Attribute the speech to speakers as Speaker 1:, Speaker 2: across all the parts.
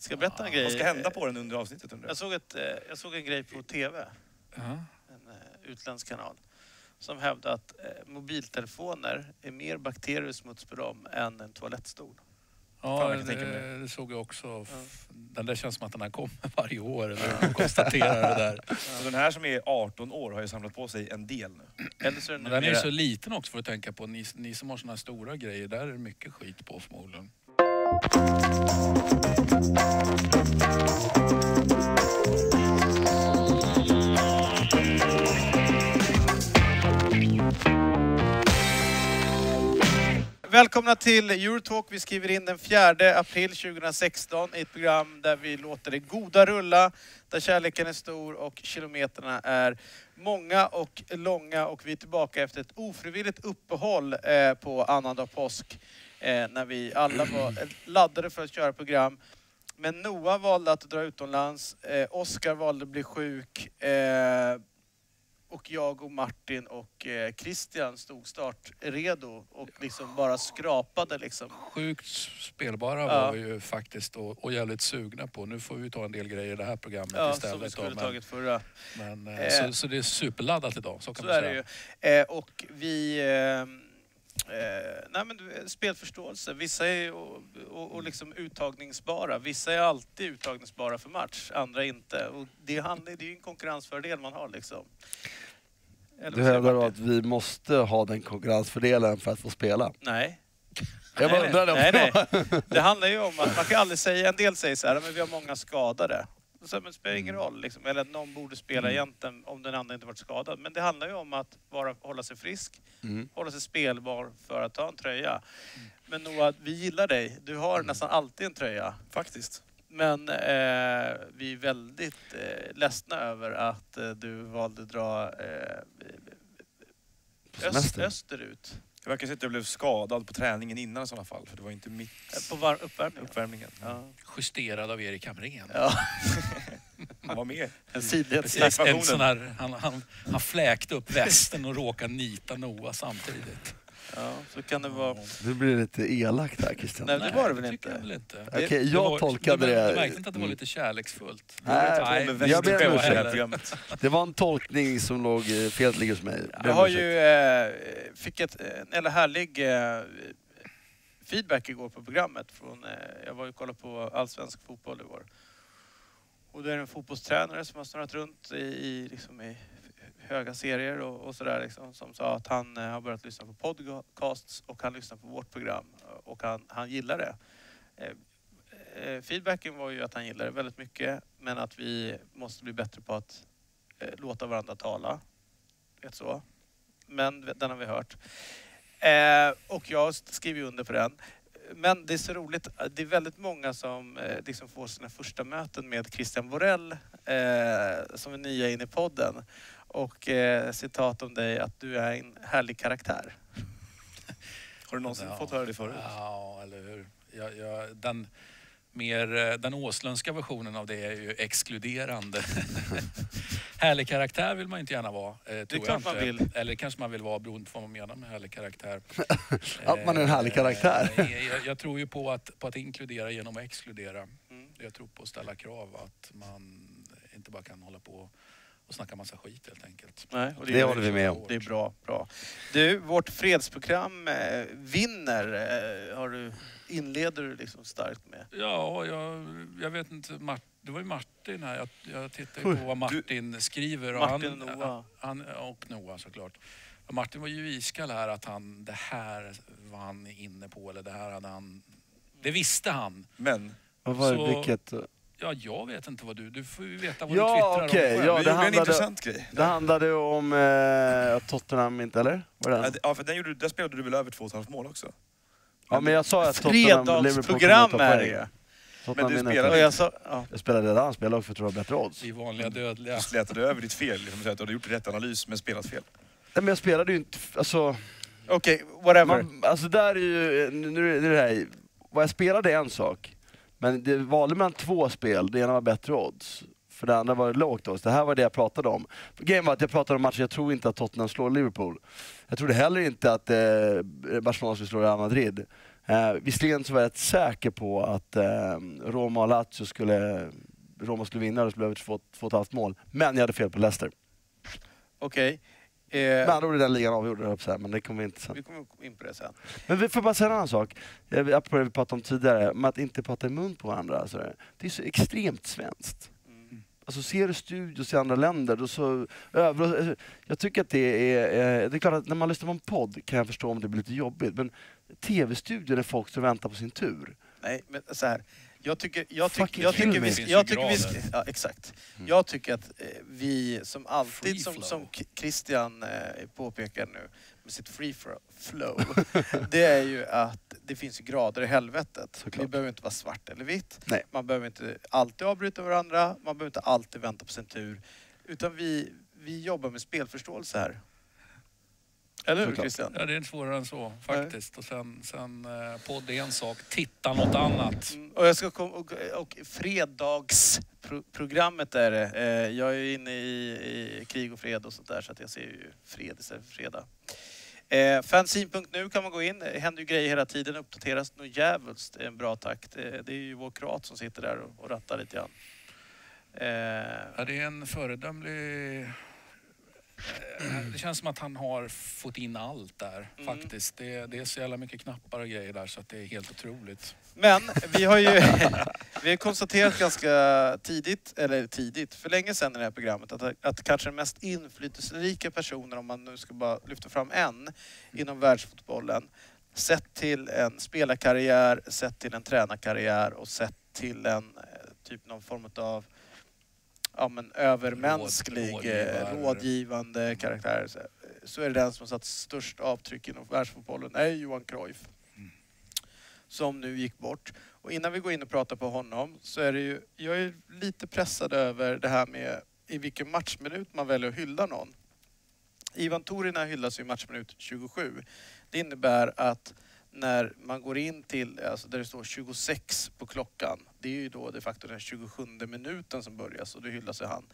Speaker 1: Ska jag berätta en grej?
Speaker 2: Vad ska hända på den under avsnittet undrar jag?
Speaker 1: Såg, ett, eh, jag såg en grej på TV,
Speaker 3: Ja.
Speaker 1: en eh, utländsk kanal, som hävdade att eh, mobiltelefoner är mer bakteriesmuts på dem än en toalettstol.
Speaker 3: Ja, det, det såg jag också. Den där känns som att den här kommer varje år. Eller hur? konstaterar det där.
Speaker 2: Så den här som är 18 år har ju samlat på sig en del nu.
Speaker 1: Eller så är det
Speaker 3: Men den är ju så liten också för att tänka på. Ni, ni som har såna här stora grejer, där är det mycket skit på förmodligen.
Speaker 1: Välkomna till Eurotalk. Vi skriver in den 4 april 2016 i ett program där vi låter det goda rulla, där kärleken är stor och kilometrarna är många och långa och vi är tillbaka efter ett ofrivilligt uppehåll eh, på annandag påsk eh, när vi alla var eh, laddade för att köra program. Men Noah valde att dra utomlands, eh, Oskar valde att bli sjuk eh, och jag och Martin och eh, Christian stod startredo och liksom bara skrapade liksom.
Speaker 3: Sjukt spelbara
Speaker 1: Ja.
Speaker 3: var vi ju faktiskt och, och jävligt sugna på. Nu får vi ta en del grejer i det här programmet
Speaker 1: Ja,
Speaker 3: istället.
Speaker 1: som vi skulle
Speaker 3: då,
Speaker 1: tagit förra.
Speaker 3: men, men,
Speaker 1: Eh.
Speaker 3: eh, så, så det är superladdat idag, så kan
Speaker 1: Så
Speaker 3: man
Speaker 1: är
Speaker 3: säga.
Speaker 1: det ju. Och vi... Eh, eh, nej men du, spelförståelse. Vissa är och, och, och liksom uttagningsbara. Vissa är alltid uttagningsbara för match, andra inte. Och det, handlar, det är ju en konkurrensfördel man har liksom. Eller
Speaker 4: Du hävdar att vi måste ha den konkurrensfördelen för att få spela?
Speaker 1: Nej.
Speaker 4: Jag bara
Speaker 1: nej,
Speaker 4: undrade
Speaker 1: nej,
Speaker 4: också.
Speaker 1: nej. Det handlar ju om att man kan aldrig säga, en del säger så här, men vi har många skadade. Så, men spelar ingen roll, liksom, eller att någon borde spela
Speaker 4: Mm.
Speaker 1: egentligen om den andra inte varit skadad. Men det handlar ju om att vara, hålla sig frisk,
Speaker 4: Mm.
Speaker 1: hålla sig spelbar för att ta en tröja. Men Noah, vi gillar dig. Du har nästan alltid en tröja.
Speaker 2: Faktiskt.
Speaker 1: Men eh, vi är väldigt eh, ledsna över att eh, du valde att dra eh, öst, österut.
Speaker 2: Det verkar som att jag blev skadad på träningen innan i sådana fall. För det var inte mitt
Speaker 1: Eh, På var- uppvärmningen.
Speaker 2: uppvärmningen.
Speaker 1: Ja.
Speaker 3: Justerad av Erik Hamrén.
Speaker 1: ja,
Speaker 2: Han var med.
Speaker 1: en sidled.
Speaker 3: Precis, en
Speaker 2: ekvationen.
Speaker 3: sån här, han, han, han fläkte upp västen och råkade nita Noah samtidigt.
Speaker 1: Ja, så kan det vara.
Speaker 4: Nu blir det lite elakt här Christian.
Speaker 1: Nej, det var det väl inte.
Speaker 3: jag väl inte.
Speaker 4: Okej,
Speaker 3: Det
Speaker 4: jag
Speaker 3: var-
Speaker 4: tolkade
Speaker 3: du,
Speaker 4: det...
Speaker 3: Du märkte inte att det var lite kärleksfullt?
Speaker 4: Nej,
Speaker 3: Nej, det
Speaker 4: jag ber om
Speaker 3: var
Speaker 4: ursäkt. Det var en tolkning som låg... eh, Felet ligger hos mig.
Speaker 1: Jag har ju, eh, fick ett, en eller härlig eh, feedback igår på programmet. Från, eh, jag var ju och kollade på allsvensk fotboll igår. Och det är en fotbollstränare som har snurrat runt i, i, liksom i höga serier och, och sådär liksom, som sa att han eh, har börjat lyssna på podcasts och han lyssnar på vårt program eh, och han, han gillar det. Eh, eh, feedbacken var ju att han gillar det väldigt mycket men att vi måste bli bättre på att eh, låta varandra tala. Vet så. Men den har vi hört. Eh, och jag skriver under på den. Men det är så roligt, det är väldigt många som eh, liksom får sina första möten med Christian Borell eh, som är nya in i podden. Och eh, citat om dig att du är en härlig karaktär.
Speaker 2: Har du någonsin
Speaker 3: Ja.
Speaker 2: fått höra det förut?
Speaker 3: Ja, eller hur. Jag, jag, den, mer, eh, den åslundska versionen av det är ju exkluderande. härlig karaktär vill man inte gärna vara. Eh, tror
Speaker 1: klart
Speaker 3: jag
Speaker 1: man
Speaker 3: inte.
Speaker 1: vill.
Speaker 3: Eller kanske man vill vara beroende på vad man menar med härlig karaktär.
Speaker 4: Att man är en härlig karaktär.
Speaker 3: Eh, jag, jag tror ju på att, på att inkludera genom att exkludera.
Speaker 1: Mm.
Speaker 3: Jag tror på att ställa krav att man inte bara kan hålla på och snacka massa skit helt enkelt.
Speaker 1: Nej, och
Speaker 4: Det
Speaker 1: är-
Speaker 4: håller vi med om.
Speaker 1: Det är bra, bra. Du, vårt fredsprogram eh, vinner. Eh, har du, inleder du liksom starkt med?
Speaker 3: Ja, jag, jag vet inte. Mart, det var ju Martin här. Jag, jag tittar på vad Martin skriver. Och
Speaker 1: Martin
Speaker 3: han,
Speaker 1: och Noah.
Speaker 3: Han, och Noah såklart. Och Martin var ju iskall här att han, det här var han inne på eller det här hade han... Det visste han.
Speaker 2: Men
Speaker 4: Vad var det,
Speaker 3: Så-
Speaker 4: vilket...
Speaker 3: Ja, jag vet inte vad du... Du får ju veta vad
Speaker 4: Ja,
Speaker 3: du twittrar
Speaker 4: okej,
Speaker 3: om.
Speaker 4: ja,
Speaker 2: vi
Speaker 4: det
Speaker 2: gjorde en
Speaker 4: handlade-
Speaker 2: intressant grej.
Speaker 4: Det handlade om eh, Tottenham inte, eller? Var det
Speaker 2: Ja,
Speaker 4: den?
Speaker 2: det- Ja, för den gjorde, där spelade du väl över två och ett halvt mål också?
Speaker 4: Ja, men jag sa att Tottenham,
Speaker 1: Fredagsprogram är det.
Speaker 4: Tottenham
Speaker 2: Men du spelade-
Speaker 1: jag sa, ja.
Speaker 4: Jag spelade redan, spelade också för att jag har bättre odds.
Speaker 3: I vanliga dödliga.
Speaker 2: Du slätade över ditt fel. Liksom, att du hade gjort rätt analys men spelat fel.
Speaker 4: Nej, men jag spelade ju inte... Alltså,
Speaker 1: Okej, whatever.
Speaker 4: man, alltså där är ju... Nu, nu är det här, vad jag spelade är en sak. Men det valde mellan två spel, det ena var bättre odds. För det andra var det lågt odds. Det här var det jag pratade om. Grejen var att jag pratade om matchen, jag tror inte att Tottenham slår Liverpool. Jag trodde heller inte att eh, Barcelona skulle slå Real Madrid. Eh, visserligen så var jag rätt säker på att eh, Roma och Lazio skulle, Roma skulle vinna och det skulle bli över två, två och ett halvt mål. Men jag hade fel på Leicester.
Speaker 1: Okej.
Speaker 4: Okay.
Speaker 1: Eh,
Speaker 4: andra ord är den ligan avgjord, på att säga, men det kommer vi inte sen.
Speaker 1: vi kommer in på det sen.
Speaker 4: Men vi får bara säga en annan sak, Eh, apropå det vi pratade om tidigare, med att inte prata i mun på varandra. Alltså, det är så extremt svenskt.
Speaker 1: Mm.
Speaker 4: Alltså ser du studios i andra länder, då så... över- Jag tycker att det är... eh, Det är klart att när man lyssnar på en podd kan jag förstå om det blir lite jobbigt, men tv-studion är folk som väntar på sin tur.
Speaker 1: Nej, men så här. Jag tycker, jag tycker, jag tycker, vi, jag tycker vi,
Speaker 3: grader.
Speaker 1: ja, exakt.
Speaker 4: Mm.
Speaker 1: Jag tycker att eh, vi som alltid, som, som Christian eh, påpekar nu med sitt free flow, det är ju att det finns grader i helvetet.
Speaker 4: Såklart.
Speaker 1: Det behöver inte vara svart eller vitt.
Speaker 4: Nej.
Speaker 1: Man behöver inte alltid avbryta varandra, man behöver inte alltid vänta på sin tur. Utan vi, vi jobbar med spelförståelse här. Eller hur. Christian?
Speaker 3: Ja, det är inte svårare än så faktiskt. Och sen, sen eh, podd är en sak, titta något annat.
Speaker 1: Mm, Och, jag ska kom, och, och fredagsprogrammet är det. Eh, jag är ju inne i, i krig och fred och sånt där så att jag ser ju fred istället för fredag. Eh, Fanzine.nu kan man gå in. Det händer ju grejer hela tiden. Uppdateras något djävulskt. Det är en bra takt. Det, det är ju vår kroat som sitter där och, och rattar lite grann. Eh,
Speaker 3: Ja, det är en föredömlig... eh, Det känns som att han har fått in allt där
Speaker 1: Mm.
Speaker 3: faktiskt. Det, det är så jävla mycket knappar och grejer där så att det är helt otroligt.
Speaker 1: Men vi har ju vi har konstaterat ganska tidigt, eller tidigt, för länge sedan i det här programmet att, att kanske den mest inflytelserika personen, om man nu ska bara lyfta fram en, inom världsfotbollen, sett till en spelarkarriär, sett till en tränarkarriär och sett till en eh, typ någon form av ja, men övermänsklig,
Speaker 3: Råd-
Speaker 1: eh,
Speaker 3: rådgivare.
Speaker 1: rådgivande karaktär. Så, så är det den som har satt störst avtryck inom världsfotbollen, är Johan Cruyff
Speaker 3: Mm.
Speaker 1: som nu gick bort. Och innan vi går in och pratar på honom så är det ju, jag är lite pressad över det här med i vilken matchminut man väljer att hylla någon. Ivan Torina hyllas i matchminut 27. Det innebär att när man går in till, alltså där det står 26 på klockan, det är ju då de facto den 27 minuten som börjar, så då hyllas ju han.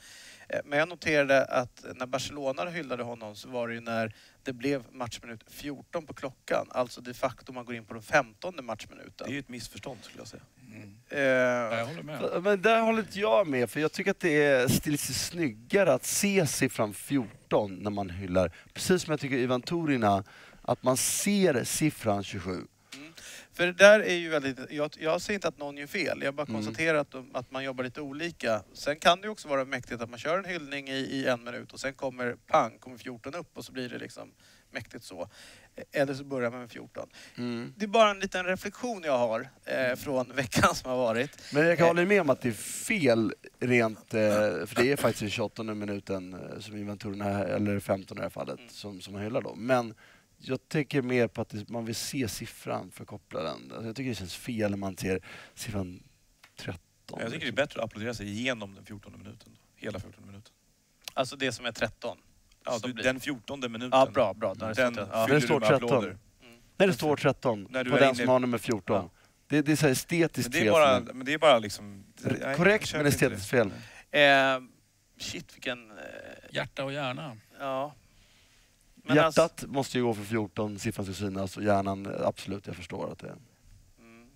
Speaker 1: Eh, Men jag noterade att när Barcelona hyllade honom så var det ju när det blev matchminut 14 på klockan, alltså de facto man går in på den 15 matchminuten.
Speaker 2: Det är ju ett missförstånd skulle jag säga.
Speaker 3: Mm.
Speaker 1: Eh,
Speaker 3: Ja, jag håller med.
Speaker 4: Men där håller inte jag med, för jag tycker att det är stilistiskt snyggare att se siffran 14 när man hyllar. Precis som jag tycker Ivan Torina, att man ser siffran 27.
Speaker 1: För det där är ju väldigt, jag, jag säger inte att någon gör fel, jag bara
Speaker 4: Mm.
Speaker 1: konstaterar att, de, att man jobbar lite olika. Sen kan det ju också vara mäktigt att man kör en hyllning i, i en minut och sen kommer pang, kommer 14 upp och så blir det liksom mäktigt så. Eh, Eller så börjar man med 14.
Speaker 4: Mm.
Speaker 1: Det är bara en liten reflektion jag har eh, från veckan som har varit.
Speaker 4: Men jag kan hålla med om att det är fel rent, eh, för det är faktiskt i 28 minuten eh, som Ivan Torina, eller 15 i det här fallet,
Speaker 1: Mm.
Speaker 4: som, som man hyllar då. Men jag tänker mer på att man vill se siffran för att koppla den. Alltså jag tycker det känns fel när man ser siffran 13.
Speaker 2: Jag tycker det är
Speaker 4: liksom.
Speaker 2: bättre att applådera sig igenom den 14 minuten. Hela 14 minuten.
Speaker 1: Alltså det som är 13.
Speaker 2: Ja, du,
Speaker 1: blir-
Speaker 2: den 14 minuten.
Speaker 1: Ja, bra, bra.
Speaker 2: Den
Speaker 1: rätt. ja.
Speaker 2: fyller
Speaker 4: Det står
Speaker 2: du med
Speaker 4: 13.
Speaker 2: applåder.
Speaker 1: Mm.
Speaker 4: Nej, det står 13
Speaker 2: När du
Speaker 4: på den
Speaker 2: inne-
Speaker 4: som har nummer 14.
Speaker 2: Ja.
Speaker 4: Det, det är så här estetiskt
Speaker 2: Men det är
Speaker 4: fel.
Speaker 2: bara,
Speaker 4: mig.
Speaker 2: men det är bara liksom... nej,
Speaker 4: Korrekt men estetiskt fel.
Speaker 1: Eh, shit vilken... Eh,
Speaker 3: Hjärta och hjärna.
Speaker 1: ja. Men alltså-
Speaker 4: Hjärtat måste ju gå för 14, siffran ska synas och hjärnan, absolut, jag förstår att det är...
Speaker 1: Mm.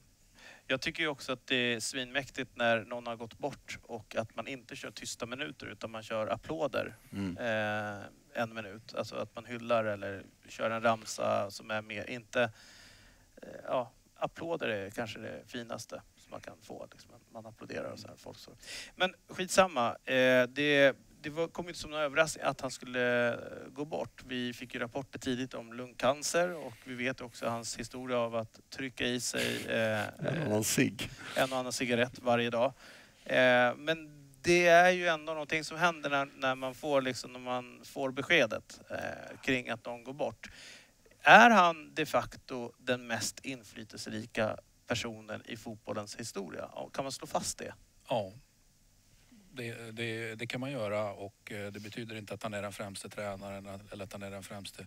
Speaker 1: Jag tycker ju också att det är svinmäktigt när någon har gått bort och att man inte kör tysta minuter utan man kör applåder
Speaker 4: Mm.
Speaker 1: eh, en minut. Alltså att man hyllar eller kör en ramsa som är mer, inte... Eh, ja, applåder är kanske det finaste som man kan få. Liksom. Man applåderar och så här, folk så. Men skitsamma. Eh, det det var, kom inte som någon överraskning att han skulle eh, gå bort. Vi fick ju rapporter tidigt om lungcancer och vi vet också hans historia av att trycka i sig eh,
Speaker 4: En annan cigg.
Speaker 1: en och annan cigarett varje dag. Eh, men det är ju ändå någonting som händer när, när, man, får liksom, när man får beskedet eh, kring att någon går bort. Är han de facto den mest inflytelserika personen i fotbollens historia? Kan man slå fast det?
Speaker 3: Ja. Det, det, det kan man göra och eh, det betyder inte att han är den främste tränaren eller att han är den främste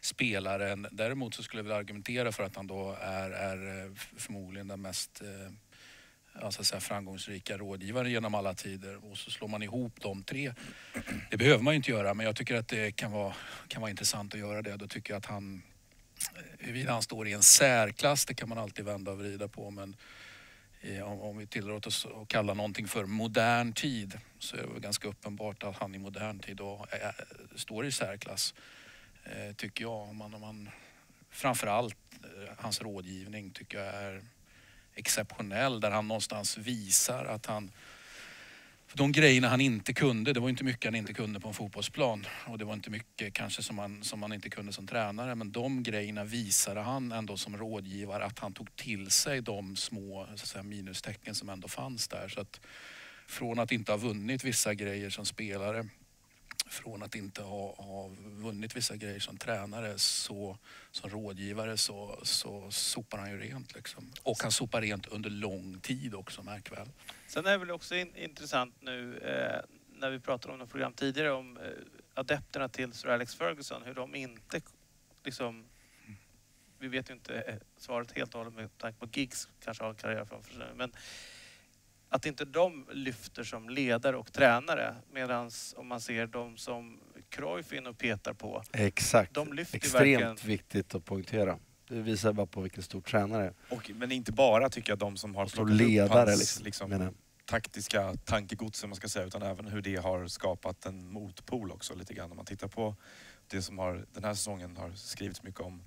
Speaker 3: spelaren. Däremot så skulle jag vilja argumentera för att han då är, är eh, förmodligen den mest alltså så säga, framgångsrika rådgivaren genom alla tider. Och så slår man ihop de tre. Det behöver man ju inte göra men jag tycker att det kan vara, kan vara intressant att göra det. Då tycker jag att han huruvida han står i en särklass, det kan man alltid vända och vrida på. Men om, om vi tillåter oss att kalla någonting för modern tid så är det väl ganska uppenbart att han i modern tid då är, står i särklass. Eh, tycker jag. Om man, om man, framförallt eh, hans rådgivning tycker jag är exceptionell där han någonstans visar att han de grejerna han inte kunde, det var inte mycket han inte kunde på en fotbollsplan och det var inte mycket kanske som han, som han inte kunde som tränare men de grejerna visade han ändå som rådgivare att han tog till sig de små säga, minustecken som ändå fanns där. Så att från att inte ha vunnit vissa grejer som spelare från att inte ha, ha vunnit vissa grejer som tränare så som rådgivare så, så sopar han ju rent. Liksom. Och han sopar rent under lång tid också, märk väl.
Speaker 1: Sen är det väl också in, intressant nu eh, när vi pratade om något program tidigare om eh, adepterna till Sir Alex Ferguson, hur de inte liksom... Vi vet ju inte eh, svaret helt och hållet med tanke på Giggs kanske har en karriär framför sig. Men att inte de lyfter som ledare och tränare medan om man ser de som Cruyff in och petar på.
Speaker 4: Exakt.
Speaker 1: De lyfter
Speaker 4: Extremt
Speaker 1: verkligen-
Speaker 4: viktigt att poängtera. Det visar bara på vilken stor tränare.
Speaker 2: Och, men inte bara tycker jag de som har plockat upp
Speaker 4: ledare
Speaker 2: hans,
Speaker 4: liksom.
Speaker 2: liksom, taktiska tankegods man ska säga utan även hur det har skapat en motpol också lite grann. Om man tittar på det som har, den här säsongen har skrivits mycket om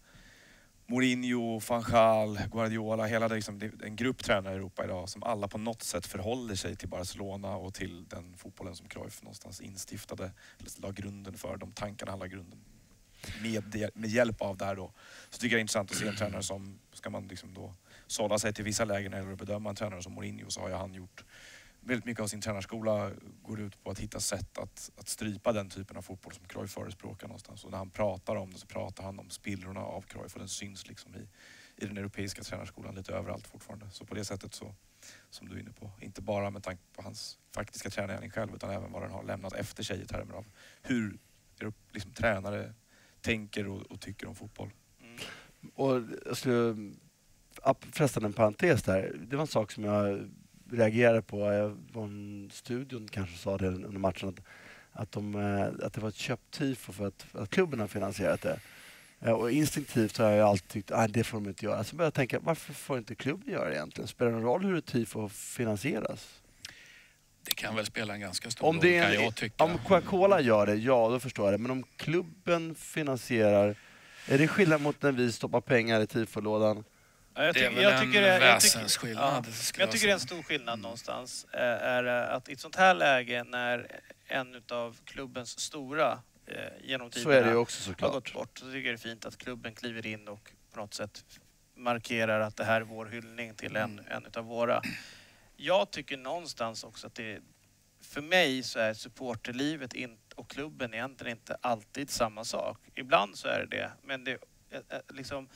Speaker 2: Mourinho, van Gaal, Guardiola, hela det, liksom, det är en grupp tränare i Europa idag som alla på något sätt förhåller sig till Barcelona och till den fotbollen som Cruyff någonstans instiftade, eller la grunden för, de tankarna han la grunden med, med hjälp av där då. Så tycker jag det är intressant att se en tränare som, ska man liksom då sålla sig till vissa lägen eller bedöma en tränare som Mourinho så har ju han gjort väldigt mycket av sin tränarskola går ut på att hitta sätt att, att strypa den typen av fotboll som Cruyff förespråkar någonstans. Och när han pratar om det så pratar han om spillrorna av Cruyff och den syns liksom i, i den europeiska tränarskolan lite överallt fortfarande. Så på det sättet så, som du är inne på, inte bara med tanke på hans faktiska tränargärning själv utan även vad den har lämnat efter sig i termer av hur liksom, tränare tänker och, och tycker om fotboll.
Speaker 1: Mm.
Speaker 4: Och jag skulle förresten en parentes där. Det var en sak som jag reagerade på. Jag var i studion kanske sa det under matchen. Att, att, de, eh, att det var ett köpt tifo för att, att klubben har finansierat det. Eh, och instinktivt har jag ju alltid tyckt att det får de inte göra. Så började jag tänka, varför får inte klubben göra det egentligen? Spelar det någon roll hur ett tifo finansieras?
Speaker 3: Det kan väl spela en ganska stor
Speaker 4: Om,
Speaker 3: roll
Speaker 4: det är
Speaker 3: kan
Speaker 4: en,
Speaker 3: jag tycka.
Speaker 4: om Coca-Cola gör det, ja då förstår jag det. Men om klubben finansierar, är det skillnad mot när vi stoppar pengar i tifolådan?
Speaker 1: Ja, jag
Speaker 3: det är
Speaker 1: tycker- jag
Speaker 3: en
Speaker 1: tycker det- jag tycker-
Speaker 3: väsensskillnad.
Speaker 1: Ja.
Speaker 3: skulle
Speaker 1: Men jag tycker det är en stor skillnad någonstans. eh, Är eh, att i ett sånt här läge när en av klubbens stora eh, genom
Speaker 4: Så
Speaker 1: tiderna
Speaker 4: är det ju också
Speaker 1: har gått bort så tycker jag det är fint att klubben kliver in och på något sätt markerar att det här är vår hyllning till en, en utav våra. Jag tycker någonstans också att det för mig så är supporterlivet in, och klubben egentligen inte alltid samma sak. Ibland så är det det, men det, eh, eh, liksom,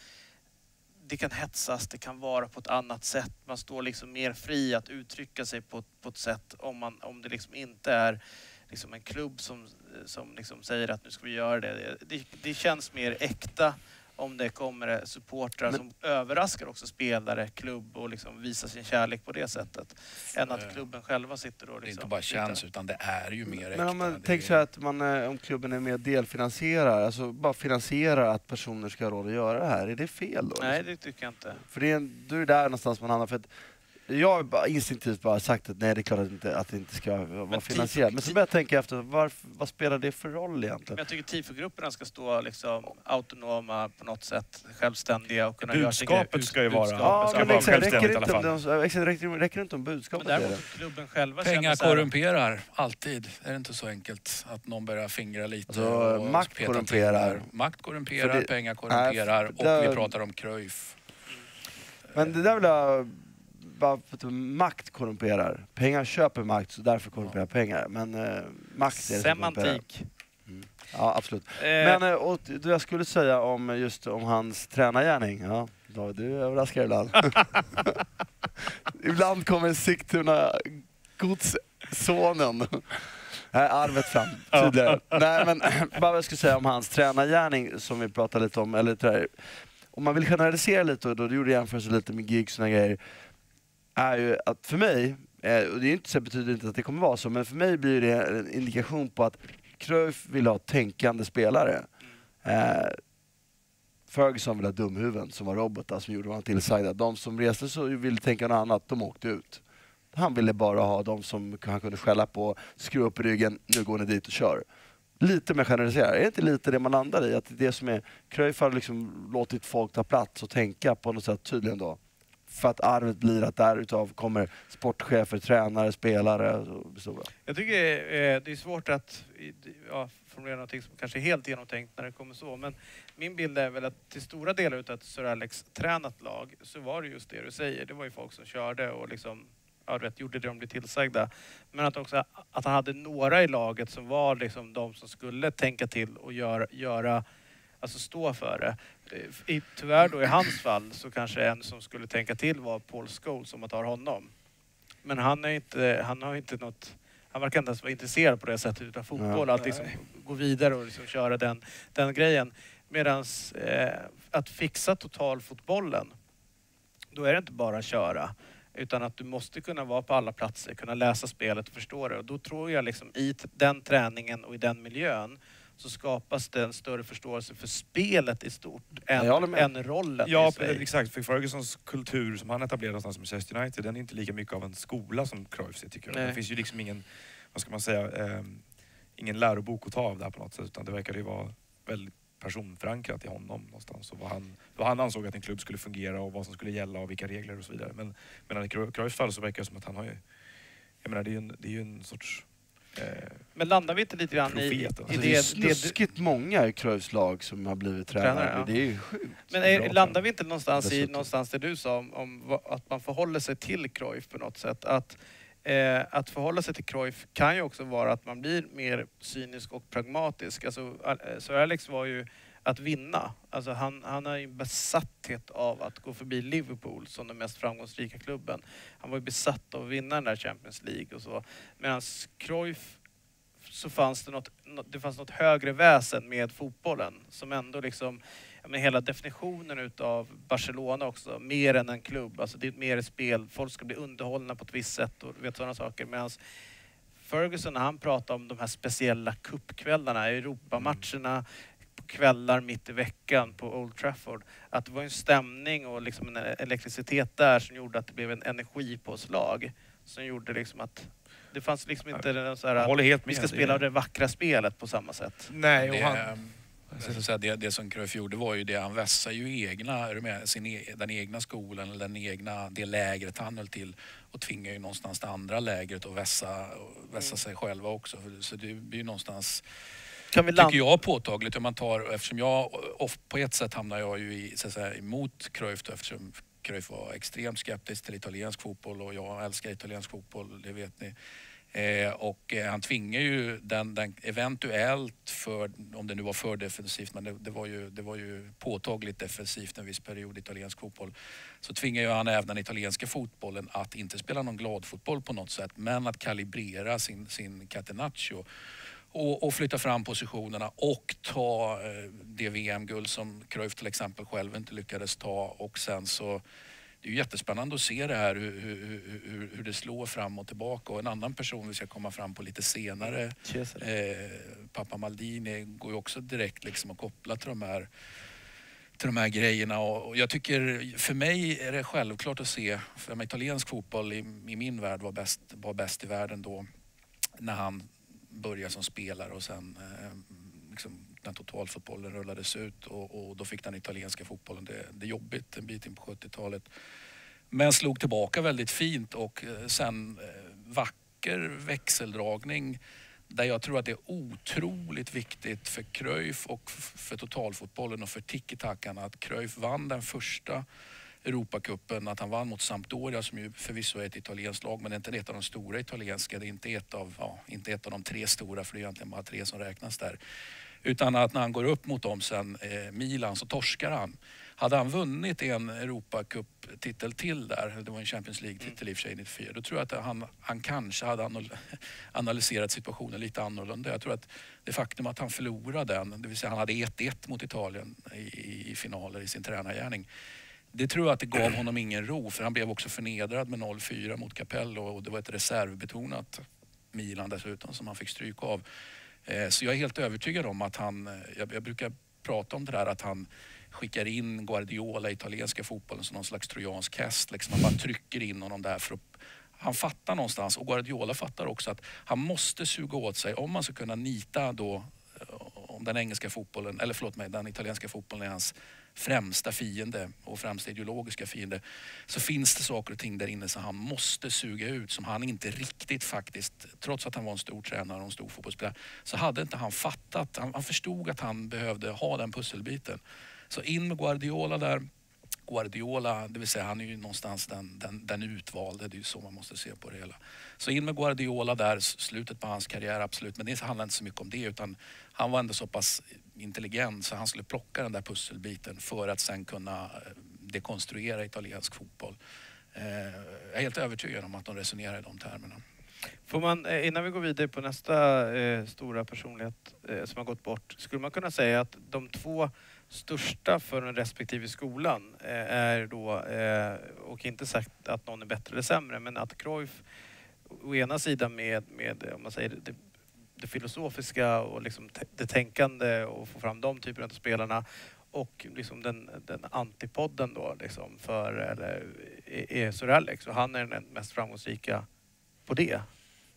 Speaker 1: det kan hetsas, det kan vara på ett annat sätt. Man står liksom mer fri att uttrycka sig på, på ett sätt om, man, om det liksom inte är liksom en klubb som, som liksom säger att nu ska vi göra det. Det, det känns mer äkta om det kommer supportrar
Speaker 4: Men-
Speaker 1: som överraskar också spelare, klubb och liksom visar sin kärlek på det sättet. Än att klubben själva sitter och
Speaker 3: Det är
Speaker 1: liksom...
Speaker 3: inte bara
Speaker 1: tittar.
Speaker 3: känns utan det är ju mer äkta.
Speaker 4: Men om man
Speaker 3: Det
Speaker 4: tänker sig att man, eh, om klubben är med och delfinansierar, alltså bara finansierar att personer ska ha råd att göra det här, är det fel då?
Speaker 1: Nej,
Speaker 4: liksom?
Speaker 1: det tycker jag inte.
Speaker 4: För det är, då är det där någonstans man hamnar. För att jag har bara instinktivt bara sagt att nej, det är klart att, inte, att det inte ska vara
Speaker 1: Men
Speaker 4: finansierat. Men så börjar jag tänka efter, varför, vad spelar det för roll
Speaker 1: Men
Speaker 4: egentligen?
Speaker 1: jag tycker tifogrupperna ska stå liksom autonoma på något sätt, självständiga och kunna göra sin
Speaker 2: Budskapet ska ju vara-
Speaker 1: Budskapet
Speaker 4: Ja,
Speaker 2: ska
Speaker 4: men
Speaker 2: vara
Speaker 4: exakt, räcker,
Speaker 2: självständigt i
Speaker 4: inte
Speaker 2: alla
Speaker 4: om, de- exakt, räcker, räcker inte om
Speaker 1: Men
Speaker 4: budskapet det?
Speaker 1: däremot klubben själva
Speaker 3: Pengar korrumperar, alltid. Är det inte så enkelt att någon börjar fingra lite?
Speaker 4: Alltså,
Speaker 3: och
Speaker 4: makt korrumperar.
Speaker 3: Makt korrumperar,
Speaker 4: det-
Speaker 3: pengar korrumperar
Speaker 4: Nej,
Speaker 3: och vi pratar om Cruyff.
Speaker 4: Men det där vill jag bara för att makt korrumperar. Pengar köper makt, så därför korrumperar pengar. Men eh, makt är det.
Speaker 1: Semantik.
Speaker 4: Ja, absolut.
Speaker 1: Eh,
Speaker 4: Men eh, och, det jag skulle säga om just om hans tränargärning, ja, David, du överraskar ibland. ibland kommer Sigtuna godssonen. Nej, arvet fram tydligare. Nej, men bara vad jag skulle säga om hans tränargärning som vi pratade lite om. Eller, om man vill generalisera lite, och då gjorde jämförelse lite med gigs och grejer. Är ju att för mig, eh, och det är inte så betyder inte att det kommer vara så, men för mig blir det en indikation på att Cruyff vill ha tänkande spelare. Eh, Ferguson ville ha dumhuvuden som var robotar som gjorde honom tillsagda. De som reste sig och ville tänka något annat, de åkte ut. Han ville bara ha de som han kunde skälla på, skruva upp ryggen, nu går ni dit och kör. Lite mer generaliserar. är det inte lite det man landar i? Att det är det som är, Cruyff har liksom låtit folk ta plats och tänka på något sätt tydligen då. För att arvet blir att därutav kommer sportchefer, tränare, spelare och stora.
Speaker 1: Jag tycker eh, det är svårt att ja, formulera någonting som kanske är helt genomtänkt när det kommer så. Men min bild är väl att till stora delar utav ett Sir Alex tränat lag så var det just det du säger. Det var ju folk som körde och liksom ja, vet, gjorde det de blev tillsagda. Men att också att han hade några i laget som var liksom de som skulle tänka till och göra, göra alltså stå för det. I, tyvärr då i hans fall så kanske en som skulle tänka till var Paul Scholes om man tar honom. Men han, är inte, han har inte något han verkar inte ens vara intresserad på det sättet utav fotboll. Ja. Att liksom gå vidare och liksom köra den, den grejen. Medan eh, att fixa totalfotbollen, då är det inte bara att köra. Utan att du måste kunna vara på alla platser, kunna läsa spelet och förstå det. Och då tror jag liksom i den träningen och i den miljön så skapas det en större förståelse för spelet i stort än, än rollen
Speaker 2: Ja,
Speaker 1: i sig.
Speaker 2: exakt. För Fergusons kultur som han etablerade någonstans med Manchester United, den är inte lika mycket av en skola som Cruyffs är tycker jag. Nej. Det finns ju liksom ingen, vad ska man säga, eh, ingen lärobok att ta av där på något sätt. Utan det verkar ju vara väldigt personförankrat i honom någonstans. Och vad han, vad han ansåg att en klubb skulle fungera och vad som skulle gälla och vilka regler och så vidare. Men, men i Cruyffs fall så verkar det som att han har ju... Jag menar det är ju en, det är ju en sorts...
Speaker 1: Eh, men landar vi inte lite grann
Speaker 4: profet,
Speaker 1: i,
Speaker 4: alltså. i det... Det är snuskigt många i Cruyffs lag som har blivit tränare. tränare ja. Det är ju sjukt.
Speaker 1: Men är, landar vi inte någonstans i någonstans det du sa om, om, att man förhåller sig till Cruyff på något sätt? Att Eh, att förhålla sig till Cruyff kan ju också vara att man blir mer cynisk och pragmatisk. Alltså, eh, Sir Alex var ju att vinna. Alltså han, han har ju en besatthet av att gå förbi Liverpool som den mest framgångsrika klubben. Han var ju besatt av att vinna den där Champions League och så. Medan Cruyff så fanns det något, det fanns något högre väsen med fotbollen som ändå liksom men hela definitionen utav Barcelona också, mer än en klubb. Alltså det är mer ett spel, folk ska bli underhållna på ett visst sätt och vet sådana saker. Medan Ferguson, när han pratar om de här speciella kuppkvällarna, Europamatcherna, kvällar mitt i veckan på Old Trafford. Att det var en stämning och liksom en elektricitet där som gjorde att det blev en energipåslag. Som gjorde liksom att det fanns liksom inte den så här, att vi ska spela det vackra spelet på samma sätt.
Speaker 3: Nej, och han, Säga, det, det som Cruyff gjorde var ju det, han vässade ju egna, sin, e, den egna skolan eller den egna, det lägret han höll till och tvingar ju någonstans det andra lägret att vässa, vässa mm. sig själva också. Så det blir ju någonstans kan vi land... tycker jag påtagligt. Om man tar, eftersom jag, på ett sätt hamnar jag ju i, så att säga, emot Cruyff då, eftersom Cruyff var extremt skeptisk till italiensk fotboll och jag älskar italiensk fotboll, det vet ni. Eh, och eh, han tvingar ju den, den, eventuellt, för, om det nu var för defensivt, men det, det, var ju, det var ju påtagligt defensivt en viss period i italiensk fotboll, så tvingar ju han även den italienska fotbollen att inte spela någon glad fotboll på något sätt, men att kalibrera sin, sin catenaccio och, och flytta fram positionerna och ta eh, det VM-guld som Cruyff till exempel själv inte lyckades ta och sen så det är jättespännande att se det här hur, hur, hur, hur, det slår fram och tillbaka. Och en annan person vi ska komma fram på lite senare, eh, pappa Maldini, går ju också direkt liksom att koppla till de här till de här grejerna. Och jag tycker, för mig är det självklart att se, för italiensk fotboll i, i min värld var bäst, var bäst i världen då när han börja som spelare och sen eh, liksom, när totalfotbollen rullades ut och, och, då fick den italienska fotbollen det, det jobbigt en bit in på 70-talet. Men slog tillbaka väldigt fint och eh, sen eh, vacker växeldragning där jag tror att det är otroligt viktigt för Cruyff och för totalfotbollen och för tiki-takan att Cruyff vann den första Europacupen, att han vann mot Sampdoria som ju förvisso är ett italienskt lag men det är inte ett av de stora italienska. Det är inte ett av, ja, inte ett av de tre stora för det är egentligen bara tre som räknas där. Utan att när han går upp mot dem sen, eh, Milan, så torskar han. Hade han vunnit en Europacup-titel till där, det var en Champions League-titel i och för sig 94, då tror jag att han, han kanske hade analyserat situationen lite annorlunda. Jag tror att det faktum att han förlorade den, det vill säga han hade 1-1 mot Italien i, i finaler i sin tränargärning, det tror jag att det gav honom ingen ro för han blev också förnedrad med 0-4 mot Capello och det var ett reservbetonat Milan dessutom som han fick stryk av. Eh, så jag är helt övertygad om att han, eh, jag, brukar prata om det där att han skickar in Guardiola i italienska fotbollen som någon slags trojansk häst. Liksom man bara trycker in honom där för att han fattar någonstans och Guardiola fattar också att han måste suga åt sig om man ska kunna nita då eh, om den engelska fotbollen, eller förlåt mig, den italienska fotbollen är hans främsta fiende och främsta ideologiska fiende så finns det saker och ting där inne som han måste suga ut som han inte riktigt faktiskt, trots att han var en stor tränare och en stor fotbollsspelare, så hade inte han fattat. Han, han förstod att han behövde ha den pusselbiten. Så in med Guardiola där. Guardiola, det vill säga han är ju någonstans den, den, den utvalde, det är ju så man måste se på det hela. Så in med Guardiola där, slutet på hans karriär absolut, men det handlar inte så mycket om det utan han var ändå så pass intelligent så han skulle plocka den där pusselbiten för att sen kunna eh, dekonstruera italiensk fotboll. Eh, jag är helt övertygad om att de resonerar i de termerna.
Speaker 1: Får man, eh, innan vi går vidare på nästa eh, stora personlighet eh, som har gått bort, skulle man kunna säga att de två största för den respektive skolan eh, är då, och inte sagt att någon är bättre eller sämre, men att Cruyff å ena sidan med, med om man säger det, det filosofiska och liksom det tänkande och få fram de typerna av spelarna och liksom den, den antipodden då liksom för, eller är Sir Alex och han är den mest framgångsrika på det.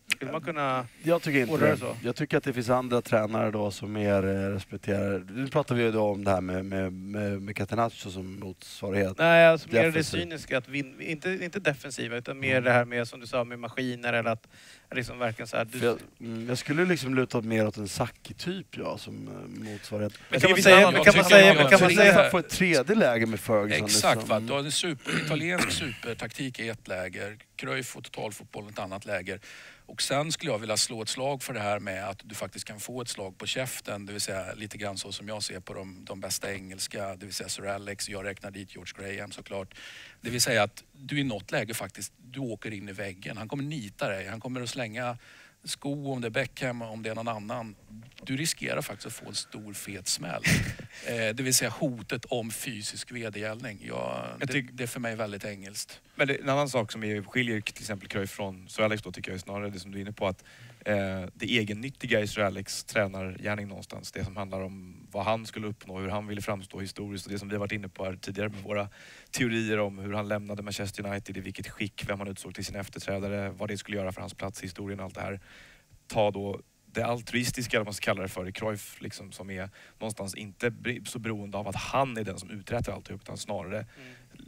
Speaker 1: Skulle man kunna...
Speaker 4: Jag tycker inte det.
Speaker 1: så.
Speaker 4: Jag tycker att det finns andra tränare då som mer eh, respekterar... Nu pratar vi ju då om det här med, med, med, med Catenaccio som motsvarighet.
Speaker 1: Nej, alltså mer det cyniska, att vin, inte, inte defensiva utan mer det här med som du sa med maskiner eller att liksom verkligen så här, du,
Speaker 4: jag, mm, jag skulle liksom luta mer åt en Sacchi-typ ja, som eh, motsvarighet.
Speaker 1: Men kan man säga,
Speaker 3: jag
Speaker 1: kan man
Speaker 3: att
Speaker 1: kan man
Speaker 3: tre-
Speaker 1: säga
Speaker 4: få ett tredje läge med Ferguson.
Speaker 3: Exakt,
Speaker 4: liksom.
Speaker 3: va? du har en super, italiensk supertaktik i ett läger, Cruyff och totalfotboll i ett annat läger. Och sen skulle jag vilja slå ett slag för det här med att du faktiskt kan få ett slag på käften, det vill säga lite grann så som jag ser på de, de bästa engelska, det vill säga Sir Alex, jag räknar dit George Graham såklart. Det vill säga att du i något läge faktiskt, du åker in i väggen. Han kommer nita dig, han kommer att slänga sko om det är Beckham, om det är någon annan. Du riskerar faktiskt att få en stor fet smäll. Eh, det vill säga hotet om fysisk vedergällning. Ja, det, det är för mig väldigt engelskt.
Speaker 2: Men det, en annan sak som är, skiljer till exempel Cruyff från Sir Alex då tycker jag är snarare det som du är inne på att eh, det egennyttiga i Sir Alex tränargärning någonstans. Det som handlar om vad han skulle uppnå, hur han ville framstå historiskt och det som vi varit inne på här tidigare med våra teorier om hur han lämnade Manchester United, i vilket skick, vem han utsåg till sin efterträdare, vad det skulle göra för hans plats i historien och allt det här. Ta då det altruistiska, eller vad man ska kalla det för, i Cruyff liksom, som är någonstans inte så beroende av att han är den som uträttar alltihop utan snarare mm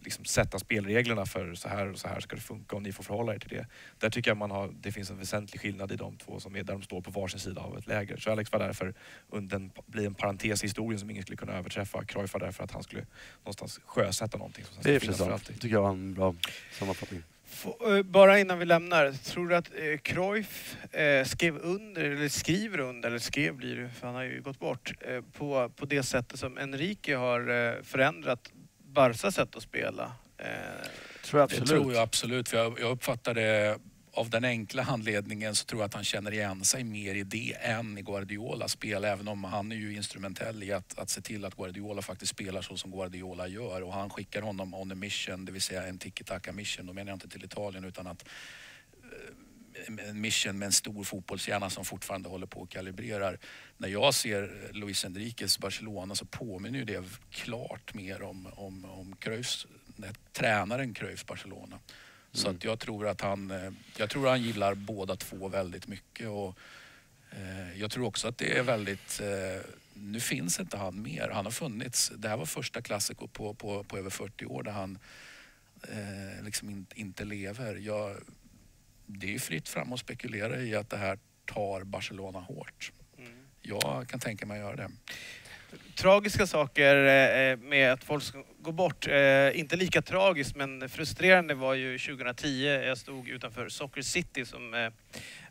Speaker 2: liksom sätta spelreglerna för så här och så här ska det funka och ni får förhålla er till det. Där tycker jag man har, det finns en väsentlig skillnad i de två som är där de står på varsin sida av ett läger. Så Alex var där för att den bli en parentes i historien som ingen skulle kunna överträffa. Cruyff var där för att han skulle någonstans sjösätta någonting som
Speaker 4: Det är för sant.
Speaker 2: alltid.
Speaker 4: tycker jag var en bra sammanfattning.
Speaker 1: Eh, Bara innan vi lämnar, tror du att eh, Cruyff eh, skrev under, eller skriver under, eller skrev blir det, för han har ju gått bort, eh, på, på det sättet som Enrique har eh, förändrat Barsas sätt att spela? Eh,
Speaker 4: Tror jag
Speaker 3: Det
Speaker 4: absolut.
Speaker 3: tror jag absolut. För jag, jag uppfattar det av den enkla anledningen så tror jag att han känner igen sig mer i det än i Guardiolas spel. Även om han är ju instrumentell i att, att se till att Guardiola faktiskt spelar så som Guardiola gör. Och han skickar honom on a mission, det vill säga en tiki-taka mission. Då menar jag inte till Italien utan att en mission med en stor fotbollshjärna som fortfarande håller på och kalibrerar. När jag ser Luis Enriques Barcelona så påminner det klart mer om, om, om Cruyffs, tränaren Cruyffs Barcelona. Så
Speaker 4: Mm.
Speaker 3: att jag tror att han, eh, jag tror han gillar båda två väldigt mycket. Och, eh, jag tror också att det är väldigt, eh, nu finns inte han mer. Han har funnits, det här var första klassiker på, på, på över 40 år där han eh, liksom in, inte lever. Jag, det är fritt fram att spekulera i att det här tar Barcelona hårt.
Speaker 1: mm.
Speaker 3: Jag kan tänka mig att göra det.
Speaker 1: tragiska saker eh, eh, med att folk går bort. Eh, inte lika tragiskt men frustrerande var ju 2010. Jag stod utanför Soccer City som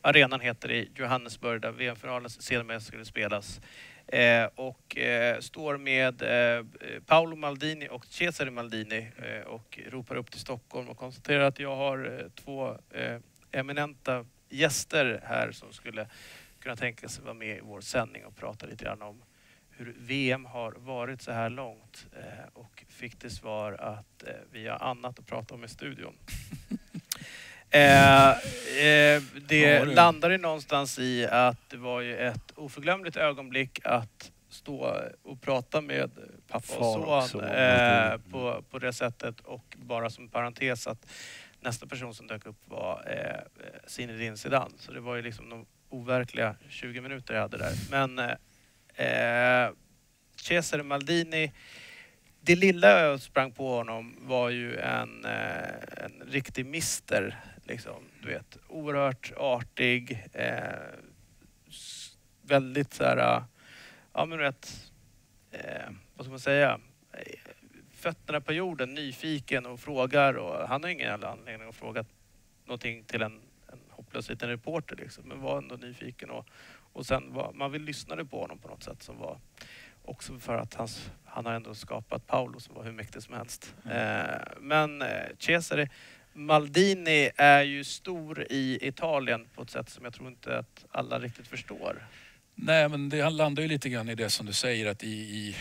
Speaker 1: arenan heter i Johannesburg där VM-finalen sedermera skulle spelas. Eh, och eh, står med eh, Paolo Maldini och Cesare Maldini och ropar upp till Stockholm och konstaterar att jag har två eminenta gäster här som skulle kunna tänka sig vara med i vår sändning och prata lite grann om hur VM har varit så här långt eh, och fick till svar att eh, vi har annat att prata om i studion. Eh, eh, det landade någonstans i att det var ju ett oförglömligt ögonblick att stå och prata med pappa och son. eh, på, på det sättet. Och bara som parentes att nästa person som dök upp var eh, Zinedine Zidane. Så det var ju liksom de overkliga 20 minuter jag hade där. Men eh, eh, Cesare Maldini, det lilla jag sprang på honom var ju en, eh, en riktig mister. Liksom, du vet, oerhört artig, eh, väldigt så här, ja men du vet, eh, vad ska man säga, fötterna på jorden, nyfiken och frågar och han har ingen jävla anledning att fråga någonting till en, en hopplös liten reporter liksom, men var ändå nyfiken och, och sen var, man vill lyssna på honom på något sätt som var också för att hans, han har ändå skapat Paolo som var hur mäktig som helst. Eh, men eh, Cesare Maldini är ju stor i Italien på ett sätt som jag tror inte att alla riktigt förstår.
Speaker 3: Nej, men det landar ju lite grann i det som du säger att i, i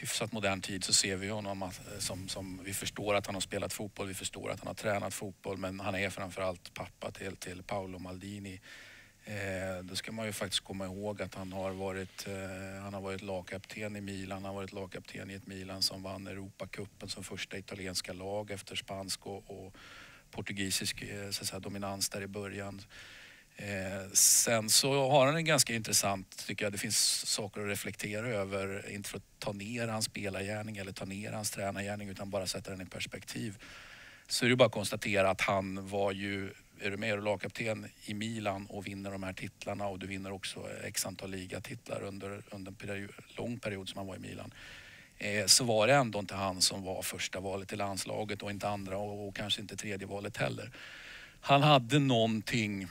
Speaker 3: hyfsat modern tid så ser vi honom att, eh, som, som vi förstår att han har spelat fotboll, vi förstår att han har tränat fotboll men han är framförallt pappa till, till Paolo Maldini. Eh, då ska man ju faktiskt komma ihåg att han har varit, eh, han har varit lagkapten i Milan, han har varit lagkapten i ett Milan som vann Europacupen som första italienska lag efter spansk och, och portugisisk eh, så att säga, dominans där i början. Eh, sen så har han en ganska intressant, tycker jag, det finns saker att reflektera över. Inte för att ta ner hans spelargärning eller ta ner hans tränargärning utan bara sätta den i perspektiv. Så är det bara att konstatera att han var ju, är du med, är du lagkapten i Milan och vinner de här titlarna och du vinner också x antal ligatitlar under, under en period, lång period som han var i Milan. Eh, så var det ändå inte han som var första valet i landslaget och inte andra och, och kanske inte tredje valet heller. Han hade någonting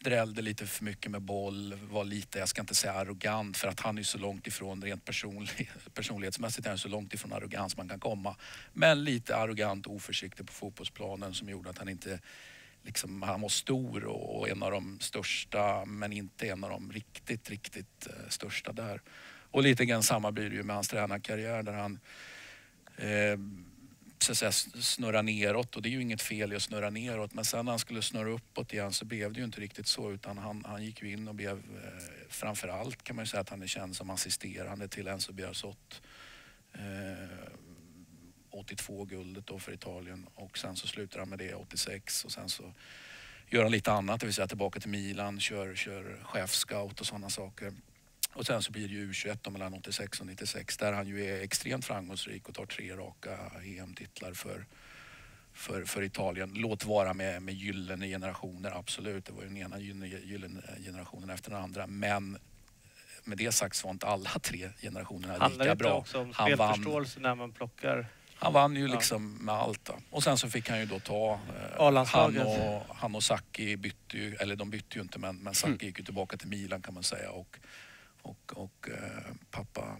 Speaker 3: drällde lite för mycket med boll, var lite, jag ska inte säga arrogant för att han är så långt ifrån, rent personlig, personlighetsmässigt är han så långt ifrån arrogans man kan komma. Men lite arrogant och oförsiktig på fotbollsplanen som gjorde att han inte, liksom, han var stor och en av de största men inte en av de riktigt, riktigt eh, största där. Och lite grann samma blir det ju med hans tränarkarriär där han eh, så att säga, snurra neråt och det är ju inget fel i att snurra neråt men sen när han skulle snurra uppåt igen så blev det ju inte riktigt så utan han, han gick ju in och blev eh, framförallt kan man ju säga att han är känd som assisterande till Enzo Biarsot. Eh, 82 guldet då för Italien och sen så slutar han med det 86 och sen så gör han lite annat, det vill säga tillbaka till Milan, kör, kör chefscout och sådana saker. Och sen så blir det ju U21 då mellan 86 och 96 där han ju är extremt framgångsrik och tar tre raka EM-titlar för, för, för Italien. Låt vara med, med gyllene generationer, absolut. Det var ju den ena gyllene, generationen efter den andra. Men med det sagt så var inte alla tre generationerna
Speaker 1: Handlar
Speaker 3: lika bra.
Speaker 1: också om
Speaker 3: Han vann.
Speaker 1: spelförståelse när man plockar
Speaker 3: Han vann ju
Speaker 1: Ja.
Speaker 3: liksom med allt. Då. Och sen så fick han ju då ta... Eh, han, och, han och Sacchi bytte ju, eller de bytte ju inte men, men Sacchi gick ju tillbaka till Milan kan man säga. Och, och, och eh, pappa,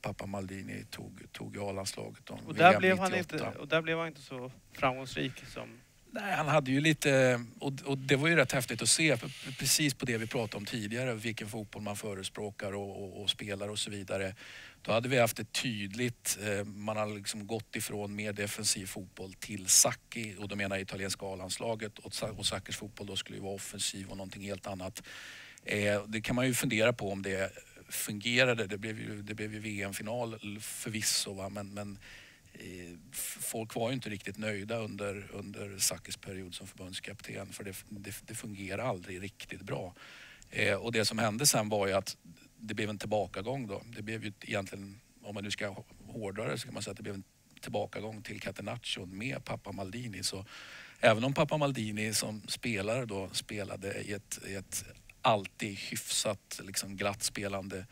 Speaker 3: pappa Maldini tog, tog A-landslaget.
Speaker 1: och där, blev han
Speaker 3: 98.
Speaker 1: inte, och där blev han inte så framgångsrik som...
Speaker 3: Nej, han hade ju lite, och, och det var ju rätt häftigt att se, precis på det vi pratade om tidigare, vilken fotboll man förespråkar och, och, och spelar och så vidare. Då hade vi haft ett tydligt, eh, man har liksom gått ifrån mer defensiv fotboll till Sacchi och då menar jag italienska A-landslaget och, och Sackis fotboll då skulle ju vara offensiv och någonting helt annat. Eh, det kan man ju fundera på om det fungerade. Det blev ju, det blev ju VM-final förvisso va? men, men eh, folk var ju inte riktigt nöjda under, under Sackes period som förbundskapten för det, det, det fungerade aldrig riktigt bra. Eh, och det som hände sen var ju att det blev en tillbakagång då. Det blev ju egentligen, om man nu ska hårdra det så kan man säga att det blev en tillbakagång till Catenaccio med pappa Maldini. Så även om pappa Maldini som spelare då spelade i ett, i ett alltid hyfsat liksom glatt spelande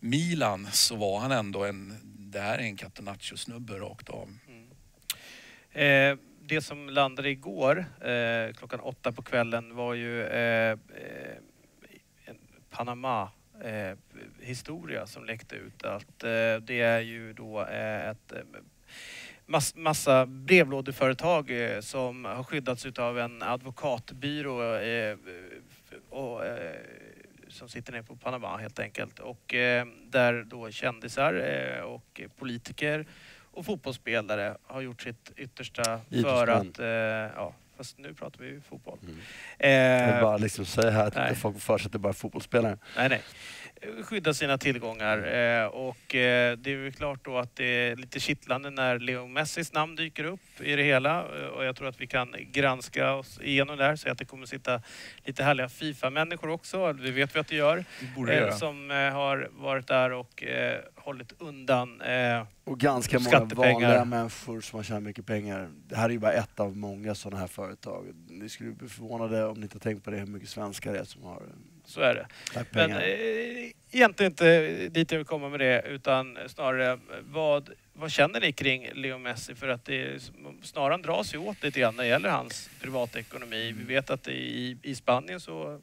Speaker 3: Milan så var han ändå en, det här är en Catenaccio-snubbe rakt av. Mm.
Speaker 1: Eh, det som landade igår eh, klockan åtta på kvällen var ju eh, eh, en Panama eh, historia som läckte ut att eh, det är ju då eh, ett eh, mass, massa brevlådeföretag eh, som har skyddats utav en advokatbyrå eh, och, eh, som sitter nere på Panama helt enkelt och eh, där då kändisar eh, och politiker och fotbollsspelare har gjort sitt yttersta för att, eh, ja, Fast nu pratar vi ju fotboll.
Speaker 4: Mm. Jag vill
Speaker 1: Eh,
Speaker 4: bara liksom säga här att
Speaker 1: nej.
Speaker 4: folk får för sig att det bara fotbollsspelare.
Speaker 1: nej, nej. Skydda sina tillgångar. Eh, och eh, det är ju klart då att det är lite kittlande när Leo Messis namn dyker upp i det hela. Eh, Och jag tror att vi kan granska oss igenom det här. Så att det kommer sitta lite härliga Fifa-människor också. Det vet vi att det gör.
Speaker 2: Det borde det göra.
Speaker 1: som har varit där och hållit undan.
Speaker 4: Och ganska många vanliga människor som har tjänat mycket pengar. Det här är ju bara ett av många sådana här företag. Ni skulle bli förvånade om ni inte har tänkt på det, hur mycket svenskar det är som har
Speaker 1: så är det.
Speaker 4: lagt
Speaker 1: Men
Speaker 4: pengar.
Speaker 1: eh, egentligen inte dit jag vill komma med det utan snarare vad, vad känner ni kring Leo Messi? För att det snaran dras ju åt lite grann när det gäller hans privatekonomi. Vi vet att i, i Spanien så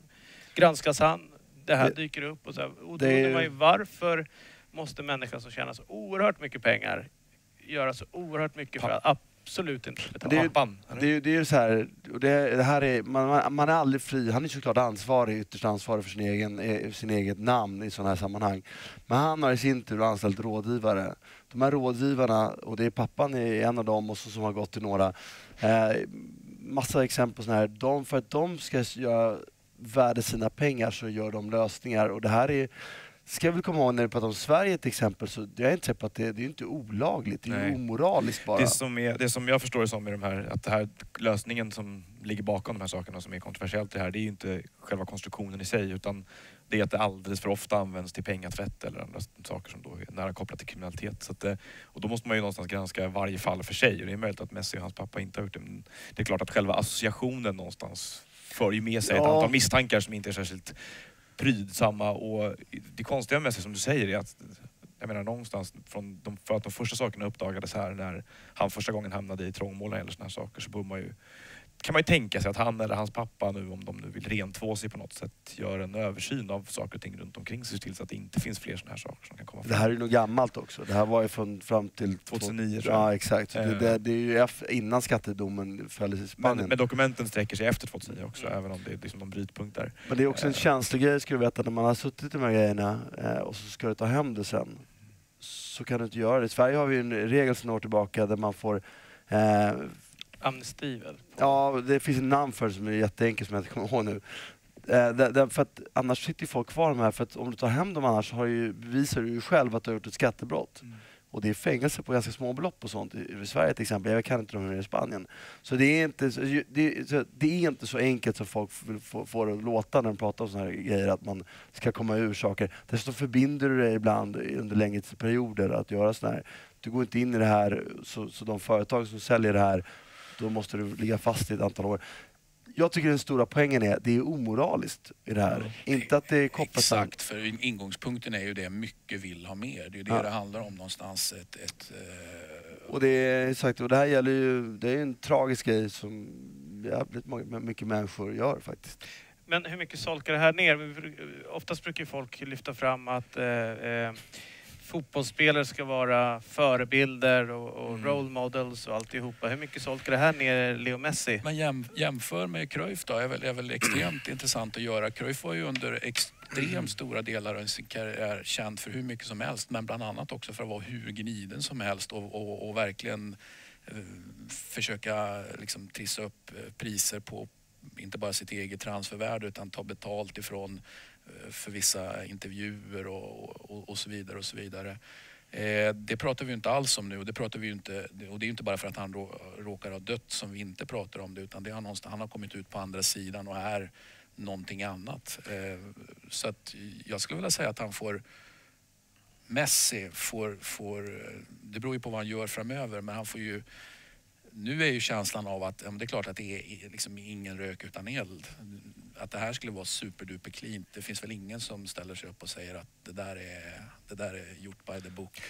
Speaker 1: granskas han. Det här
Speaker 4: Det-
Speaker 1: dyker upp och så här. Och då undrar man ju varför måste människan som tjänar så oerhört mycket pengar göra så oerhört mycket för att absolut inte betala?
Speaker 4: Det är? Det är det är ju så här, det, det här är, man, man, man är aldrig fri. Han är såklart ansvarig, ytterst ansvarig för sin egen, eh, sin eget namn i sådana här sammanhang. Men han har i sin tur anställt rådgivare. De här rådgivarna, och det är pappan är en av dem och så, som har gått till några, eh, massa exempel på sådana här. De, för att de ska göra värde sina pengar så gör de lösningar och det här är Ska jag väl komma ihåg när vi pratar om Sverige till exempel, så jag är inte säker på att det, det är inte olagligt, det är
Speaker 2: Nej.
Speaker 4: omoraliskt bara.
Speaker 2: Det som, är, det som jag förstår det som med de här, att det här lösningen som ligger bakom de här sakerna som är kontroversiellt i det här, det är ju inte själva konstruktionen i sig utan det är att det alldeles för ofta används till pengatvätt eller andra saker som då är nära kopplat till kriminalitet. Så det- och då måste man ju någonstans granska varje fall för sig och det är möjligt att Messi och hans pappa inte har gjort det. Men det är klart att själva associationen någonstans för ju med sig ett
Speaker 4: Ja.
Speaker 2: antal misstankar som inte är särskilt prydsamma och det konstiga med sig som du säger är att jag menar någonstans från de, för att de första sakerna uppdagades här när han första gången hamnade i trångmål eller såna här saker så borde man ju kan man ju tänka sig att han eller hans pappa nu, om de nu vill rentvå sig på något sätt, gör en översyn av saker och ting runt omkring sig. Till så att det inte finns fler såna här saker som kan komma
Speaker 4: Det
Speaker 2: fram.
Speaker 4: här är nog gammalt också. Det här var ju från, fram till...
Speaker 2: 2009 tror jag.
Speaker 4: Ja, exakt. Så det,
Speaker 2: Eh.
Speaker 4: det, det är ju innan skattedomen fälldes i Spanien.
Speaker 2: Men,
Speaker 4: Men,
Speaker 2: men dokumenten sträcker sig efter 2009 också,
Speaker 1: Mm.
Speaker 2: även om det är liksom någon brytpunkt där.
Speaker 4: det är också en
Speaker 2: eh.
Speaker 4: känslig grej ska du veta, när man har suttit i de här grejerna eh, och så ska du ta hem det sen. Så kan du inte göra det. I Sverige har vi en regel sedan år tillbaka där man får eh,
Speaker 1: Amnesti väl?
Speaker 4: Ja, det finns ett namn för det som är jätteenkelt som jag inte kommer ihåg nu. Eh, det, för att annars sitter ju folk kvar de här, för att om du tar hem dem annars har ju, bevisar du ju själv att du har gjort ett skattebrott.
Speaker 2: Mm.
Speaker 4: Och det är fängelse på ganska små belopp och sånt i, i Sverige till exempel. Jag kan inte de hur det är i Spanien. Så det är inte så, det, så, det är inte så enkelt som folk vill få, får det att låta när de pratar om sådana här grejer, att man ska komma ur saker. Dessutom förbinder du dig ibland under längre perioder att göra sådana här. Du går inte in i det här, så, så de företag som säljer det här, då måste du ligga fast i ett antal år. Jag tycker den stora poängen är, det är omoraliskt i det här. Inte att det är kopplat
Speaker 3: Exakt, för ingångspunkten är ju det mycket vill ha mer. Det är ju det
Speaker 4: Ja.
Speaker 3: det handlar om någonstans. Ett, ett, eh,
Speaker 4: Och det är exakt, och det här gäller ju, det är en tragisk grej som jävligt många, mycket människor gör faktiskt.
Speaker 1: Men hur mycket solkar det här ner? Oftast brukar ju folk lyfta fram att eh, eh, fotbollsspelare ska vara förebilder och, och
Speaker 2: Mm.
Speaker 1: role models och alltihopa. Hur mycket solkar det här ner Leo Messi?
Speaker 3: Men jäm, jämför med Cruyff då, är väl, är väl extremt intressant att göra. Cruyff var ju under extremt stora delar av sin karriär känd för hur mycket som helst men bland annat också för att vara hur gniden som helst och, och, och verkligen eh, försöka liksom, trissa upp eh, priser på inte bara sitt eget transfervärde utan ta betalt ifrån Eh, för vissa intervjuer och, och, och så vidare och så vidare. Eh, det pratar vi inte alls om nu och det pratar vi inte, och det är inte bara för att han rå, råkar ha dött som vi inte pratar om det utan det är han, någonstans, han har kommit ut på andra sidan och är någonting annat. Eh, så att jag skulle vilja säga att han får Messi får, får, det beror ju på vad han gör framöver, men han får ju nu är ju känslan av att det är klart att det är liksom ingen rök utan eld. Att det här skulle vara superduper clean. Det finns väl ingen som ställer sig upp och säger att det där är, det där är gjort by the book.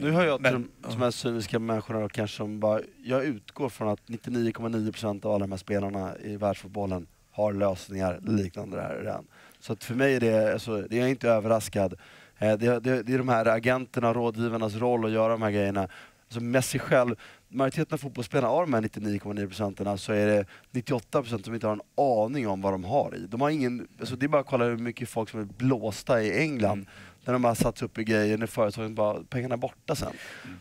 Speaker 4: Nu hör jag till
Speaker 2: Men-
Speaker 4: de, de här cyniska människorna då, kanske som bara, jag utgår från att 99,9% av alla de här spelarna i världsfotbollen har lösningar liknande det här redan. Så att för mig är det, alltså, det är jag inte överraskad. Eh, det, det, det är de här agenterna och rådgivarnas roll att göra de här grejerna. Alltså Messi själv, majoriteten av fotbollsspelarna, av de här 99,9 procenten, så är det 98 procent som inte har en aning om vad de har i. De har ingen, alltså det är bara att kolla hur mycket folk som är blåsta i England, när de bara satts upp i grejer, när företagen bara, pengarna är borta sen.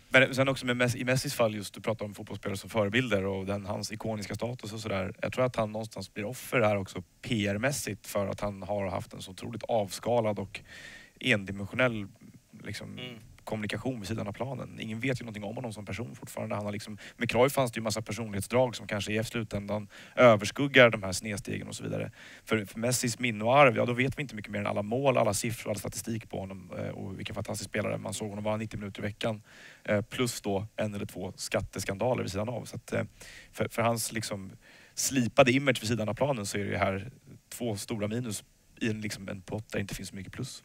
Speaker 2: Men sen också med Messi, i Messis fall, just du pratar om fotbollsspelare som förebilder och den, hans ikoniska status och sådär. Jag tror att han någonstans blir offer här också PR-mässigt för att han har haft en så otroligt avskalad och endimensionell liksom,
Speaker 1: Mm
Speaker 2: kommunikation vid sidan av planen. Ingen vet ju någonting om honom som person fortfarande. Han har liksom, med Cruyff fanns det ju massa personlighetsdrag som kanske i slutändan överskuggar de här snedstegen och så vidare. För, för Messis minne och arv, ja då vet vi inte mycket mer än alla mål, alla siffror, all statistik på honom eh, och vilken fantastisk spelare. Man såg honom bara 90 minuter i veckan. Eh, plus då en eller två skatteskandaler vid sidan av. Så att, eh, för, för hans liksom slipade image vid sidan av planen så är det här två stora minus i en, liksom, en pott där det inte finns så mycket plus.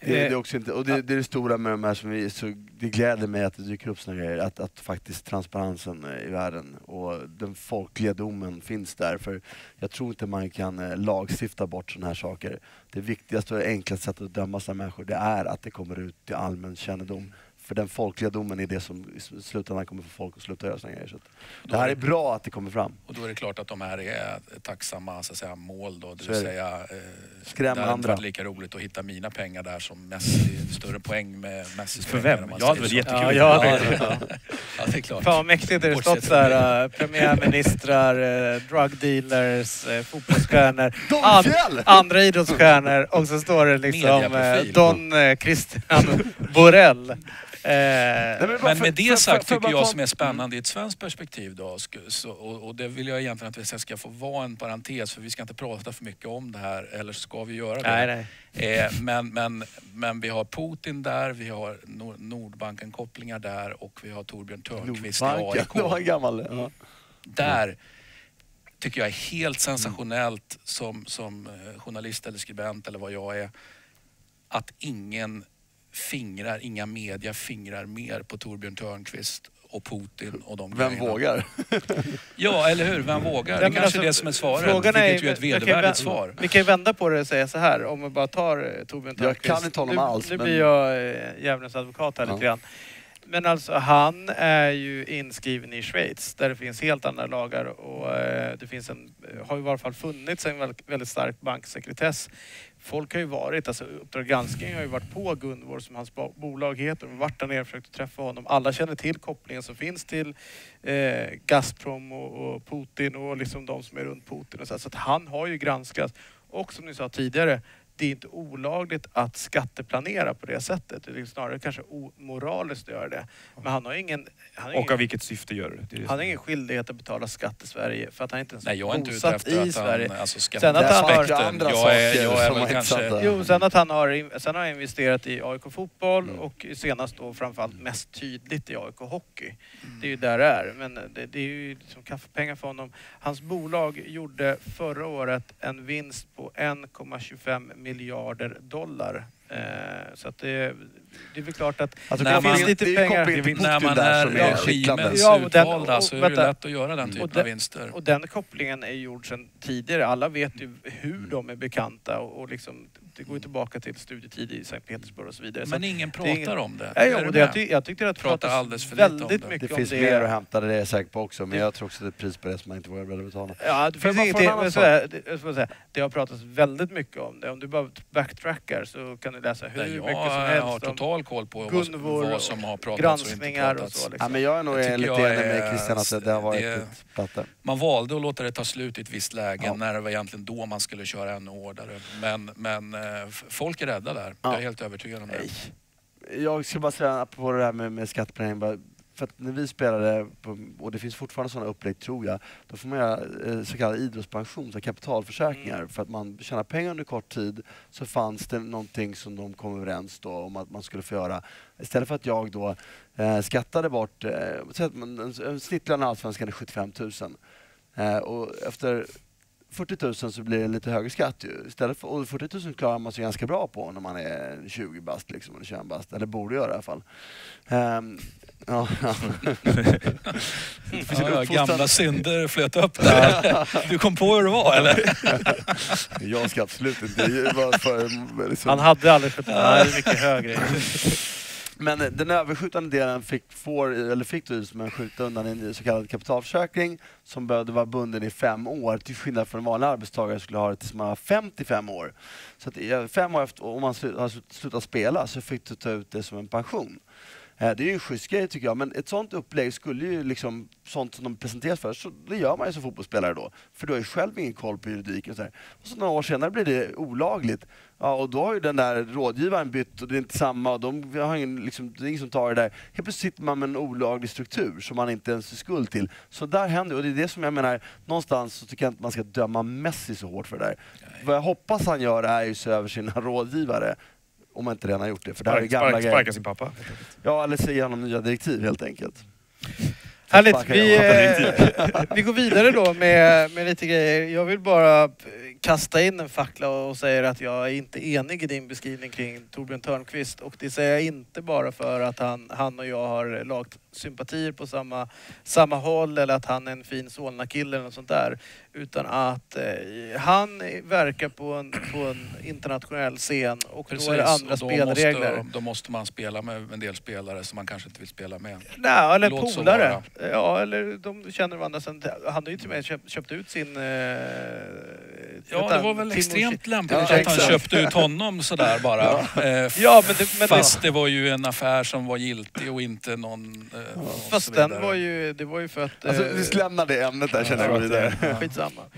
Speaker 4: Det, det,
Speaker 1: Eh,
Speaker 4: är också inte, och det, det är det stora med de här som vi, så det gläder mig att det dyker upp såna grejer, att, att faktiskt transparensen eh, i världen och den folkliga domen finns där. För jag tror inte man kan eh, lagstifta bort sådana här saker. Det viktigaste och enklaste sättet att döma sådana människor, det är att det kommer ut till allmän kännedom. För den folkliga domen är det som i slutändan kommer få folk att sluta göra sådana grejer. Så det här är bra att det kommer fram.
Speaker 3: Och då är det klart att de här är tacksamma så att säga, mål då. Det
Speaker 4: Så
Speaker 3: vill
Speaker 4: är det.
Speaker 3: säga, eh,
Speaker 4: Skrämma
Speaker 3: det
Speaker 4: andra.
Speaker 3: varit lika roligt att hitta mina pengar där som Messi. Större poäng med Messis
Speaker 2: För
Speaker 3: pengar.
Speaker 2: vem?
Speaker 3: om man
Speaker 2: Jag hade
Speaker 3: så.
Speaker 2: jättekul.
Speaker 1: Ja,
Speaker 3: Ja, det, ja, det är klart.
Speaker 1: Fan vad mäktigt det stått såhär, uh, premiärministrar, uh, drug dealers, uh, fotbollsstjärnor,
Speaker 4: Don
Speaker 1: an- andra idrottsstjärnor och så står det liksom
Speaker 3: Mediaprofil.
Speaker 1: Don uh, Christian Borell. Eh,
Speaker 4: men bara
Speaker 3: Men
Speaker 4: för-
Speaker 3: med det sagt
Speaker 4: för-
Speaker 3: tycker jag som är spännande i ett svenskt perspektiv då, så, och, och det vill jag egentligen att vi ska få vara en parentes för vi ska inte prata för mycket om det här, eller ska vi göra det?
Speaker 1: nej, nej.
Speaker 3: Eh, men, men, men vi har Putin där, vi har Nor- Nordbanken-kopplingar där och vi har Torbjörn Törnqvist i
Speaker 4: Nordbanken, det var en
Speaker 3: AIK.
Speaker 4: gammal... Ja.
Speaker 3: Där tycker jag är helt sensationellt som, som eh, journalist eller skribent eller vad jag är, att ingen fingrar, inga media fingrar mer på Torbjörn Törnqvist och Putin och de
Speaker 4: Vem
Speaker 3: grejerna.
Speaker 4: vågar?
Speaker 3: Ja, eller hur? Vem vågar? Det
Speaker 1: men
Speaker 3: kanske
Speaker 1: alltså,
Speaker 3: är det som är svaret,
Speaker 1: frågan
Speaker 3: vilket ju är ett vedervärdigt
Speaker 1: vä-
Speaker 3: svar.
Speaker 1: Vi kan ju vända på det och säga så här, om vi bara tar eh, Torbjörn
Speaker 4: Jag
Speaker 1: Törnqvist.
Speaker 4: kan inte honom
Speaker 1: nu,
Speaker 4: alls,
Speaker 1: Nu
Speaker 4: men-
Speaker 1: blir jag eh, djävulens advokat här
Speaker 4: Ja.
Speaker 1: lite grann. Men alltså han är ju inskriven i Schweiz där det finns helt andra lagar och eh, det finns en, har ju i varje fall funnits en väldigt stark banksekretess. Folk har ju varit, alltså Uppdrag granskning har ju varit på Gunvor som hans bolag heter. De har varit där nere och försökt träffa honom. Alla känner till kopplingen som finns till eh, Gazprom och, och Putin och liksom de som är runt Putin. Och så, så att han har ju granskats. Och som ni sa tidigare, det är inte olagligt att skatteplanera på det sättet. Det är snarare kanske omoraliskt att göra det. Men han har ingen, han har
Speaker 2: Och av
Speaker 1: ingen,
Speaker 2: vilket syfte gör du det? det?
Speaker 1: han har ingen skilldighet att betala skatt i Sverige för att han inte ens
Speaker 3: Nej, jag är inte ute
Speaker 1: bosatt
Speaker 3: efter
Speaker 1: i
Speaker 3: att
Speaker 1: Sverige.
Speaker 3: han... Alltså,
Speaker 1: Sen att han har-
Speaker 4: finns det andra
Speaker 3: jag är,
Speaker 4: saker
Speaker 3: jag är
Speaker 4: som
Speaker 3: väl
Speaker 4: är
Speaker 3: kanske...
Speaker 4: intressanta.
Speaker 1: Jo, sen att han har, sen har han investerat i AIK Fotboll
Speaker 4: Mm.
Speaker 1: och senast då framförallt mest tydligt i AIK Hockey. Det är ju där det är. Men det, det är ju liksom kaffepengar för honom. Hans bolag gjorde förra året en vinst på 1,25 miljarder dollar. Eh, så att det, det är väl klart att
Speaker 4: Alltså,
Speaker 3: När
Speaker 4: kopplingen-
Speaker 3: man-
Speaker 1: lite
Speaker 4: det är
Speaker 1: pengar.
Speaker 4: till
Speaker 3: När man är
Speaker 4: är
Speaker 3: regimens
Speaker 1: Ja,
Speaker 3: utvalda så är det
Speaker 1: vänta.
Speaker 3: lätt att göra den typen
Speaker 1: den-
Speaker 3: av vinster.
Speaker 1: Och den kopplingen är gjord sedan tidigare. Alla vet ju hur
Speaker 3: Mm.
Speaker 1: de är bekanta och, och liksom, det går ju tillbaka till studietid i Sankt Petersburg och så vidare. Så
Speaker 3: Men ingen
Speaker 1: det är ingen-
Speaker 3: pratar om det.
Speaker 1: Ja,
Speaker 3: Är
Speaker 1: jo, det, jag, ty, jag tyckte att det
Speaker 3: Pratar
Speaker 1: pratas
Speaker 3: alldeles för lite om
Speaker 1: väldigt
Speaker 3: det.
Speaker 1: mycket
Speaker 4: Det
Speaker 1: om
Speaker 4: finns
Speaker 1: det.
Speaker 4: mer att hämta, det är jag säker på också. Men
Speaker 1: Det-
Speaker 4: jag tror också det är ett pris på det som man inte vågar betala.
Speaker 1: Ja, det
Speaker 4: jag
Speaker 1: finns så här, det, jag ska säga, det har pratats väldigt mycket om det. Om du bara backtrackar så kan du läsa hur
Speaker 3: Nej,
Speaker 1: mycket
Speaker 3: jag
Speaker 1: som
Speaker 3: har
Speaker 1: helst om
Speaker 3: total koll på vad,
Speaker 1: Gunvor
Speaker 3: vad som har pratats och inte
Speaker 1: granskningar och
Speaker 3: pratats.
Speaker 1: så.
Speaker 4: Ja,
Speaker 1: Liksom.
Speaker 4: men jag är nog
Speaker 3: Jag
Speaker 4: lite
Speaker 3: jag
Speaker 4: enig med Christian att det har varit
Speaker 3: det-
Speaker 4: ett platte.
Speaker 3: Man valde att låta det ta slut i ett visst läge
Speaker 4: Ja.
Speaker 3: när det var egentligen då man skulle köra ännu hårdare. Men, men folk är rädda där.
Speaker 4: Ja.
Speaker 3: Jag är helt övertygad om det.
Speaker 4: Jag ska bara säga apropå det här med, med skatteplanering. bara- För att när vi spelade, på, och det finns fortfarande sådana upplägg tror jag, då får man göra eh, så kallad idrottspension, så kapitalförsäkringar.
Speaker 1: Mm.
Speaker 4: För att man tjänar pengar under kort tid så fanns det någonting som de kom överens då om att man skulle få göra. Istället för att jag då eh, skattade bort, eh, en, i Allsvenskan är 75 000. Eh, och efter 40 000 så blir det lite högre skatt ju. Istället för, och 40 000 klarar man sig ganska bra på när man är 20 bast liksom, eller 21 bast. Eller borde göra i alla fall. Ehm, ja, ja.
Speaker 3: Ja, gamla synder flöt upp där. Du kom på hur det var eller?
Speaker 4: Jag ska absolut inte för... Liksom,
Speaker 1: Han hade aldrig fått... Nej, det är mycket högre.
Speaker 4: Men den överskjutande delen fick, får, eller fick du som en skjuta undan i en så kallad kapitalförsäkring som behövde vara bunden i fem år till skillnad från en vanlig arbetstagare skulle ha det tills man var 55 år. Så att fem år efter, om man slu- har slutat spela så fick du ta ut det som en pension. Eh, Det är ju en schysst grej tycker jag, men ett sånt upplägg skulle ju liksom, sånt som de presenteras för, så det gör man ju som fotbollsspelare då. För du har ju själv ingen koll på juridiken och så, och så några år senare blir det olagligt. Ja, och då har ju den där rådgivaren bytt och det är inte samma och de har ingen, liksom, det är ingen som tar det där. Helt plötsligt sitter man med en olaglig struktur som man inte ens är skuld till. Så där händer och det är det som jag menar, någonstans så tycker jag inte man ska döma Messi så hårt för det där. Vad jag hoppas han gör är ju se över sina rådgivare. Om man inte redan har gjort det, för det här är gamla
Speaker 2: spark,
Speaker 4: grejer.
Speaker 2: sparka sin pappa.
Speaker 4: Ja, eller säga honom nya direktiv helt enkelt.
Speaker 1: Härligt. Vi, eh, vi går vidare då med, med lite grejer. Jag vill bara kasta in en fackla och säga att jag är inte enig i din beskrivning kring Torbjörn Törnqvist. Och det säger jag inte bara för att han, han och jag har lagt sympatier på samma, samma håll eller att han är en fin Solna-kille eller något sånt där. Utan att eh, han verkar på en, på en internationell scen och då är det andra
Speaker 3: då
Speaker 1: spelregler.
Speaker 3: Måste, då måste man spela med en del spelare som man kanske inte vill spela med.
Speaker 1: Nej, eller
Speaker 3: Låt
Speaker 1: polare. Ja, eller de känner varandra sen. Han har ju till och med köpt, köpt ut sin... Eh,
Speaker 3: Ja, det var väl
Speaker 1: Timo
Speaker 3: extremt lämpligt
Speaker 4: Ja,
Speaker 3: att han köpte ut honom sådär bara. Eh,
Speaker 1: Ja, men det- men det-
Speaker 3: fast det var ju en affär som var giltig och inte någon... eh,
Speaker 1: Fast den var ju, det var ju för att...
Speaker 4: Alltså,
Speaker 1: eh,
Speaker 4: vi lämnar det ämnet där känner jag vidare.
Speaker 3: Ja.
Speaker 1: Skitsamma.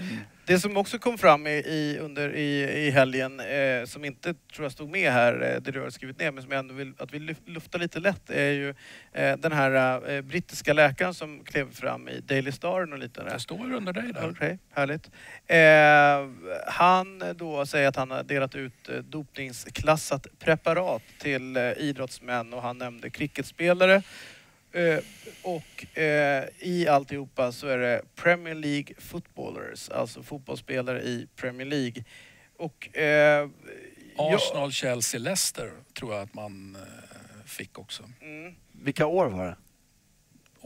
Speaker 1: Det som också kom fram i, i, under, i, i helgen, eh, som inte tror jag stod med här, eh, det du har skrivit ner, men som jag ändå vill att vi luftar lite lätt, är ju eh, den här eh, brittiska läkaren som klev fram i Daily Star och liknande.
Speaker 3: Det står under dig där.
Speaker 1: Okej, härligt. Eh, han då säger att han har delat ut eh, dopningsklassat preparat till idrottsmän och han nämnde cricketspelare. Eh, och eh, i alltihopa så är det Premier League footballers, alltså fotbollsspelare i Premier League. Och eh,
Speaker 3: Arsenal, Chelsea, Leicester tror jag att man eh, fick också.
Speaker 1: mm,
Speaker 4: Vilka år var det?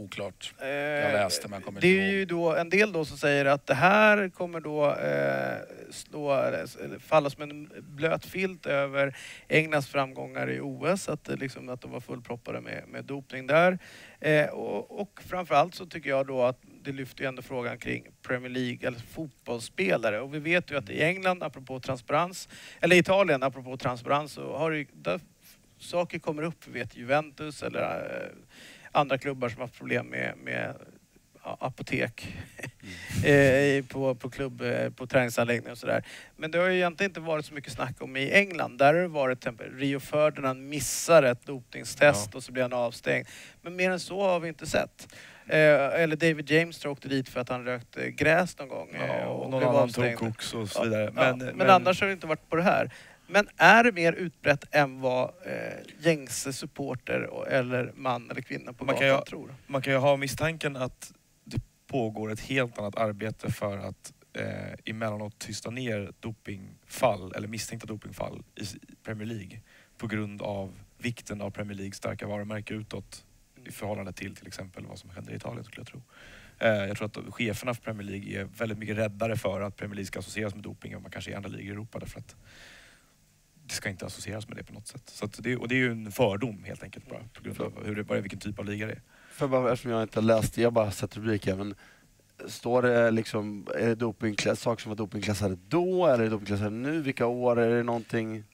Speaker 3: Oklart.
Speaker 1: Eh,
Speaker 3: Jag läste men jag kommer
Speaker 1: Det
Speaker 3: inte
Speaker 1: är
Speaker 3: ihåg.
Speaker 1: ju då en del då som säger att det här kommer då eh, slå, falla som en blöt filt över Englands framgångar i OS. Att, det liksom, att de var fullproppade med, med dopning där. Eh, och, och framförallt så tycker jag då att det lyfter ju ändå frågan kring Premier League, eller fotbollsspelare. Och vi vet ju att i England, apropå transparens, eller Italien, apropå transparens, så har det ju, där saker kommer upp. Vi vet Juventus eller eh, andra klubbar som har haft problem med, med ja, apotek eh, på, på klubb, eh, på träningsanläggningar och sådär. Men det har ju egentligen inte varit så mycket snack om i England. Där har det varit till exempel Rio Ferdinand missar ett dopningstest och så blir han avstängd. Men mer än så har vi inte sett. Eh, eller David James tror jag åkte dit för att han rökte gräs någon gång
Speaker 2: Ja,
Speaker 1: och,
Speaker 2: och någon annan tog koks och så
Speaker 1: Ja,
Speaker 2: vidare.
Speaker 1: ja,
Speaker 2: Men,
Speaker 1: men, annars har det inte varit på det här. Men är det mer utbrett än vad eh, gängse supporter eller man eller kvinna på
Speaker 2: Man
Speaker 1: gatan
Speaker 2: ju-
Speaker 1: tror?
Speaker 2: man kan ju ha misstanken att det pågår ett helt annat arbete för att eh, emellanåt tysta ner dopingfall eller misstänkta dopingfall i Premier League på grund av vikten av Premier Leagues starka varumärke utåt i förhållande till till exempel vad som händer i Italien skulle jag tro. Eh, jag tror att cheferna för Premier League är väldigt mycket räddare för att Premier League ska associeras med doping än man kanske är i andra ligor i Europa därför att det ska inte associeras med det på något sätt. Så det, och det är ju en fördom helt enkelt bara på grund av hur vad vilken typ av liga det är.
Speaker 4: För bara, eftersom jag inte har läst jag har bara sett rubriken. Men står det liksom, är det dopingklass, saker som var dopingklassade då eller är det dopingklassade nu? Vilka år? Är det någonting?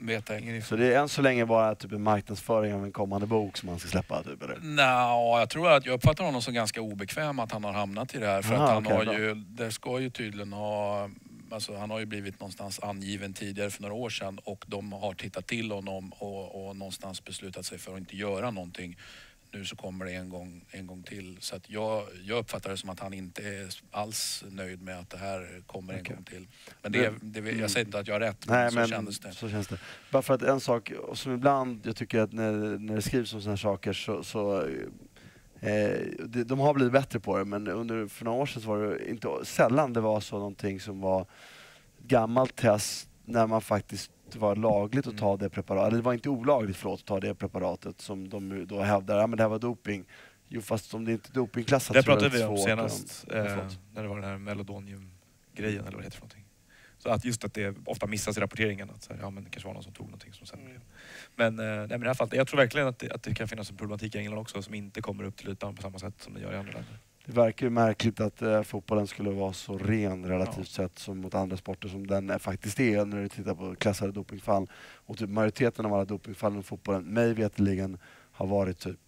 Speaker 3: Vet jag ingen
Speaker 4: Så det är än så länge bara typ en marknadsföring av en kommande bok som man ska släppa? Typ, eller?
Speaker 3: Nå, jag tror att jag uppfattar honom som ganska obekväm att han har hamnat i det här. För
Speaker 4: Aha,
Speaker 3: att han
Speaker 4: okej,
Speaker 3: har
Speaker 4: bra.
Speaker 3: ju, det ska ju tydligen ha, alltså han har ju blivit någonstans angiven tidigare för några år sedan och de har tittat till honom och, och någonstans beslutat sig för att inte göra någonting. Nu så kommer det en gång, en gång till. Så att jag, jag uppfattar det som att han inte är alls nöjd med att det här kommer en
Speaker 4: Okej.
Speaker 3: gång till. Men det, det, jag säger inte att jag har rätt, men
Speaker 4: Nej,
Speaker 3: så
Speaker 4: men
Speaker 3: kändes det.
Speaker 4: så känns det. Bara för att en sak, som ibland, jag tycker att när, när det skrivs om sådana här saker så, så de, de har blivit bättre på det, men under, för några år sedan var det inte sällan det var så någonting som var gammalt test när man faktiskt var lagligt att ta det preparatet, eller det var inte olagligt förlåt, att ta det preparatet som de då hävdar, ja men det här var doping. Jo fast om det inte är dopingklassat
Speaker 2: Det
Speaker 4: så är
Speaker 2: pratade vi om senast,
Speaker 4: att-
Speaker 2: eh, när det var den här melodonium-grejen eller vad det heter för någonting. Så att just att det ofta missas i rapporteringen. Att så här, ja, men det kanske var någon som tog någonting som sen
Speaker 1: Mm.
Speaker 2: blev. Men, eh, nej, men i det här fallet, jag tror verkligen att det, att det kan finnas en problematik i England också som inte kommer upp till ytan på samma sätt som det gör i andra länder.
Speaker 4: Det verkar ju märkligt att eh, fotbollen skulle vara så ren relativt sett som mot andra sporter som den är, faktiskt är när du tittar på klassade dopingfall. Och typ majoriteten av alla dopingfall inom fotbollen, mig veterligen, har varit typ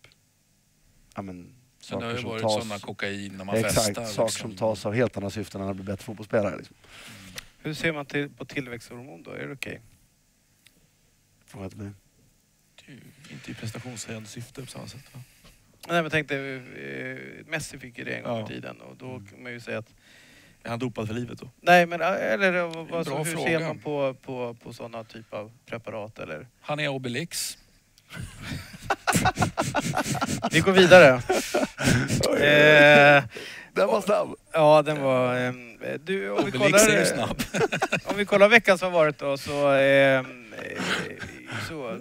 Speaker 4: ja, men, saker
Speaker 3: det har ju varit
Speaker 4: tas...
Speaker 3: sådana kokain när man
Speaker 4: Exakt,
Speaker 3: festar.
Speaker 4: saker
Speaker 3: liksom.
Speaker 4: som tas av helt andra syften än att bli bättre fotbollsspelare. Liksom.
Speaker 1: Hur ser man till, på tillväxthormon då? Är det okej?
Speaker 4: Fråga till mig.
Speaker 2: Inte i prestationshöjande syfte på samma sätt. Va?
Speaker 1: Nej men tänk dig, eh, Messi fick ju det en gång i
Speaker 2: Ja.
Speaker 1: tiden och då kan man ju säga att
Speaker 2: Är han dopad för livet då?
Speaker 1: Nej men eh, eller eh, vad, så, hur
Speaker 3: fråga.
Speaker 1: ser man på, på, på sådana typ av preparat eller?
Speaker 3: Han är Obelix.
Speaker 1: Vi går vidare. eh,
Speaker 4: Den var snabb!
Speaker 1: ja den var... Eh, du, om vi kollar,
Speaker 3: snabb.
Speaker 1: om vi kollar veckan som varit då så, eh, så,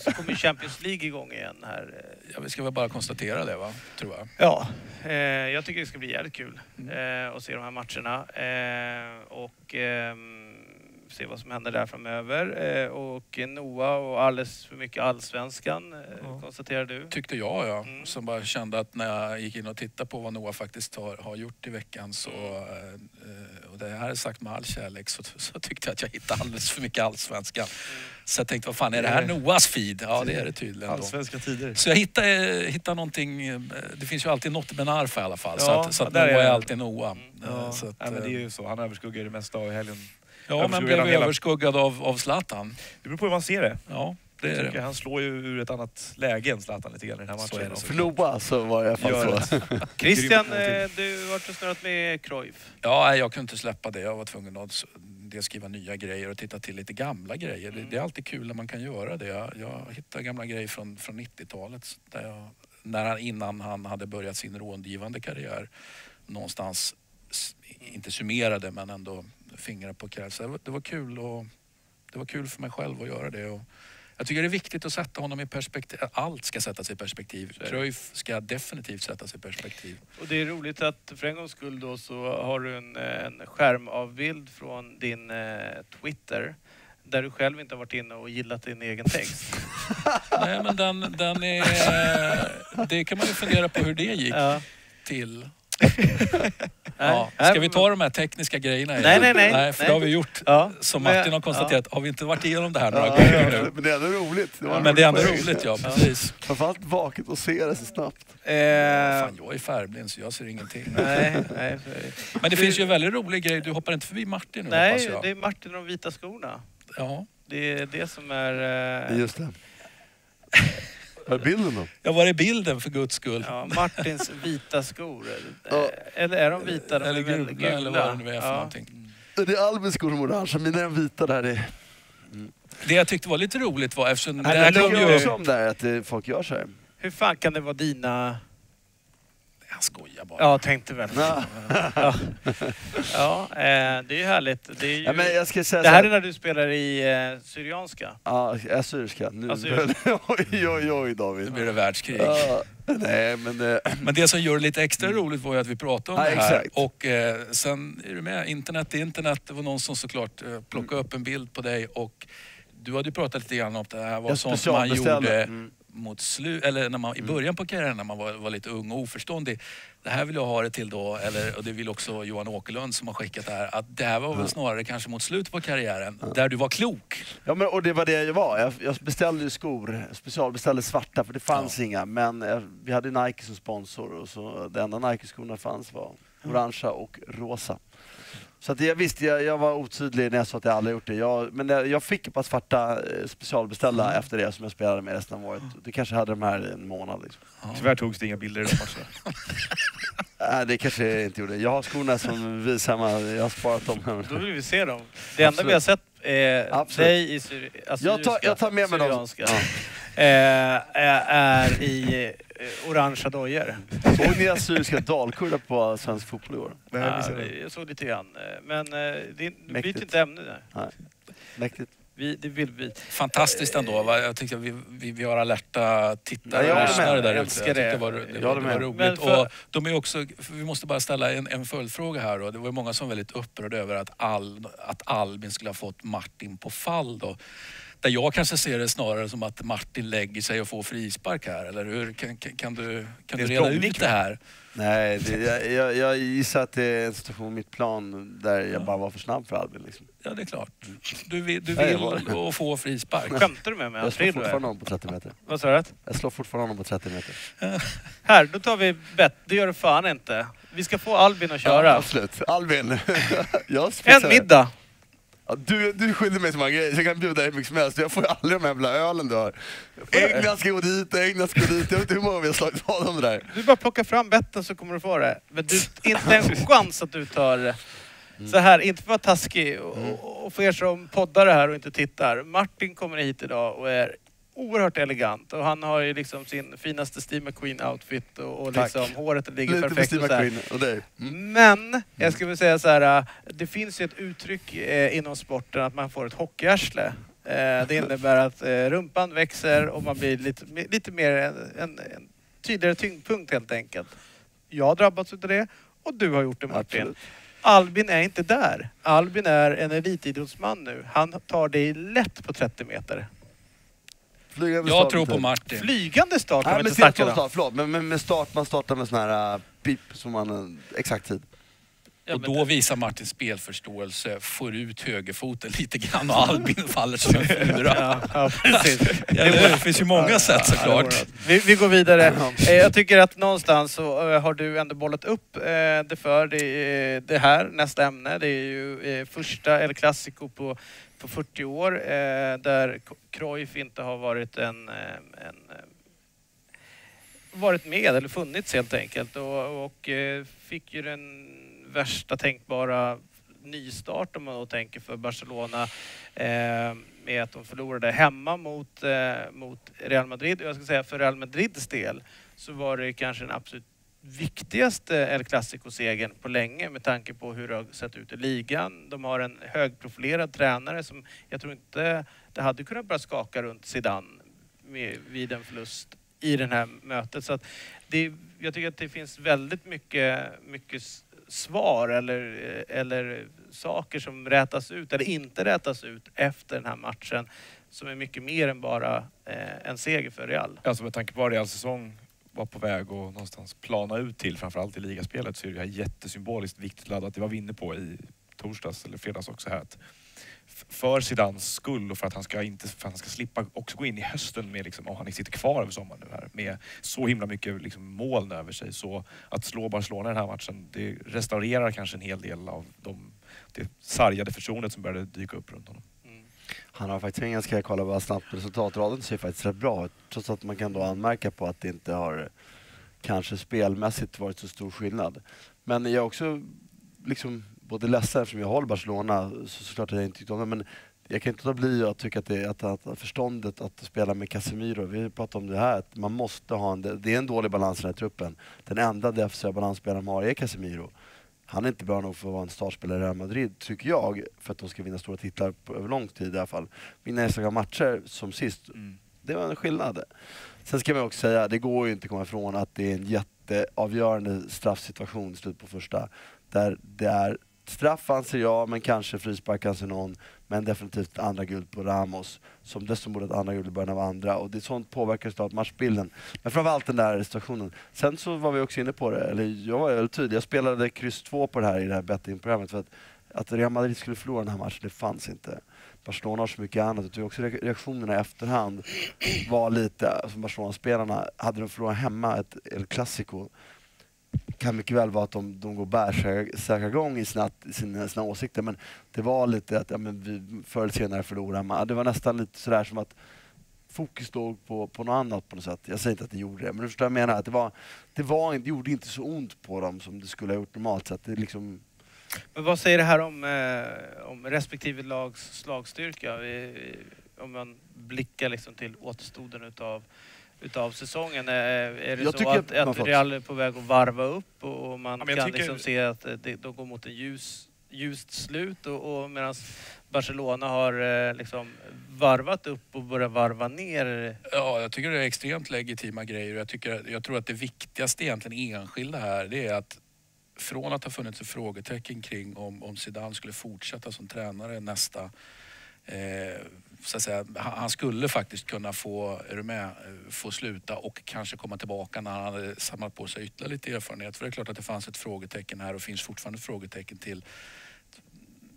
Speaker 1: så kommer Champions League igång igen här. eh,
Speaker 3: Ja, vi ska väl bara konstatera det va, tror jag.
Speaker 1: Ja, eh, jag tycker det ska bli jävligt kul
Speaker 3: Mm.
Speaker 1: eh, att se de här matcherna eh, och ehm, se vad som händer där framöver. Eh, och Noah och alldeles för mycket allsvenskan, eh,
Speaker 2: Ja.
Speaker 1: konstaterar du.
Speaker 3: Tyckte jag ja.
Speaker 1: Mm.
Speaker 3: Som bara kände att när jag gick in och tittade på vad Noah faktiskt har, har gjort i veckan så, eh, och det här är sagt med all kärlek, så, så tyckte jag att jag hittade alldeles för mycket allsvenskan. Så jag tänkte, vad fan är det här Noahs feed? Ja det är det tydligen.
Speaker 2: Allsvenska tider.
Speaker 3: Så jag hittade, hittade någonting, det finns ju alltid något med en arf i alla fall. så
Speaker 1: Ja,
Speaker 3: att, så att
Speaker 1: där
Speaker 3: Noah
Speaker 1: är
Speaker 3: alltid Noah.
Speaker 1: Mm.
Speaker 2: Ja.
Speaker 3: Så att,
Speaker 2: Nej, men det är ju så. Han överskuggar det mesta av helgen.
Speaker 3: Ja men blev
Speaker 2: hela-
Speaker 3: överskuggad av, av Zlatan.
Speaker 2: Det beror på hur man ser det.
Speaker 3: Ja, det är det.
Speaker 2: Han slår ju ur ett annat läge än Zlatan lite grann i den här
Speaker 3: Så
Speaker 2: matchen.
Speaker 3: är det
Speaker 4: Noah så var det i alla fall
Speaker 2: gör
Speaker 4: så.
Speaker 1: Christian, eh, du har varit och snurrat med Cruyff.
Speaker 3: Ja, jag kunde inte släppa det. Jag var tvungen att dels skriva nya grejer och titta till lite gamla grejer. Det, det är alltid kul när man kan göra det. Jag, jag hittar gamla grejer från, från 90-talet. Där jag, när han, innan han hade börjat sin rådgivande karriär någonstans, inte summerade men ändå fingrade på. Så det var, kul och det var kul för mig själv att göra det. Och jag tycker det är viktigt att sätta honom i perspektiv. Allt ska sättas i perspektiv. Cruyff ska definitivt sättas i perspektiv.
Speaker 1: Och det är roligt att för en gångs skull då så har du en, en skärmavbild från din eh, Twitter där du själv inte har varit inne och gillat din egen text.
Speaker 3: Nej men den, den är... Det kan man ju fundera på hur det gick
Speaker 1: ja.
Speaker 3: till. Ja. Ska vi ta de här tekniska grejerna igen?
Speaker 1: Nej, nej, nej.
Speaker 3: Nej, för
Speaker 1: Nej.
Speaker 3: det har vi gjort.
Speaker 1: Ja.
Speaker 3: Som Martin har konstaterat, har vi inte varit igenom det här några
Speaker 4: Ja,
Speaker 3: gånger nu?
Speaker 4: men det är ändå roligt. Det
Speaker 3: Men det är ändå roligt, ja. Precis.
Speaker 4: Framförallt vaket att se det så snabbt.
Speaker 1: Eh,
Speaker 3: Fan, jag är färgblind så jag ser ingenting.
Speaker 1: nej, nej,
Speaker 3: Men det finns ju en väldigt rolig grej. Du hoppar inte förbi Martin nu hoppas
Speaker 1: nej,
Speaker 3: jag?
Speaker 1: det är Martin och de vita skorna.
Speaker 3: Ja.
Speaker 1: Det är det som är... Eh,
Speaker 4: Just det. Var är bilden då?
Speaker 3: Jag var i bilden för guds skull.
Speaker 1: ja, Martins vita skor.
Speaker 4: Ja.
Speaker 1: Eller är de vita? De
Speaker 3: Eller
Speaker 1: är väl
Speaker 3: gula, eller vad det nu är för
Speaker 1: Ja.
Speaker 3: någonting.
Speaker 4: Det är Albins skor som är orangea, mina är de vita där. Det,
Speaker 3: Det jag tyckte var lite roligt var eftersom det
Speaker 1: Nej,
Speaker 3: här
Speaker 1: men
Speaker 3: kom
Speaker 1: lugn
Speaker 4: jag
Speaker 3: ju...
Speaker 4: också om det här, att folk gör så här.
Speaker 1: Hur fan kan det vara dina...
Speaker 3: Jag skojar bara.
Speaker 1: Ja, tänkte väl.
Speaker 4: Ja.
Speaker 1: Ja, ja eh, det är ju härligt. Det, är ju...
Speaker 4: Ja, men jag ska säga
Speaker 1: det
Speaker 4: så
Speaker 1: här är när du spelar i eh, Syrianska.
Speaker 4: Ja, assyriska. Nu.
Speaker 1: Assyriska.
Speaker 4: oj, oj, oj
Speaker 3: Nu
Speaker 4: David.
Speaker 3: blir det världskrig.
Speaker 4: Ja, nej, men... Eh,
Speaker 3: Men det som gör det lite extra roligt var ju att vi pratade om
Speaker 4: Ja,
Speaker 3: det här.
Speaker 4: exakt.
Speaker 3: Och eh, sen är du med, internet är internet. Det var någon som såklart eh, plockade upp en bild på dig och du hade ju pratat lite grann om det här var
Speaker 4: jag
Speaker 3: sånt som man gjorde
Speaker 4: Mm.
Speaker 3: Mot slu eller när man, i början på karriären när man var, var lite ung och oförståndig. Det här vill jag ha det till då, eller, och det vill också Johan Åkerlund som har skickat det här, att det här var väl snarare kanske mot slutet på karriären, där du var klok.
Speaker 4: Ja, men, och det var det jag var. Jag, jag beställde ju skor, specialbeställde svarta för det fanns inga. Men eh, vi hade Nike som sponsor och så det enda Nike-skorna fanns var orangea och rosa. Så att jag visste, jag, jag var otydlig när jag sa att jag aldrig gjort det. Jag, men jag, jag fick ett par svarta eh, specialbeställda efter det som jag spelade med resten av året. Det kanske hade de här i en månad. Liksom.
Speaker 2: Tyvärr togs det inga bilder i de matcherna.
Speaker 4: Nej, det kanske jag inte gjorde. Jag har skorna som visar mig, jag har sparat dem.
Speaker 1: Då vill vi se dem. Det enda vi har sett är
Speaker 4: Absolut.
Speaker 1: dig i syri-
Speaker 4: Jag tar, jag tar med mig dem.
Speaker 1: syrianska.
Speaker 4: Ja.
Speaker 1: Eh, är- i eh, orangea dojor.
Speaker 4: Såg ni assyriska dalkurrar på svensk fotboll i år?
Speaker 2: Nej,
Speaker 1: Ja, jag såg lite grann. Eh, Men eh, det, byter inte ämne nu.
Speaker 4: Mäktigt.
Speaker 1: Vi, det vill vi.
Speaker 3: Fantastiskt ändå. Va? Jag tycker vi, vi, vi har alerta tittare
Speaker 4: Ja, jag
Speaker 3: och lyssnare där
Speaker 1: Jag
Speaker 3: ute. Jag
Speaker 1: det.
Speaker 3: det var, det,
Speaker 4: Jag
Speaker 3: det var roligt.
Speaker 1: För-
Speaker 3: Och de är också, vi måste bara ställa en, en följdfråga här. Då. Det var många som var väldigt upprörda över att, Al, att Albin skulle ha fått Martin på fall. Då. Där jag kanske ser det snarare som att Martin lägger sig och får frispark här. Eller hur? Kan, kan, kan du, kan du reda ut det här?
Speaker 4: Nej, det, jag, jag, jag gissar att det är en situation mitt plan där jag bara var för snabb för Albin. Liksom.
Speaker 3: Ja, det är klart. Du vill, du vill och få frispark.
Speaker 1: Skämtar du med mig?
Speaker 4: Jag slår fortfarande honom på 30 meter.
Speaker 1: Vad sa du?
Speaker 4: Jag slår fortfarande honom på 30 meter.
Speaker 1: Här, då tar vi bett. Det gör du fan inte. Vi ska få Albin att köra.
Speaker 4: Ja, absolut. Albin. jag
Speaker 1: en middag.
Speaker 4: Ja, du, du skyller mig så många grejer så jag kan bjuda dig hur mycket som helst. Jag får ju aldrig de här jävla ölen du har. England ska gå dit, England ska gå dit. Jag vet inte hur många vi har slagit vad om det där.
Speaker 1: Du bara plocka fram betten så kommer du få det. Men du, inte en chans att du tar... Så här, inte för att vara taskig och, och- och för er som poddar det här och inte tittar. Martin kommer hit idag och är oerhört elegant och han har ju liksom sin finaste Steve McQueen-outfit och, och liksom håret ligger
Speaker 4: Lite
Speaker 1: perfekt.
Speaker 4: Steve
Speaker 1: och så här.
Speaker 4: McQueen och dig. Mm.
Speaker 1: Men jag skulle vilja säga så här, äh, det finns ju ett uttryck eh, inom sporten att man får ett hockeyarsle. Eh, det innebär att eh, rumpan växer och man blir lite, lite mer en, en, en tydligare tyngdpunkt helt enkelt. Jag har drabbats utav det och du har gjort det Martin.
Speaker 4: Absolut.
Speaker 1: Albin är inte där. Albin är en elitidrottsman nu. Han tar det lätt på 30 meter.
Speaker 4: Flygande
Speaker 3: Jag
Speaker 4: start
Speaker 3: tror på
Speaker 4: inte.
Speaker 3: Martin.
Speaker 1: Flygande start kan
Speaker 4: Nej
Speaker 1: vi inte snacka
Speaker 4: fel
Speaker 1: om.
Speaker 4: start, förlåt. Men, med start, man startar med sån här uh, pip som man, uh, exakt tid.
Speaker 1: Ja,
Speaker 3: och då visar Martin spelförståelse, får ut högerfoten lite grann och Albin faller som en fura.
Speaker 1: Ja?
Speaker 3: Det finns ju många sätt såklart.
Speaker 1: Vi, vi går vidare. Eh, Jag tycker att någonstans så eh, har du ändå bollat upp eh, det för det, det här, nästa ämne. Det är ju första El Clasico på, på 40 år eh, där Cruyff inte har varit en, en varit med eller funnits helt enkelt och, och fick ju den värsta tänkbara nystart om man då tänker för Barcelona eh, med att de förlorade hemma mot, eh, mot Real Madrid. Och jag ska säga för Real Madrids del så var det kanske den absolut viktigaste El Clasico-segern på länge med tanke på hur det har sett ut i ligan. De har en högprofilerad tränare som jag tror inte det hade kunnat börja skaka runt Zidane med, vid en förlust i det här mötet. Så att det, jag tycker att det finns väldigt mycket, mycket svar eller, eller saker som rätas ut eller inte rätas ut efter den här matchen som är mycket mer än bara eh, en seger för Real.
Speaker 2: Alltså med tanke på vad Reals säsong var på väg att någonstans plana ut till, framförallt i ligaspelet, så är det här jättesymboliskt viktigt laddat. Det var vi inne på i torsdags eller fredags också här. Att för Zidans skull och för att han ska, inte, för att han ska slippa också gå in i hösten med, liksom, om han sitter kvar över sommaren nu här, med så himla mycket liksom, moln över sig. Så att slå Barcelona i den här matchen, det restaurerar kanske en hel del av de, det sargade förtroendet som började dyka upp runt honom.
Speaker 1: Mm.
Speaker 4: Han har faktiskt ingen, ska jag kolla bara snabbt, resultatraden ser faktiskt rätt bra ut. Trots att man kan då anmärka på att det inte har kanske spelmässigt varit så stor skillnad. Men jag också liksom både ledsen eftersom jag håller Barcelona, så såklart att jag inte tyckte om det. Men jag kan inte låta bli att tycka att det att, att, förståndet att spela med Casemiro, vi pratade om det här, att man måste ha en, det är en dålig balans i den här truppen. Den enda defensiva balansspelaren de har är Casemiro. Han är inte bra nog för att vara en startspelare i Real Madrid, tycker jag, för att de ska vinna stora titlar på, över lång tid i alla fall. Vinna enstaka matcher som sist, det var en skillnad. Sen ska man också säga, det går ju inte att komma ifrån att det är en jätteavgörande straffsituation i slutet på första. Där det är straff anser jag, men kanske frispark anser någon. Men definitivt andra guld på Ramos, som dessutom borde ha ett andra guld i början av andra. Och det sånt påverkar såklart matchbilden. Men framförallt den där situationen. Sen så var vi också inne på det, eller jag var väldigt tydlig. Jag spelade kryss 2 på det här i det här bettingprogrammet. För att, att Real Madrid skulle förlora den här matchen, det fanns inte. Barcelona har så mycket annat. Jag tycker också reaktionerna i efterhand var lite, alltså Barcelona-spelarna, hade de förlorat hemma ett El Clasico kan mycket väl vara att de, de går bärsärkagång i sina, sina, sina åsikter men det var lite att ja, men vi förr eller senare förlorar man. Det var nästan lite sådär som att fokus låg på, på något annat på något sätt. Jag säger inte att det gjorde det, men du förstår vad jag menar. Att det, var, det, var, det gjorde inte så ont på dem som det skulle ha gjort normalt sett. Det liksom,
Speaker 1: Men vad säger det här om, eh, om respektive lags slagstyrka? Om man blickar liksom till återstoden utav, utav säsongen. Eh, är det
Speaker 4: Jag
Speaker 1: så att,
Speaker 4: att
Speaker 1: att Real är på väg att varva upp och man
Speaker 2: Ja,
Speaker 1: kan
Speaker 2: tycker-
Speaker 1: liksom se att eh, det, de går mot en ljus ljust slut och, och medan Barcelona har eh, liksom varvat upp och börjat varva ner.
Speaker 3: Ja, jag tycker det är extremt legitima grejer. Jag, tycker, jag tror att det viktigaste egentligen enskilda här det är att från att ha funnits ett frågetecken kring om, om Zidane skulle fortsätta som tränare nästa eh, så att säga, han skulle faktiskt kunna få, är du med, eh, få sluta och kanske komma tillbaka när han hade samlat på sig ytterligare lite erfarenhet. För det är klart att det fanns ett frågetecken här och finns fortfarande frågetecken till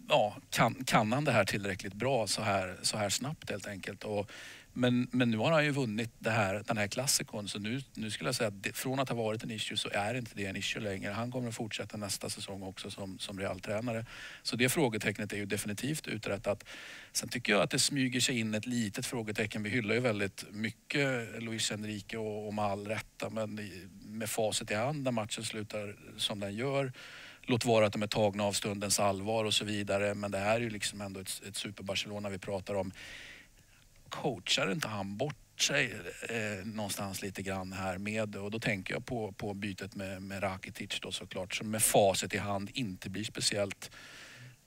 Speaker 3: ja, kan, kan han det här tillräckligt bra så här, så här snabbt helt enkelt? Och, men, men nu har han ju vunnit det här, den här klassikon så nu, nu skulle jag säga att det, från att ha varit en issue så är inte det en issue längre. Han kommer att fortsätta nästa säsong också som, som Real-tränare. Så det frågetecknet är ju definitivt uträttat. Sen tycker jag att det smyger sig in ett litet frågetecken. Vi hyllar ju väldigt mycket Luis Enrique och, och med all rätta men med facit i hand när matchen slutar som den gör Låt vara att de är tagna av stundens allvar och så vidare men det här är ju liksom ändå ett, ett super-Barcelona vi pratar om. Coachar inte han bort sig eh, någonstans lite grann här med och då tänker jag på, på bytet med, med Rakitic då såklart som med facit i hand inte blir speciellt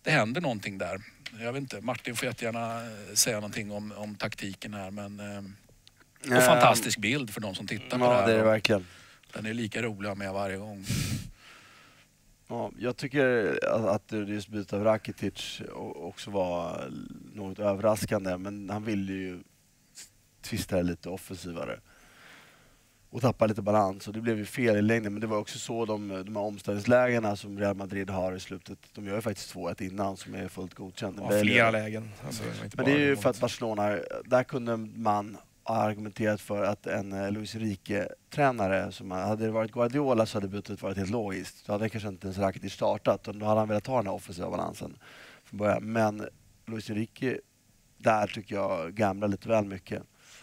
Speaker 3: det händer någonting där. Jag vet inte, Martin får jättegärna eh, säga någonting om, om taktiken här men eh, och fantastisk bild för de som tittar på
Speaker 4: ja,
Speaker 3: det här.
Speaker 4: Ja, det är det verkligen.
Speaker 3: Den är lika rolig med varje gång.
Speaker 4: Ja, jag tycker att just bytet av Rakitic också var något överraskande, men han ville ju twista lite offensivare och tappa lite balans och det blev ju fel i längden men det var också så de, de här omställningslägena som Real Madrid har i slutet, de gör ju faktiskt 2-1 innan som är fullt godkänt.
Speaker 2: Ja, flera lägen. Alltså,
Speaker 4: men det är ju för att Barcelona, där kunde man argumenterat för att en eh, Luis Enrique-tränare, som hade det varit Guardiola så hade bytet varit helt logiskt. Då hade kanske inte ens Rakitic startat och då hade han velat ta den här offensiva balansen från början. Men Luis Enrique, där tycker jag gamlar lite väl mycket.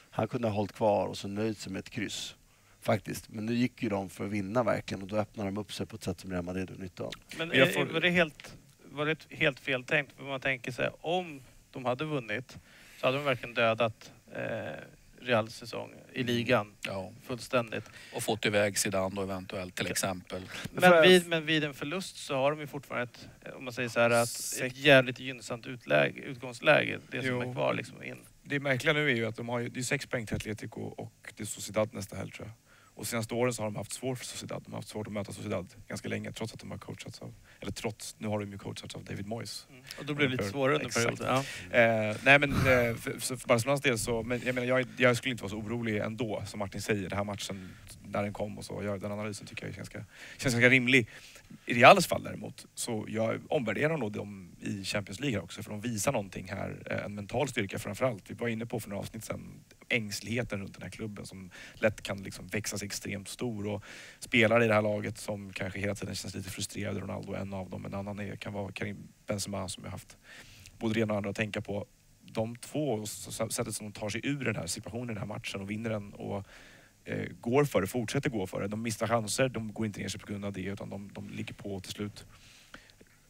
Speaker 4: Han kunde ha hållit kvar och så nöjt sig med ett kryss. Faktiskt. Men nu gick ju de för att vinna verkligen och då öppnade de upp sig på ett sätt som Real Madrid har nytta av.
Speaker 1: Men får... var, det helt, var det helt fel tänkt? För man tänker sig om de hade vunnit så hade de verkligen dödat eh, Reals säsong i mm. ligan. Ja. Fullständigt.
Speaker 3: Och fått iväg Zidane då eventuellt till exempel.
Speaker 1: Men vid, men vid en förlust så har de ju fortfarande ett, om man säger så här, att ett jävligt gynnsamt utläge, utgångsläge. Det som jo. är kvar liksom in.
Speaker 2: Det märkliga nu är ju att de har ju, det är sex poäng till Atletico och det är Sociedad nästa helg tror jag. Och senaste åren så har de haft svårt för Sociedad. De har haft svårt att möta Sociedad ganska länge trots att de har coachats av, eller trots, nu har de ju coachats av David Moyes. Mm.
Speaker 1: Och då blir det lite svårare under perioden.
Speaker 2: Ja. Eh, nej men eh, för, för Barcelonas del så, men jag menar jag, jag, skulle inte vara så orolig ändå som Martin säger. Den här matchen, när den kom och så, jag, den analysen tycker jag känns ganska, känns ganska rimlig. I Reals fall däremot, så jag omvärderar nog dem i Champions League också för de visar någonting här, eh, en mental styrka framförallt. Vi var inne på för några avsnitt sen, ängsligheten runt den här klubben som lätt kan liksom växa sig extremt stor och spelare i det här laget som kanske hela tiden känns lite frustrerade. Ronaldo är en av dem, en annan är, kan vara Karim Benzema som jag haft både det ena och andra att tänka på. De två, sättet som de tar sig ur den här situationen den här matchen och vinner den och eh, går för det, fortsätter gå för det. De missar chanser, de går inte ner sig på grund av det utan de, de ligger på till slut.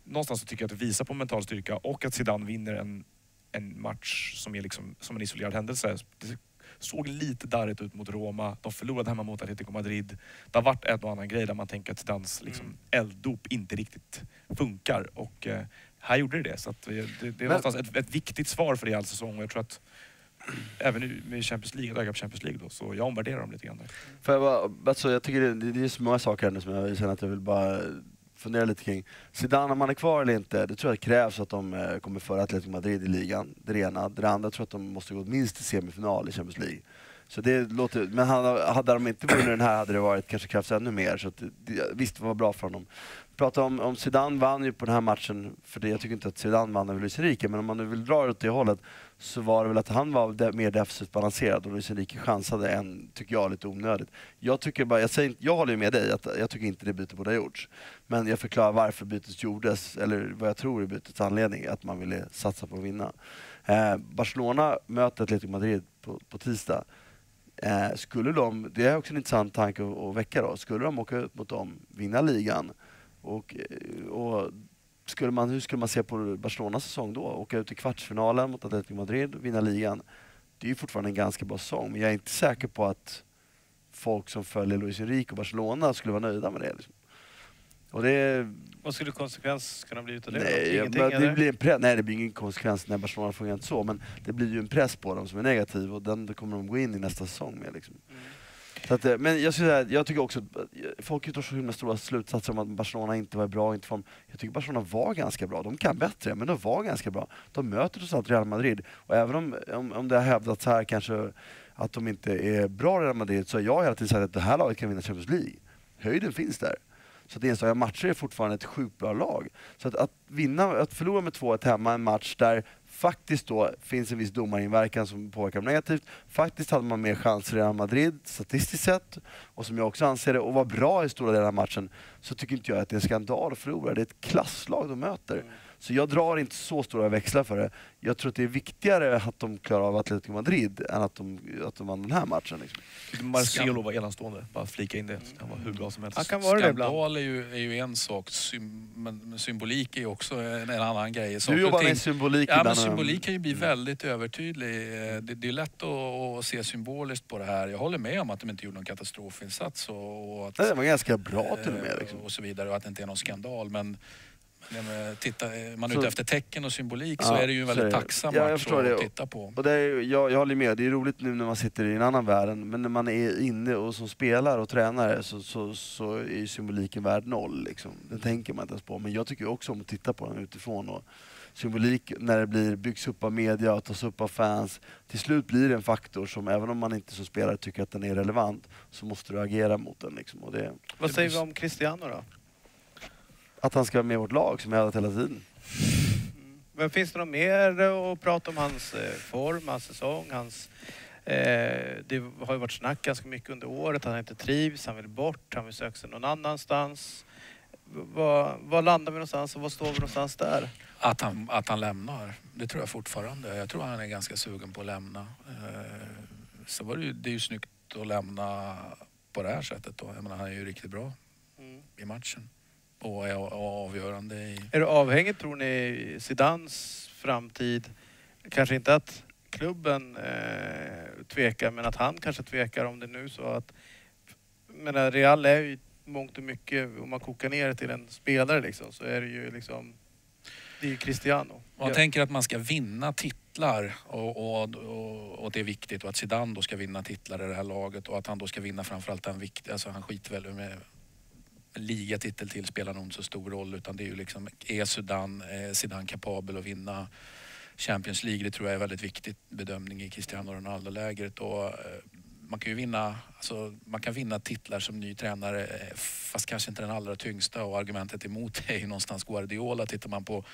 Speaker 2: Någonstans så tycker jag att det visar på mental styrka och att Zidane vinner en, en match som är liksom, som en isolerad händelse. Det såg lite darrigt ut mot Roma, de förlorade hemma mot Atletico Madrid. Det har varit en och annan grej där man tänker att Zidanes liksom, mm. elddop inte riktigt funkar och eh, här gjorde det det. Så det, det, det är Men... någonstans ett, ett viktigt svar för Real säsong jag tror att även med Champions League, öga på Champions League då, så jag omvärderar dem lite grann där.
Speaker 4: För jag, bara, alltså, jag tycker det, det är så många saker här nu som jag känner att jag vill bara fundera lite kring. Zidane, om han är kvar eller inte, det tror jag krävs att de eh, kommer före Atletico Madrid i ligan. Det ena. Det andra tror jag att de måste gå minst till semifinal i Champions League. Så det låter, men hade de inte vunnit den här hade det varit, kanske krävts ännu mer. Så det, visst, det var bra för honom prata om, om Zidane vann ju på den här matchen, för det, jag tycker inte att Zidane vann över Luis Enrique, men om man nu vill dra det åt det hållet så var det väl att han var mer defensivt balanserad och liksom Luis chansade än tycker jag, lite onödigt. Jag, tycker bara, jag, säger, jag håller ju med dig, att jag tycker inte det bytet borde ha gjorts. Men jag förklarar varför bytet gjordes, eller vad jag tror är bytets anledning, att man ville satsa på att vinna. Eh, Barcelona möter Atletico Madrid på, på tisdag. Eh, skulle de, det är också en intressant tanke att, att väcka då, skulle de åka ut mot dem, vinna ligan, och, och skulle man, hur skulle man se på Barcelonas säsong då? Åka ut i kvartsfinalen mot Atletico Madrid och vinna ligan. Det är ju fortfarande en ganska bra säsong, men jag är inte säker på att folk som följer Luis Enrique och Barcelona skulle vara nöjda med det. Liksom. Och det,
Speaker 1: Vad skulle konsekvens kunna bli utav det?
Speaker 4: nej,
Speaker 1: Ingenting,
Speaker 4: det
Speaker 1: eller?
Speaker 4: blir en press, nej, det blir ingen konsekvens när Barcelona fungerar inte så, men det blir ju en press på dem som är negativ och den kommer de gå in i nästa säsong med. Liksom.
Speaker 1: Mm.
Speaker 4: Så att, eh, men jag, skulle säga, jag tycker också att eh, folk drar så himla stora slutsatser om att Barcelona inte var bra. Inte form. Jag tycker Barcelona var ganska bra. De kan bättre, men de var ganska bra. De möter trots allt Real Madrid. Och även om, om, om det har hävdats här kanske att de inte är bra Real Madrid, så har jag hela tiden sagt att det här laget kan vinna Champions League. Höjden finns där. Så att enstaka matcher är fortfarande ett sjukt bra lag. Så att, att, vinna, att förlora med 2-1 hemma, en match där faktiskt då finns en viss domarinverkan som påverkar dem negativt. Faktiskt hade man mer chanser i Real Madrid statistiskt sett, och som jag också anser det, och var bra i stora delar av matchen, så tycker inte jag att det är en skandal att förlora. Det är ett klasslag de möter.
Speaker 1: Mm.
Speaker 4: Så jag drar inte så stora växlar för det. Jag tror att det är viktigare att de klarar av Atletico Madrid än att de, att de vann den här matchen. Liksom.
Speaker 2: Marcelo var enastående, bara flika in det. Han var hur bra som helst.
Speaker 1: Han kan vara det ibland.
Speaker 3: Skandal är ju, är ju en sak, sym, men symbolik är ju också en, en annan grej.
Speaker 4: Du
Speaker 3: Saker och
Speaker 4: jobbar
Speaker 3: ting-
Speaker 4: med symbolik
Speaker 3: Ja, men symbolik kan ju bli väldigt övertydlig. Eh, Det, det är lätt att, att se symboliskt på det här. Jag håller med om att de inte gjorde någon katastrofinsats och, och att,
Speaker 4: Nej, det var ganska bra till och med.
Speaker 3: eh,
Speaker 4: Liksom.
Speaker 3: och så vidare och att det inte är någon skandal. Men, men titta, är man är
Speaker 4: Så-
Speaker 3: ute efter tecken och symbolik så
Speaker 4: Ja,
Speaker 3: är det ju en
Speaker 4: så
Speaker 3: väldigt
Speaker 4: det.
Speaker 3: tacksam
Speaker 4: Ja, jag
Speaker 3: match
Speaker 4: förstår
Speaker 3: att
Speaker 4: det.
Speaker 3: titta på.
Speaker 4: Och det är, jag, jag håller med, det är roligt nu när man sitter i en annan värld, men när man är inne och som spelare och tränare så, så, så är ju symboliken värd noll. Liksom. Den tänker man inte ens på. Men jag tycker också om att titta på den utifrån. Och symbolik när det blir, byggs upp av media och tas upp av fans, till slut blir det en faktor som även om man inte som spelare tycker att den är relevant, så måste du agera mot den. Liksom. Och det,
Speaker 1: Vad säger vi om Cristiano då?
Speaker 4: Att han ska vara med i vårt lag som jag har haft hela tiden.
Speaker 1: Mm. Men finns det något mer att prata om hans eh, form, hans säsong, hans... Eh, det har ju varit snack ganska mycket under året, han inte trivs, han vill bort, han vill söka sig någon annanstans. V- Var, var landar vi någonstans och var står vi någonstans där?
Speaker 3: Att han, att han lämnar, det tror jag fortfarande. Jag tror han är ganska sugen på att lämna. Eh, Så var det, ju, det är ju snyggt att lämna på det här sättet då. Jag menar, han är ju riktigt bra
Speaker 1: Mm.
Speaker 3: i matchen. Och är avgörande i...
Speaker 1: Är det avhängigt tror ni Zidans framtid? Kanske inte att klubben eh, tvekar men att han kanske tvekar om det nu så att... Men Real är ju mångt och mycket, om man kokar ner det till en spelare liksom, så är det ju liksom... Det är ju Cristiano.
Speaker 3: Man
Speaker 1: Ja.
Speaker 3: tänker att man ska vinna titlar och, och, och, och det är viktigt och att Zidane då ska vinna titlar i det här laget och att han då ska vinna framförallt den viktiga, alltså han skiter väl med ligatitel till spelar nog inte så stor roll utan det är ju liksom, är Sudan är Zidane kapabel att vinna Champions League? Det tror jag är väldigt viktig bedömning i Cristiano Ronaldo-lägret och eh, man kan ju vinna, alltså, man kan vinna titlar som ny tränare eh, fast kanske inte den allra tyngsta och argumentet emot är ju någonstans Guardiola. Tittar man på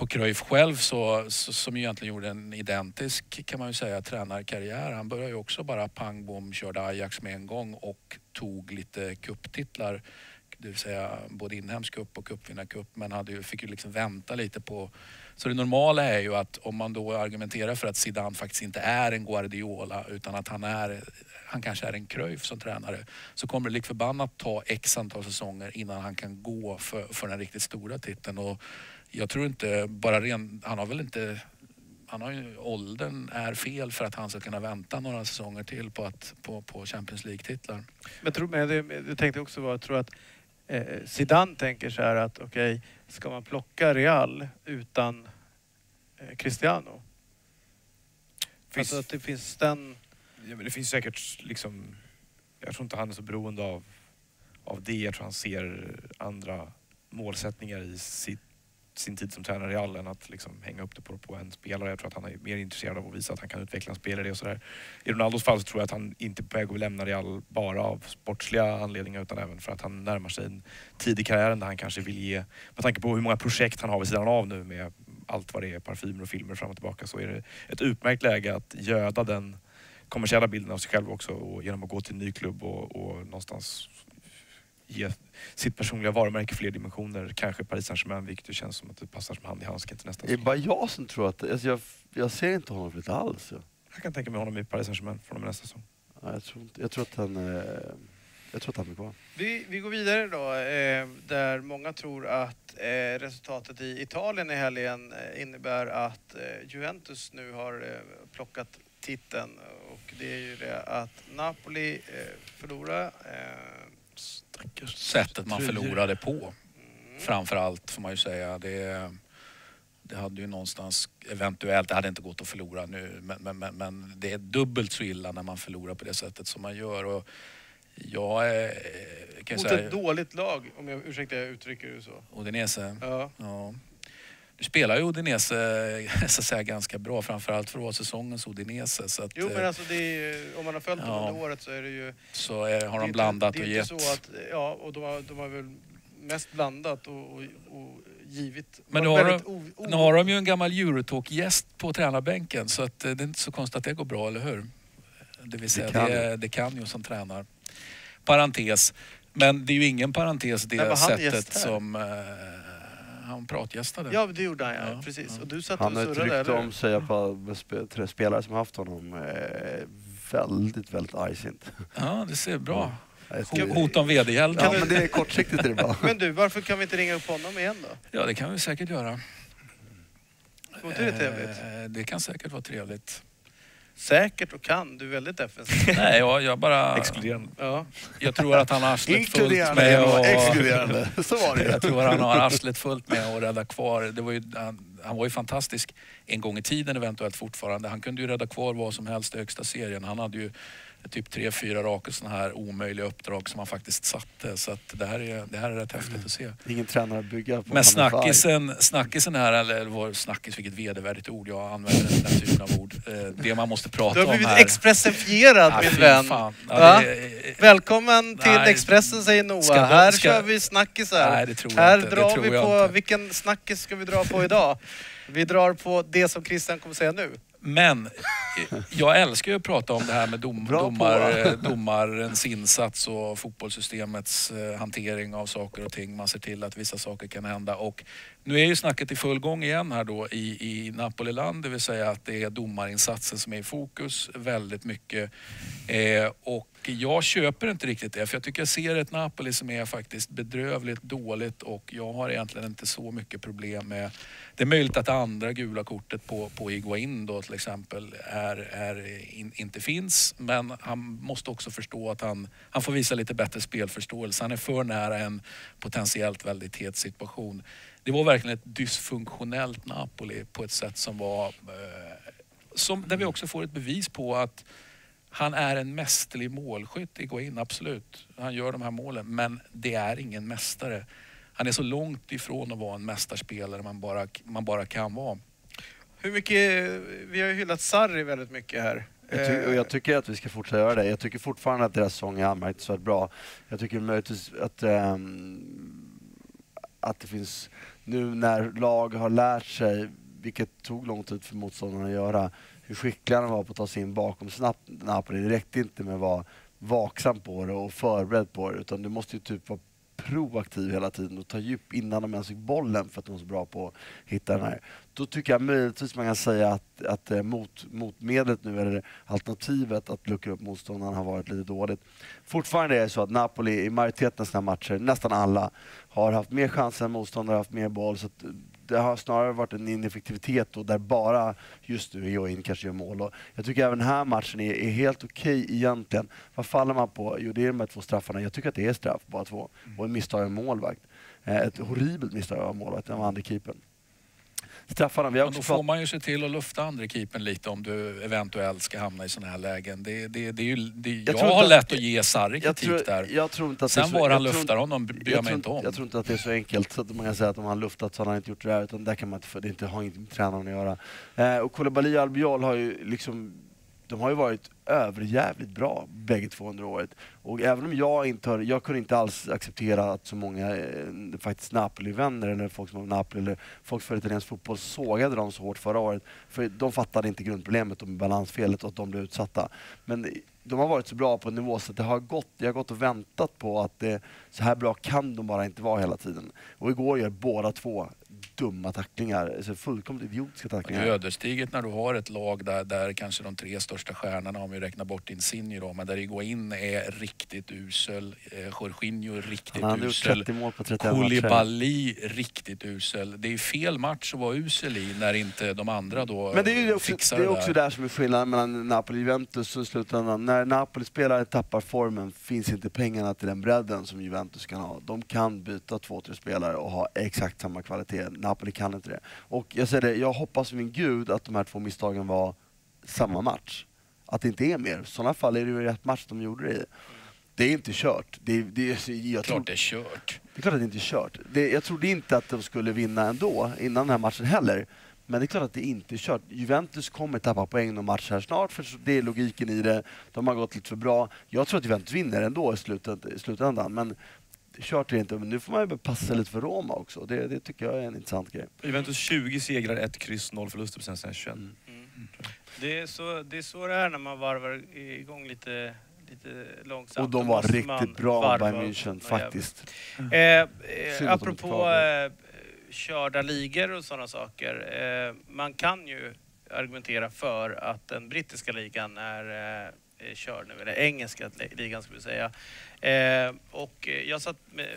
Speaker 3: på Cruyff själv så, så, som ju egentligen gjorde en identisk kan man ju säga tränarkarriär. Han började ju också bara pang bom körde Ajax med en gång och tog lite kupptitlar. Det vill säga både inhemsk cup och cupvinnarcup men hade ju, fick ju liksom vänta lite på så det normala är ju att om man då argumenterar för att Zidane faktiskt inte är en Guardiola utan att han är han kanske är en Cruyff som tränare så kommer det lik förbannat ta x antal säsonger innan han kan gå för, för den riktigt stora titeln. Och jag tror inte bara ren, han har väl inte han har ju, åldern är fel för att han ska kunna vänta några säsonger till på, att, på, på Champions League-titlar.
Speaker 1: Men tror, men det, jag tänkte också vara, jag tror att eh, Zidane tänker så här att okej, ska man plocka Real utan eh, Cristiano?
Speaker 2: Finns,
Speaker 1: Alltså att det finns den...
Speaker 2: ja, men det finns säkert liksom... Jag tror inte han är så beroende av, av det. Jag tror han ser andra målsättningar i sitt, sin tid som tränare i Real än att liksom hänga upp det på, på en spelare. Jag tror att han är mer intresserad av att visa att han kan utveckla en spelare och sådär. I Ronaldos fall så tror jag att han inte är på väg att lämna Real bara av sportsliga anledningar utan även för att han närmar sig en tid i karriären där han kanske vill ge, med tanke på hur många projekt han har vid sidan av nu med allt vad det är, parfymer och filmer fram och tillbaka, så är det ett utmärkt läge att göda den kommersiella bilden av sig själv också och genom att gå till en ny klubb och, och någonstans ge sitt personliga varumärke fler dimensioner. Kanske Paris Saint-Germain, vilket det känns som att det passar som hand i handsken till nästa
Speaker 4: Det är bara jag som tror att... Alltså jag, jag ser inte honom flytta alls. Ja.
Speaker 2: Jag kan tänka mig honom i Paris Saint-Germain från och med nästa säsong.
Speaker 4: Ja, jag, tror inte, jag, tror att han, eh, jag tror att han blir kvar.
Speaker 1: Vi, vi går vidare då, eh, där många tror att eh, resultatet i Italien i helgen eh, innebär att Juventus nu har plockat titeln och det är ju det att Napoli eh, förlorade eh,
Speaker 2: Stackars.
Speaker 3: sättet man förlorade på. Framför allt får man ju säga. Det, det hade ju någonstans, eventuellt, det hade inte gått att förlora nu, men, men, men, det är dubbelt så illa när man förlorar på det sättet som man gör. Och jag är, kan
Speaker 1: Mot
Speaker 3: säga,
Speaker 1: ett dåligt lag, om jag ursäkta jag uttrycker det så.
Speaker 3: Odinese.
Speaker 1: Ja.
Speaker 3: Ja. Spelar ju Odinese så att säga, ganska bra, framförallt för att vara säsongens Odinese. Så, att,
Speaker 1: Jo men
Speaker 3: eh,
Speaker 1: alltså det är, ju- om man har följt dem
Speaker 3: Ja.
Speaker 1: under året så är det ju...
Speaker 3: så är, har
Speaker 1: det
Speaker 3: de blandat och
Speaker 1: det är
Speaker 3: gett.
Speaker 1: inte så att, Ja, och de har, de har väl mest blandat och, och, och givit.
Speaker 3: Men nu har
Speaker 1: o,
Speaker 3: Nu har de ju en gammal Eurotalk-gäst på tränarbänken så att, eh, det är inte så konstigt att det går bra, eller hur? Det vill säga, det
Speaker 4: kan
Speaker 3: kan, det, kan ju som tränar. Parentes. Men det är ju ingen parentes det
Speaker 1: gäst
Speaker 3: sättet som eh, han pratgästade.
Speaker 1: Ja det gjorde han ja,
Speaker 3: Ja,
Speaker 1: precis.
Speaker 3: ja.
Speaker 1: Och du satt
Speaker 4: Han
Speaker 1: och
Speaker 4: har ett
Speaker 1: surrade
Speaker 4: rykte om sig spe- tre spelare som haft honom eh, väldigt, väldigt argsint.
Speaker 3: Ja, det ser bra. Hot om vedergällning.
Speaker 4: Ja, men det är kortsiktigt är det bra.
Speaker 1: Men du, varför kan vi inte ringa upp honom igen då?
Speaker 3: Ja, det kan vi säkert göra.
Speaker 1: Inte det trevligt?
Speaker 3: Eh, Det kan säkert vara trevligt.
Speaker 1: Säkert och kan, du är väldigt defensiv.
Speaker 3: Nej, jag, jag bara...
Speaker 2: Exkluderande.
Speaker 1: Ja.
Speaker 3: Jag tror att han har arslet fullt med
Speaker 4: och
Speaker 3: att-
Speaker 4: exkluderande. Så var det
Speaker 3: Jag tror han har arslet fullt med att rädda kvar. Det var ju, han, han var ju fantastisk en gång i tiden eventuellt fortfarande. Han kunde ju rädda kvar vad som helst i högsta serien. Han hade ju typ tre, fyra raka sådana här omöjliga uppdrag som han faktiskt satte. Så att det, här är, det här är rätt häftigt att se.
Speaker 4: Ingen tränare att bygga på.
Speaker 3: Men snackisen, snackisen här, eller var snackis, vilket vedervärdigt ord. Jag använder den här typen av ord. Eh, Det man måste prata
Speaker 1: Du har
Speaker 3: om
Speaker 1: blivit
Speaker 3: här.
Speaker 1: expressifierad
Speaker 3: Ja,
Speaker 1: min vän.
Speaker 3: fan. Ja, det-
Speaker 1: Välkommen till
Speaker 3: Nej.
Speaker 1: Expressen säger Noah.
Speaker 3: Ska
Speaker 1: här
Speaker 3: ska-
Speaker 1: kör vi snackisar.
Speaker 3: Nej, det tror jag
Speaker 1: här
Speaker 3: inte. Det
Speaker 1: drar
Speaker 3: tror
Speaker 1: vi
Speaker 3: jag
Speaker 1: på,
Speaker 3: inte.
Speaker 1: vilken snackis ska vi dra på idag? Vi drar på det som Christian kommer säga nu.
Speaker 3: Men jag älskar ju att prata om det här med dom, domar, eh, domarens insats och fotbollssystemets eh, hantering av saker och ting. Man ser till att vissa saker kan hända. Och nu är ju snacket i full gång igen här då i, i Napoliland. Det vill säga att det är domarinsatsen som är i fokus väldigt mycket. Eh, och jag köper inte riktigt det. För jag tycker jag ser ett Napoli som är faktiskt bedrövligt dåligt och jag har egentligen inte så mycket problem med... Det är möjligt att det andra gula kortet på, på Iguain då till exempel är, är, in, inte finns. Men han måste också förstå att han, han får visa lite bättre spelförståelse. Han är för nära en potentiellt väldigt het situation. Det var verkligen ett dysfunktionellt Napoli på ett sätt som var... Eh, som, där vi också får ett bevis på att han är en mästerlig målskytt, Iguain, absolut. Han gör de här målen, men det är ingen mästare. Han är så långt ifrån att vara en mästarspelare man bara, man bara kan vara.
Speaker 1: Hur mycket, vi har ju hyllat Sarri väldigt mycket här.
Speaker 4: Jag, ty- och jag tycker att vi ska fortsätta göra det. Jag tycker fortfarande att deras sång är anmärkningsvärt bra. Jag tycker möjligtvis att, ehm, att det finns, nu när lag har lärt sig, vilket tog lång tid för motståndarna att göra, hur skickliga de var på att ta sig in bakom snabbt Napoli. Det räckte inte med att vara vaksam på det och förberedd på det, utan du måste ju typ vara proaktiv hela tiden och ta djup innan de ens fick bollen för att de var så bra på att hitta den här. Då tycker jag möjligtvis man kan säga att, att eh, mot, motmedlet nu, eller alternativet att luckra upp motståndaren har varit lite dåligt. Fortfarande är det så att Napoli i majoriteten av sina matcher, nästan alla, har haft mer chanser än motståndare, haft mer boll. Så det har snarare varit en ineffektivitet då, där bara just nu Join kanske gör mål. Och jag tycker även den här matchen är, är helt okej egentligen. Vad faller man på? Jo, det är de här två straffarna. Jag tycker att det är straff, bara två. Och en misstag av en målvakt. Eh, ett horribelt misstag av målvakten, av andra keepern. Straffarna, vi har
Speaker 3: Men då
Speaker 4: också
Speaker 3: får man ju se till att lufta andra keepern lite om du eventuellt ska hamna i sådana här lägen. Det, det, det är ju, det, jag,
Speaker 4: tror
Speaker 3: har
Speaker 4: att-
Speaker 3: lätt att ge Sarri
Speaker 4: Jag
Speaker 3: kritik
Speaker 4: tror,
Speaker 3: där.
Speaker 4: jag tror inte att
Speaker 3: Sen var han
Speaker 4: jag
Speaker 3: luftar honom bryr jag,
Speaker 4: jag,
Speaker 3: mig inte om.
Speaker 4: jag tror inte att det är så enkelt så att man kan säga att om han luftat så hade han inte gjort det där. Utan där kan man inte, det har inte med tränaren att göra. Eh, och Koulibaly och Albiol har ju liksom de har ju varit överjävligt bra bägge två under året. Och även om jag inte har, jag kunde inte alls acceptera att så många eh, faktiskt Napoli-vänner eller folk som har Napoli eller folk för italiensk fotboll sågade dem så hårt förra året. För de fattade inte grundproblemet med balansfelet och att de blev utsatta. Men de har varit så bra på en nivå så att det har gått, jag har gått och väntat på att det, så här bra kan de bara inte vara hela tiden. Och igår gör båda två dumma tacklingar. Alltså fullkomligt idiotiska
Speaker 3: Det är
Speaker 4: tacklingar.
Speaker 3: ödesdigert när du har ett lag där, där kanske de tre största stjärnorna, om vi räknar bort Insigne då, men där Higuain är riktigt usel, eh, Jorginho är riktigt
Speaker 4: Han
Speaker 3: usel.
Speaker 4: 30 mål på 31 matcher.
Speaker 3: Koulibaly riktigt usel. Det är fel match att vara usel i när inte de andra då
Speaker 4: Men det är ju också, det är också
Speaker 3: där.
Speaker 4: där som är skillnaden mellan Napoli och Juventus i slutändan. När Napoli-spelare tappar formen finns inte pengarna till den bredden som Juventus kan ha. De kan byta två, tre spelare och ha exakt samma kvalitet. Napoli kan inte det. Och jag säger det, jag hoppas min gud att de här två misstagen var samma match. Att det inte är mer. I sådana fall är det ju rätt match de gjorde det i. Det är inte kört. Det, det, jag tror,
Speaker 3: Klart det är kört.
Speaker 4: det är klart att det inte är kört. Det, jag trodde inte att de skulle vinna ändå, innan den här matchen heller. Men det är klart att det inte är kört. Juventus kommer tappa poäng någon match här snart, för det är logiken i det. De har gått lite för bra. Jag tror att Juventus vinner ändå i slutändan, men kört inte. Men nu får man ju passa lite för Roma också. Det, det tycker jag är en intressant grej.
Speaker 2: Juventus 20 segrar, 1 kryss, 0 förluster på senaste 21.
Speaker 4: Mm.
Speaker 1: Mm. Det, är så, det är så det är när man varvar igång lite, lite långsamt.
Speaker 4: Och de var riktigt bra, Bayern München, faktiskt.
Speaker 1: jävligt. Eh, eh, apropå eh, körda ligor och sådana saker. Eh, man kan ju argumentera för att den brittiska ligan är eh, är körd nu, eller engelska ligan ska vi säga. Eh, och eh, jag satt med,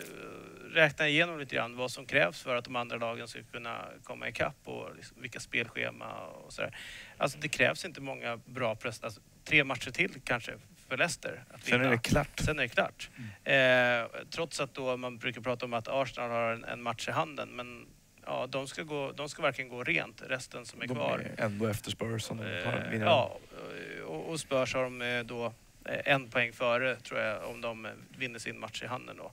Speaker 1: räknade igenom lite grann vad som krävs för att de andra lagen ska kunna komma ikapp och liksom vilka spelschema och sådär. Alltså det krävs inte många bra prestationer, alltså, tre matcher till kanske för Leicester att
Speaker 2: Sen är
Speaker 1: vinna.
Speaker 2: det klart.
Speaker 1: Sen är det klart. Eh, trots att då man brukar prata om att Arsenal har en, en match i handen, men ja, de ska, gå, de ska verkligen gå rent, resten som är
Speaker 2: De
Speaker 1: kvar.
Speaker 2: är ändå efter Spurs som har
Speaker 1: Eh,
Speaker 2: vinner.
Speaker 1: ja, och, och Spurs har de eh, då eh, en poäng före tror jag om de vinner sin match i handen då.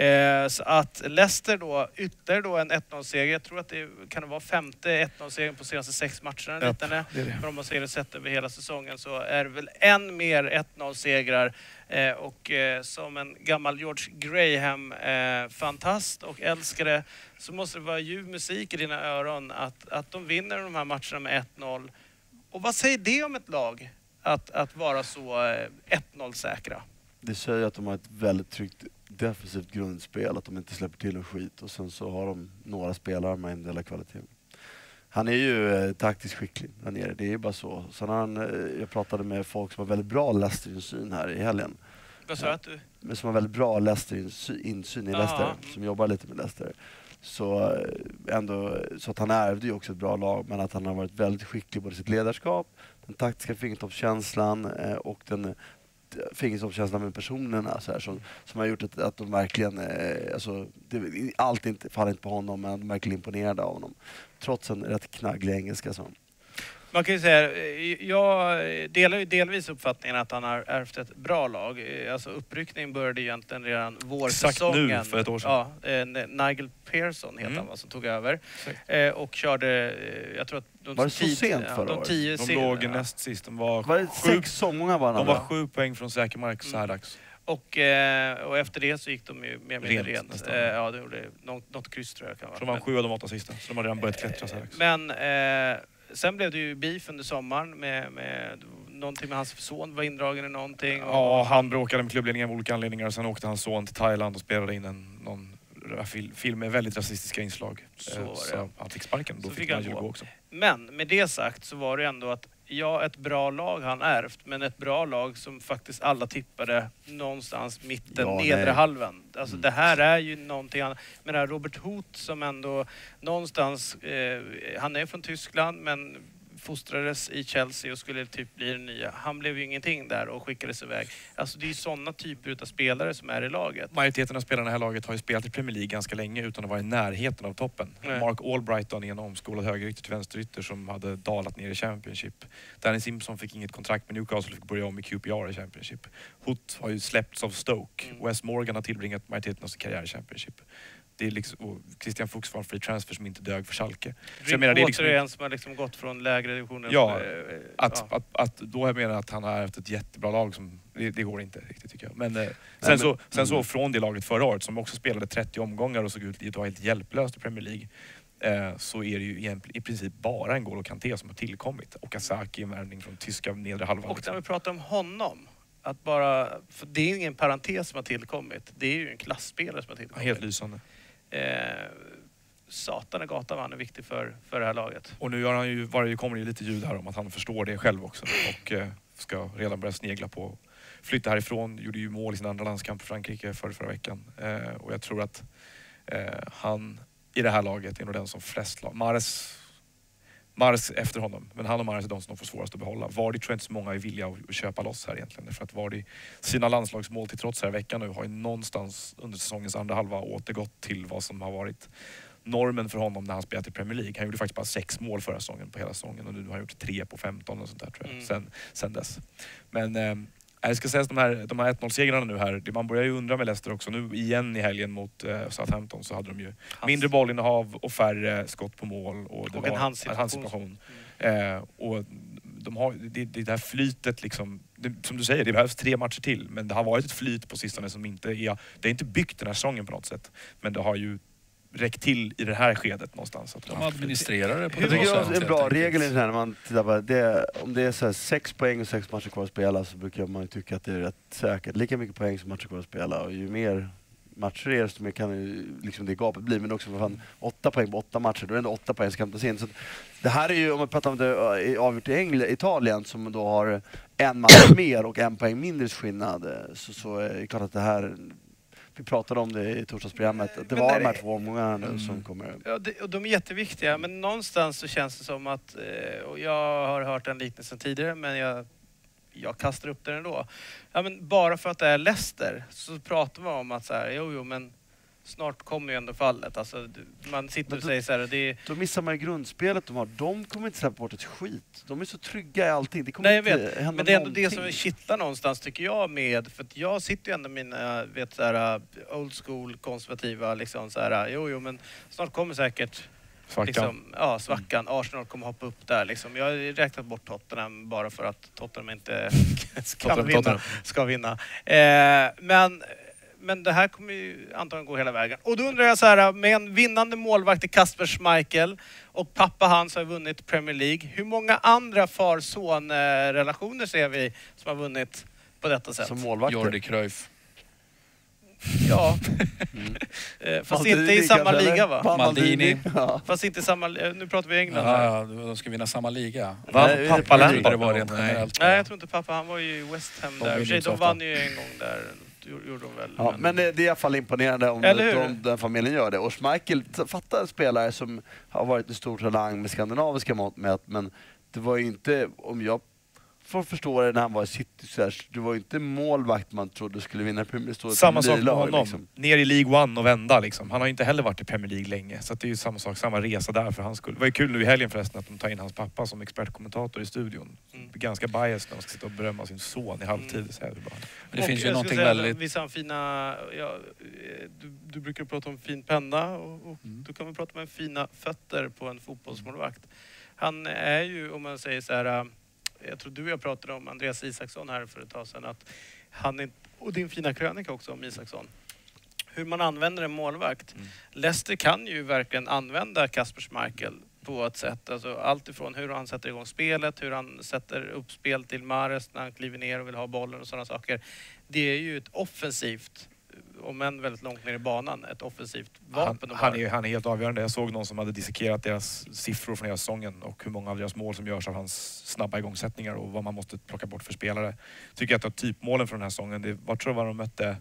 Speaker 1: Eh, så att Leicester då, ytterligare då en 1-0-seger. Jag tror att det kan det vara femte 1-0-segern på senaste sex matcherna. Liknande.
Speaker 2: det är det.
Speaker 1: Men om man ser det sett över hela säsongen så är det väl än mer 1-0-segrar. Eh, och eh, som en gammal George Graham-fantast eh, och älskare så måste det vara ljuv musik i dina öron att, att de vinner de här matcherna med 1-0. Och vad säger det om ett lag? Att, att vara så 1-0 säkra.
Speaker 4: Det säger att de har ett väldigt tryggt defensivt grundspel, att de inte släpper till en skit och sen så har de några spelare med en del av kvaliteten. Han är ju eh, taktiskt skicklig där nere, det är ju bara så. Sen han, eh, jag pratade med folk som har väldigt bra Leicester-insyn här i helgen.
Speaker 1: Vad sa du.
Speaker 4: Men som har väldigt bra Leicester-insyn i. Leicester, som jobbar lite med Leicester. Så, eh, ändå, så att han ärvde ju också ett bra lag, men att han har varit väldigt skicklig både i sitt ledarskap, den taktiska fingertoppskänslan och den fingertoppskänsla med personerna så här, som, som har gjort att, att de verkligen, eh, alltså, det, allt inte, faller inte på honom, men de är verkligen imponerade av honom. Trots en rätt knagglig engelska. Så.
Speaker 1: Man kan ju säga, eh, jag delar ju delvis uppfattningen att han har ärvt ett bra lag. Eh, Alltså uppryckningen började egentligen redan vårsäsongen.
Speaker 2: nu, för ett år sedan.
Speaker 1: Ja, eh, Nigel Pearson heter
Speaker 2: Mm.
Speaker 1: han va, som tog över.
Speaker 2: Exakt.
Speaker 1: Och körde, jag tror att... De
Speaker 4: Var det så
Speaker 1: tid-
Speaker 4: sent förra
Speaker 1: de
Speaker 4: året?
Speaker 1: tio
Speaker 2: De
Speaker 1: se-
Speaker 2: låg
Speaker 1: ja.
Speaker 2: näst sist. De var,
Speaker 4: Var det
Speaker 2: sju,
Speaker 4: sex omgångar var
Speaker 2: de var
Speaker 4: va?
Speaker 2: sju poäng från säker mark så här
Speaker 1: Mm.
Speaker 2: dags.
Speaker 1: Och, och efter det så gick de ju mer eller mindre
Speaker 2: Rent
Speaker 1: rent. ja, det gjorde något, något kryss tror jag kan vara.
Speaker 2: Så de vann sju av de åtta sista. Så de har redan börjat klättra så här dags.
Speaker 1: Men eh, sen blev det ju beef under sommaren med, med någonting med hans son var indragen i någonting. och-
Speaker 2: Ja, han bråkade med klubbledningen av olika anledningar. Sen åkte hans son till Thailand och spelade in en någon fil- film med väldigt rasistiska inslag.
Speaker 1: Så
Speaker 2: Eh, så han fick sparken. Då
Speaker 1: Så
Speaker 2: fick, han
Speaker 1: han gå
Speaker 2: också.
Speaker 1: Men med det sagt så var det ändå att ja, ett bra lag han ärvt, men ett bra lag som faktiskt alla tippade någonstans mitten,
Speaker 4: Ja,
Speaker 1: nedre
Speaker 4: nej.
Speaker 1: halvan. Alltså
Speaker 4: Mm.
Speaker 1: det här är ju någonting annat. Men det här Robert Hoth som ändå någonstans, eh, han är från Tyskland men fostrades i Chelsea och skulle typ bli den nya. Han blev ju ingenting där och skickades iväg. Alltså det är ju sådana typer av spelare som är i laget.
Speaker 2: Majoriteten av spelarna i det här laget har ju spelat i Premier League ganska länge utan att vara i närheten av toppen.
Speaker 1: Nej.
Speaker 2: Mark Albrighton är en omskolad högerytter till vänsterytter som hade dalat ner i Championship. Danny Simpson fick inget kontrakt med Newcastle och fick börja om i QPR i Championship. Hoot har ju släppts av Stoke.
Speaker 1: Mm.
Speaker 2: Wes Morgan har tillbringat majoriteten av sin karriär i Championship. Det är liksom, och Christian Fuchs var en free transfer som inte dög för Schalke. Så jag menar, det är liksom-
Speaker 1: Återigen som har liksom gått från lägre divisioner.
Speaker 2: Ja,
Speaker 1: eh,
Speaker 2: Att,
Speaker 1: ja.
Speaker 2: att, att då jag menar att han har haft ett jättebra lag, som, det, det går inte riktigt tycker jag. Men, eh, sen,
Speaker 4: men-
Speaker 2: så, sen så
Speaker 4: mm.
Speaker 2: från det laget förra året som också spelade 30 omgångar och såg ut att vara helt hjälplöst i Premier League. Eh, så är det ju i princip bara en N'Golo Kanté som har tillkommit. Och Asaki en värvning från tyska nedre halvan.
Speaker 1: Och när
Speaker 2: liksom.
Speaker 1: vi pratar om honom, att bara, för det är ingen parentes som har tillkommit. Det är ju en klassspelare som har
Speaker 2: Ja,
Speaker 1: tillkommit.
Speaker 2: Helt lysande.
Speaker 1: Eh, satan i gatan vad han är viktig för, för det här laget.
Speaker 2: Och nu har han ju, var det, kommer det ju lite ljud här om att han förstår det själv också och eh, ska redan börja snegla på flytta härifrån. Gjorde ju mål i sin andra landskamp för Frankrike förra, förra veckan. Eh, och jag tror att eh, han i det här laget är nog den som flest lag... Mares, Mares efter honom, men han och Mares är de som de får svårast att behålla. Vardy tror jag inte så många är villiga att, att köpa loss här egentligen. För att Vardy, sina landslagsmål till trots här i veckan nu, har ju någonstans under säsongens andra halva återgått till vad som har varit normen för honom när han spelade i Premier League. Han gjorde faktiskt bara sex mål förra säsongen på hela säsongen och nu har han gjort tre på 15 och sånt där tror jag,
Speaker 1: Mm.
Speaker 2: sen, sen dess. Men eh, jag ska säga att de här, de här 1-0-segrarna nu här, det- man börjar ju undra med Leicester också. Nu igen i helgen mot eh, Southampton så hade de ju
Speaker 1: Hans-
Speaker 2: mindre bollinnehav och färre skott på mål. Och, det
Speaker 1: Och en
Speaker 2: var
Speaker 1: handsituation.
Speaker 2: handsituation. Eh, och de har, det, det här flytet, liksom, det, som du säger, det behövs tre matcher till. Men det har varit ett flyt på sistone som inte är... Det är inte byggt den här säsongen på något sätt. Men det har ju räckt till i det här skedet någonstans. Att
Speaker 3: De administrerar det på
Speaker 4: Jag
Speaker 3: ett bra
Speaker 4: tycker
Speaker 3: sätt.
Speaker 4: det är en bra regel här när man tittar på det. Om det är så här sex poäng och sex matcher kvar att spela så brukar man ju tycka att det är rätt säkert. Lika mycket poäng som matcher kvar att spela och ju mer matcher det är desto mer kan ju liksom det gapet bli. Men också för fan, åtta poäng på åtta matcher, då är det ändå åtta poäng som ska hämtas in. Så det här är ju, om man pratar om det eh, avgjort i England, Italien som då har en match mer och en poäng mindre skillnad, eh, så, så är det klart att det här vi pratade om det i torsdagsprogrammet, att det
Speaker 1: Men
Speaker 4: var de här två omgångarna nu
Speaker 2: Mm.
Speaker 4: som kommer...
Speaker 1: Ja, det, och de är jätteviktiga, men någonstans så känns det som att, eh, och jag har hört den liknelsen tidigare, men jag, jag kastar upp den ändå. Ja, men bara för att det är Leicester så pratar man om att så här, jo, jo, men snart kommer ju ändå fallet. Alltså, man sitter
Speaker 4: Men
Speaker 1: och
Speaker 4: då-
Speaker 1: säger så här, det är,
Speaker 4: Då missar man ju grundspelet de har. De kommer inte släppa bort ett skit. De är så trygga i allting. Det kommer
Speaker 1: Nej, jag
Speaker 4: inte
Speaker 1: vet.
Speaker 4: hända
Speaker 1: Men det är ändå
Speaker 4: någonting.
Speaker 1: det som kittlar någonstans tycker jag med, för att jag sitter ju ändå med mina, vet så här, old school konservativa liksom så här, jo, jo, men snart kommer säkert
Speaker 2: Svackan.
Speaker 1: Liksom, ja, svackan. Arsenal kommer hoppa upp där. Liksom. Jag har räknat bort Tottenham bara för att Tottenham inte ska
Speaker 2: Tottenham,
Speaker 1: vinna.
Speaker 2: Tottenham.
Speaker 1: Ska vinna. Eh, men, men det här kommer ju antagligen gå hela vägen. Och då undrar jag så här, med en vinnande målvakt i Kasper Schmeichel och pappa hans har vunnit Premier League. Hur många andra far-son-relationer ser vi som har vunnit på detta sätt?
Speaker 4: Som målvakter.
Speaker 3: Jordi Cruyff.
Speaker 1: Ja,
Speaker 4: Mm.
Speaker 1: eh, fast
Speaker 4: Maldini
Speaker 1: inte i samma
Speaker 4: kanske,
Speaker 1: liga va?
Speaker 3: Maldini.
Speaker 4: Ja.
Speaker 1: Fast inte i samma... eh, Nu pratar vi England.
Speaker 3: Ja, ja, de ska vinna samma liga.
Speaker 2: Vann
Speaker 4: Nej,
Speaker 2: pappa Lampard?
Speaker 3: det var rent
Speaker 2: Nej.
Speaker 1: Nej, jag tror inte pappa. Han var ju i West Ham
Speaker 3: De
Speaker 1: där. De vann ju en gång där. Gjorde de väl.
Speaker 4: Ja, men det, det är i alla fall imponerande om de, den familjen gör det. Och Schmeichel, fatta en spelare som har varit en stor talang med skandinaviska mått mätt, men det var ju inte, om jag får förstå det när han var i City, så här, det var ju inte målvakt man trodde skulle vinna Premier League.
Speaker 2: Samma sak med honom.
Speaker 4: liksom.
Speaker 2: Ner i League One och vända liksom. Han har ju inte heller varit i Premier League länge. Så att det är ju samma sak, samma resa där för hans skull. Det var ju kul nu i helgen förresten att de tar in hans pappa som expertkommentator i studion.
Speaker 1: Mm.
Speaker 2: Ganska biased när de ska sitta och berömma sin son i halvtid.
Speaker 1: Mm.
Speaker 2: Så här, det bara.
Speaker 3: Men det
Speaker 1: Och
Speaker 3: finns ju någonting
Speaker 1: säga,
Speaker 3: väldigt...
Speaker 1: Vissa fina... Ja, eh, du, du brukar prata om fin penna och, och
Speaker 3: Mm.
Speaker 1: då kan vi prata om fina fötter på en fotbollsmålvakt. Han är ju, om man säger så här... Jag tror du och jag pratade om Andreas Isaksson här för ett tag sedan. Att han är, och din fina krönika också om Isaksson. Hur man använder en målvakt.
Speaker 2: Mm.
Speaker 1: Leicester kan ju verkligen använda Kasper Schmeichel på ett sätt. Alltså allt ifrån hur han sätter igång spelet, hur han sätter upp spel till Mares när han kliver ner och vill ha bollen och sådana saker. Det är ju ett offensivt, om än väldigt långt ner i banan, ett offensivt
Speaker 2: Han,
Speaker 1: vapen
Speaker 2: han,
Speaker 1: har.
Speaker 2: är, han är helt avgörande. Jag såg någon som hade dissekerat deras siffror från hela säsongen och hur många av deras mål som görs av hans snabba igångsättningar och vad man måste plocka bort för spelare. Tycker att typmålen från den här säsongen, det var tror jag var de mötte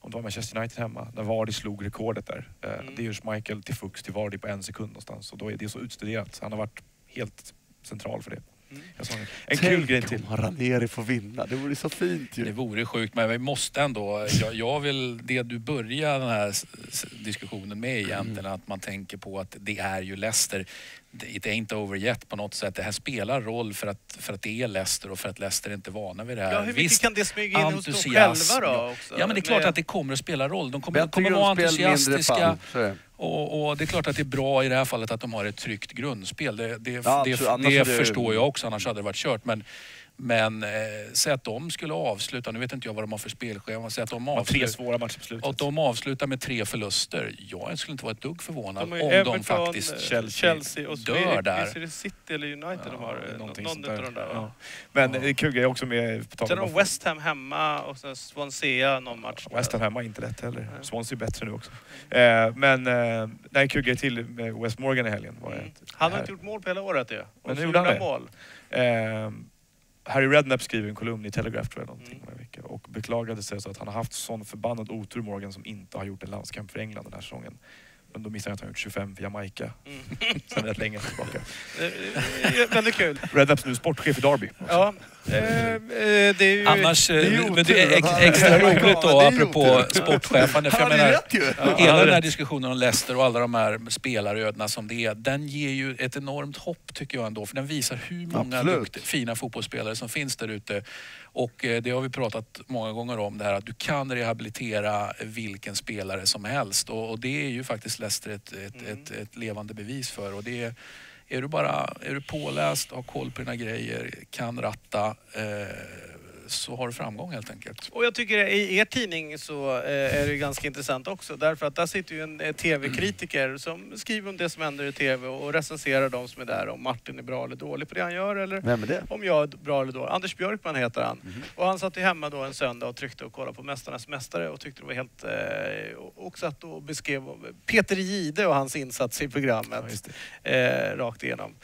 Speaker 2: om det var Manchester United hemma, när Vardy slog rekordet där. Eh,
Speaker 1: Mm.
Speaker 2: Det är ju Schmeichel till Fuchs till Vardy på en sekund någonstans. Och då är det så utstuderat. Han har varit helt central för det.
Speaker 1: Mm.
Speaker 2: En kul grej till.
Speaker 4: om Ranieri får vinna, det vore så fint ju.
Speaker 3: Det vore sjukt, men vi måste ändå... Jag, jag vill, det du börjar den här diskussionen med egentligen, att man tänker på att det är ju Leicester. Det it ain't over yet på något sätt. Det här spelar roll för att, för att det är Leicester och för att Leicester inte är vana vid det här.
Speaker 1: Ja, hur mycket
Speaker 3: Visst,
Speaker 1: kan det smyga in hos dem själva då?
Speaker 3: ja.
Speaker 1: Också?
Speaker 3: Ja, men det är klart
Speaker 1: Med-
Speaker 3: att det kommer att spela roll. De kommer, kommer vara
Speaker 4: grundspel, mindre
Speaker 3: entusiastiska. Och, och det är klart att det är bra i det här fallet att de har ett tryggt grundspel. Det, det,
Speaker 4: Ja,
Speaker 3: det, det- förstår jag också, annars hade det varit kört. Men, Men eh, säg att de skulle avsluta, nu vet inte jag vad de har för spelschema, säg att de,
Speaker 2: har tre
Speaker 3: avslutar,
Speaker 2: svåra matcher på slutet.
Speaker 3: och de avslutar med tre förluster. Jag skulle inte vara ett dugg förvånad
Speaker 1: De
Speaker 3: om
Speaker 1: ju
Speaker 3: de
Speaker 1: Everton,
Speaker 3: faktiskt
Speaker 1: eh,
Speaker 2: Chelsea
Speaker 1: Chelsea och
Speaker 3: dör
Speaker 1: är det,
Speaker 3: där.
Speaker 1: Visst är det City eller United de har? eh,
Speaker 2: någonting
Speaker 1: någon utav de där.
Speaker 2: Ja. Men
Speaker 3: Ja.
Speaker 2: är kul grej också med... På
Speaker 1: Sen har de West Ham hemma och sen Swansea någon match.
Speaker 2: West Ham hemma är inte lätt heller.
Speaker 1: Nej.
Speaker 2: Swansea är bättre nu också. Eh, men eh, är en kul grej till med West Morgan i helgen. Var
Speaker 1: Mm. Han har inte gjort mål på hela året ju. Och
Speaker 2: Men nu
Speaker 1: så
Speaker 2: gjorde han det.
Speaker 1: mål.
Speaker 2: Eh, Harry Redknapp skriver en kolumn i Telegraph tror jag någonting
Speaker 1: Mm.
Speaker 2: veckor och beklagade sig så att han har haft sån förbannad otur Morgan som inte har gjort en landskamp för England den här säsongen. Men då missar han att han gjort 25 för Jamaica
Speaker 1: Mm.
Speaker 2: sen rätt länge tillbaka.
Speaker 1: Det är Väldigt kul.
Speaker 2: Redknapps nu sportchef i Derby.
Speaker 1: Ja, eh, eh, det är ju...
Speaker 3: Annars,
Speaker 4: det är ju
Speaker 3: eh, men det är ex, extra roligt då apropå
Speaker 4: otur.
Speaker 3: sportchefen. För jag menar!
Speaker 2: Ja.
Speaker 3: Hela den här diskussionen om Leicester och alla de här spelarödena som det är, den ger ju ett enormt hopp tycker jag ändå. För den visar hur många
Speaker 4: Absolut.
Speaker 3: dukt, fina fotbollsspelare som finns där ute. Och eh, det har vi pratat många gånger om, det här att du kan rehabilitera vilken spelare som helst. Och, och det är ju faktiskt Leicester ett, ett,
Speaker 1: Mm.
Speaker 3: ett, ett levande bevis för. Och det är, är du bara är du påläst, har koll på dina grejer, kan ratta, eh, så har du framgång helt enkelt.
Speaker 1: Och jag tycker i er tidning så eh, är det ganska intressant också därför att där sitter ju en eh, TV-kritiker som skriver om det som händer i TV och recenserar de som är där om Martin är bra eller dålig på det han gör eller
Speaker 4: Vem är det?
Speaker 1: om jag är bra eller dålig. Anders Björkman heter han.
Speaker 4: Mhm.
Speaker 1: Och han satt ju hemma då en söndag och tryckte och kollade på Mästarnas Mästare och tyckte det var helt... Eh, och- satt och beskrev Peter Gide och hans insats i
Speaker 2: Ja,
Speaker 1: programmet
Speaker 2: det.
Speaker 1: eh, rakt igenom.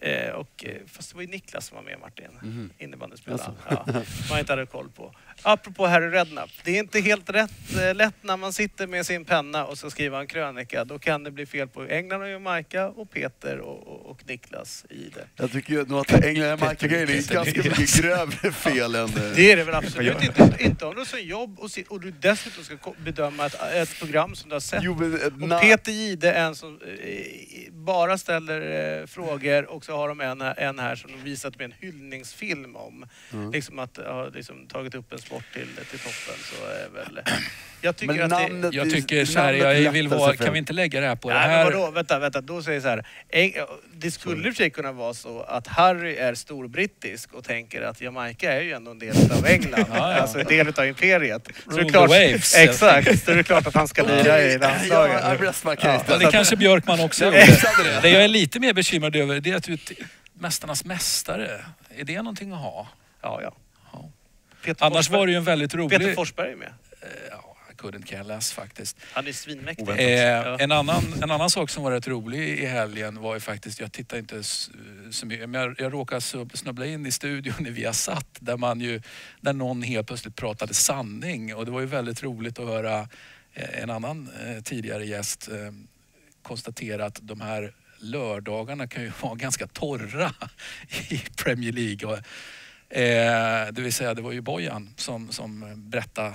Speaker 1: Eh, och, eh, fast det var ju Niklas som var med Martin,
Speaker 4: Mhm.
Speaker 1: innebandyspelaren. Ja, man inte hade koll på. Apropå Harry Redknapp, det är inte helt rätt, eh, lätt när man sitter med sin penna och ska skriva en krönika. Då kan det bli fel på England och Jamaica och Peter och, och, och Niklas i det.
Speaker 4: Jag tycker ju nog att England och Marca-grejen är ganska mycket grövre fel än... eh,
Speaker 1: Det är det väl absolut inte. Inte om du har som jobb och, si- och du dessutom ska bedöma ett, ett program som du har sett.
Speaker 4: Jo, men, eh,
Speaker 1: Och Peter Gide är en som eh, bara ställer eh, frågor och så har de en, här- en här som de visat med en hyllningsfilm om.
Speaker 4: Mm.
Speaker 1: Liksom att ha liksom, tagit upp en sport till, till toppen så är väl... Jag tycker
Speaker 4: Men
Speaker 1: att det...
Speaker 3: Jag
Speaker 4: det-
Speaker 3: tycker så här, jag vill vara, kan vi inte lägga det här på det
Speaker 1: Nej, men
Speaker 3: här?
Speaker 1: vadå? Vänta, vänta. Då säger jag så här. Det skulle i och för sig kunna vara så att Harry är storbrittisk och tänker att Jamaica är ju ändå en del av England.
Speaker 3: Ja, ja.
Speaker 1: Alltså en del av imperiet. Så det är
Speaker 3: Rule
Speaker 1: klart,
Speaker 3: the waves.
Speaker 1: Exakt. Så det är klart att han ska lira i landslaget. Ja.
Speaker 3: Ja, det kanske Björkman också gjorde.
Speaker 4: det.
Speaker 3: Det jag är lite mer bekymrad över det är att du, Mästarnas Mästare, är det någonting att ha?
Speaker 1: Ja, ja. Peter
Speaker 3: Annars
Speaker 1: Forsberg-
Speaker 3: var det ju en väldigt rolig...
Speaker 1: Peter Forsberg är med.
Speaker 3: Ja, I couldn't care less faktiskt.
Speaker 1: Han är svinmäktig.
Speaker 3: Eh,
Speaker 1: Ja.
Speaker 3: en, annan, en annan sak som var rätt rolig i helgen var ju faktiskt, jag tittar inte så mycket, men jag, jag råkade snubbla in i studion i Viasat där man ju, där någon helt plötsligt pratade sanning och det var ju väldigt roligt att höra eh, en annan eh, tidigare gäst eh, konstatera att de här lördagarna kan ju vara ganska torra i Premier League. Och, eh, det vill säga, det var ju Bojan som, som berättade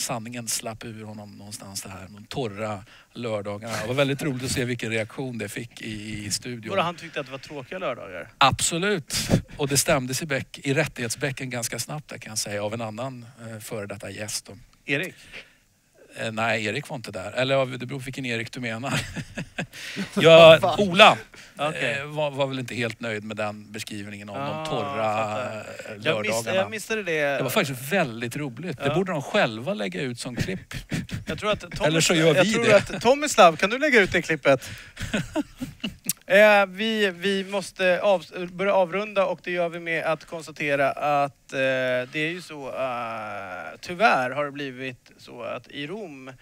Speaker 3: sanningen slapp ur honom någonstans det här. De torra lördagarna. Det var väldigt roligt att se vilken reaktion det fick i, i studion.
Speaker 1: Bara han tyckte att det var tråkiga lördagar.
Speaker 3: Absolut. Och det stämdes i, bäck, i rättighetsbäcken ganska snabbt där kan jag säga av en annan eh, före detta gäst. då.
Speaker 1: Erik?
Speaker 3: Eh, nej, Erik var inte där. Eller det beror på vilken Erik du menar. ja, Ola
Speaker 1: Okej.
Speaker 3: eh, var, var väl inte helt nöjd med den beskrivningen om
Speaker 1: Ah,
Speaker 3: de torra eh,
Speaker 1: Jag, miss,
Speaker 3: lördagarna.
Speaker 1: jag missade det.
Speaker 3: Det var faktiskt väldigt roligt. Det
Speaker 1: Ja.
Speaker 3: borde de själva lägga ut som klipp.
Speaker 1: Jag tror att Tommy,
Speaker 3: Eller så gör
Speaker 1: jag
Speaker 3: vi
Speaker 1: tror
Speaker 3: det.
Speaker 1: Att Tomislav, kan du lägga ut det klippet? eh, vi, vi måste av, börja avrunda och det gör vi med att konstatera att eh, det är ju så, eh, tyvärr har det blivit så att i Rom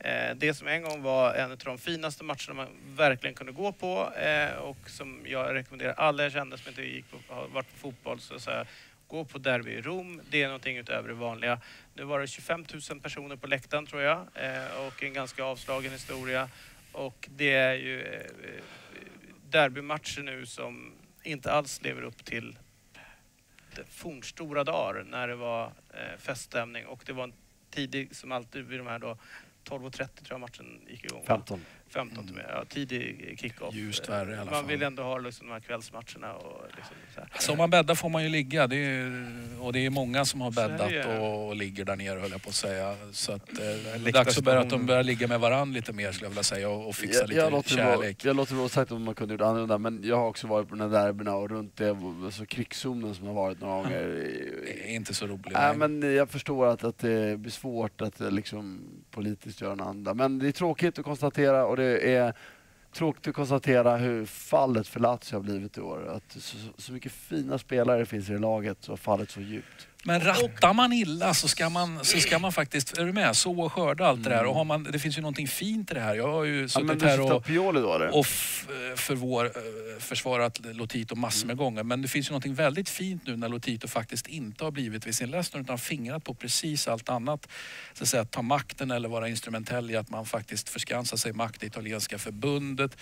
Speaker 1: Eh, det som en gång var en av de finaste matcherna man verkligen kunde gå på eh, och som jag rekommenderar alla jag kände som inte gick på, har varit på fotboll så, så här, gå på derby i Rom. Det är någonting utöver det vanliga. Nu var det 25 000 personer på läktaren tror jag eh, och en ganska avslagen historia. Och det är ju derbymatcher nu som inte alls lever upp till fornstora dagar när det var feststämning och det var en tidig, som alltid vid de här då 12.30 tror jag matchen gick igång. va?
Speaker 4: 15.
Speaker 1: 15 till med. Ja, tidig kick-off.
Speaker 3: Ljust värre i alla
Speaker 1: Man
Speaker 3: fall.
Speaker 1: vill ändå ha liksom de här kvällsmatcherna och liksom så här.
Speaker 3: Så om man bäddar får man ju ligga. Det är, och det är många som har bäddat
Speaker 1: ju.
Speaker 3: och, och ligger där nere höll jag på att säga. Så att, eh, det är dags att, börja, att de börjar ligga med varandra lite mer skulle jag vilja säga och, och fixa
Speaker 4: jag,
Speaker 3: lite
Speaker 4: jag låter
Speaker 3: kärlek.
Speaker 4: Jag låter vara sagt om man kunde gjort annorlunda, men jag har också varit på de där derbyna och runt det, alltså krigszonen som har varit några gånger.
Speaker 3: Det är inte så roligt.
Speaker 4: Nej. men jag förstår att, att det blir svårt att eh, liksom, politiskt gör något annat. Men det är tråkigt att konstatera och det är tråkigt att konstatera hur fallet för Lazio har blivit i år. Att så, så mycket fina spelare finns i det laget så har fallet så djupt.
Speaker 3: Men rattar man illa så ska man, så ska man faktiskt, är du med, så och skörda allt det där. Och har man, det finns ju någonting fint i det här. Jag har ju
Speaker 4: Mm. Ja,
Speaker 3: suttit
Speaker 4: du
Speaker 3: här och, och för vår, eh, försvarat Lotito massor med gånger. Men det finns ju någonting väldigt fint nu när Lotito faktiskt inte har blivit vid sin läst utan har fingrat på precis allt annat. Så att säga, ta makten eller vara instrumentell i att man faktiskt förskansar sig makt i italienska förbundet.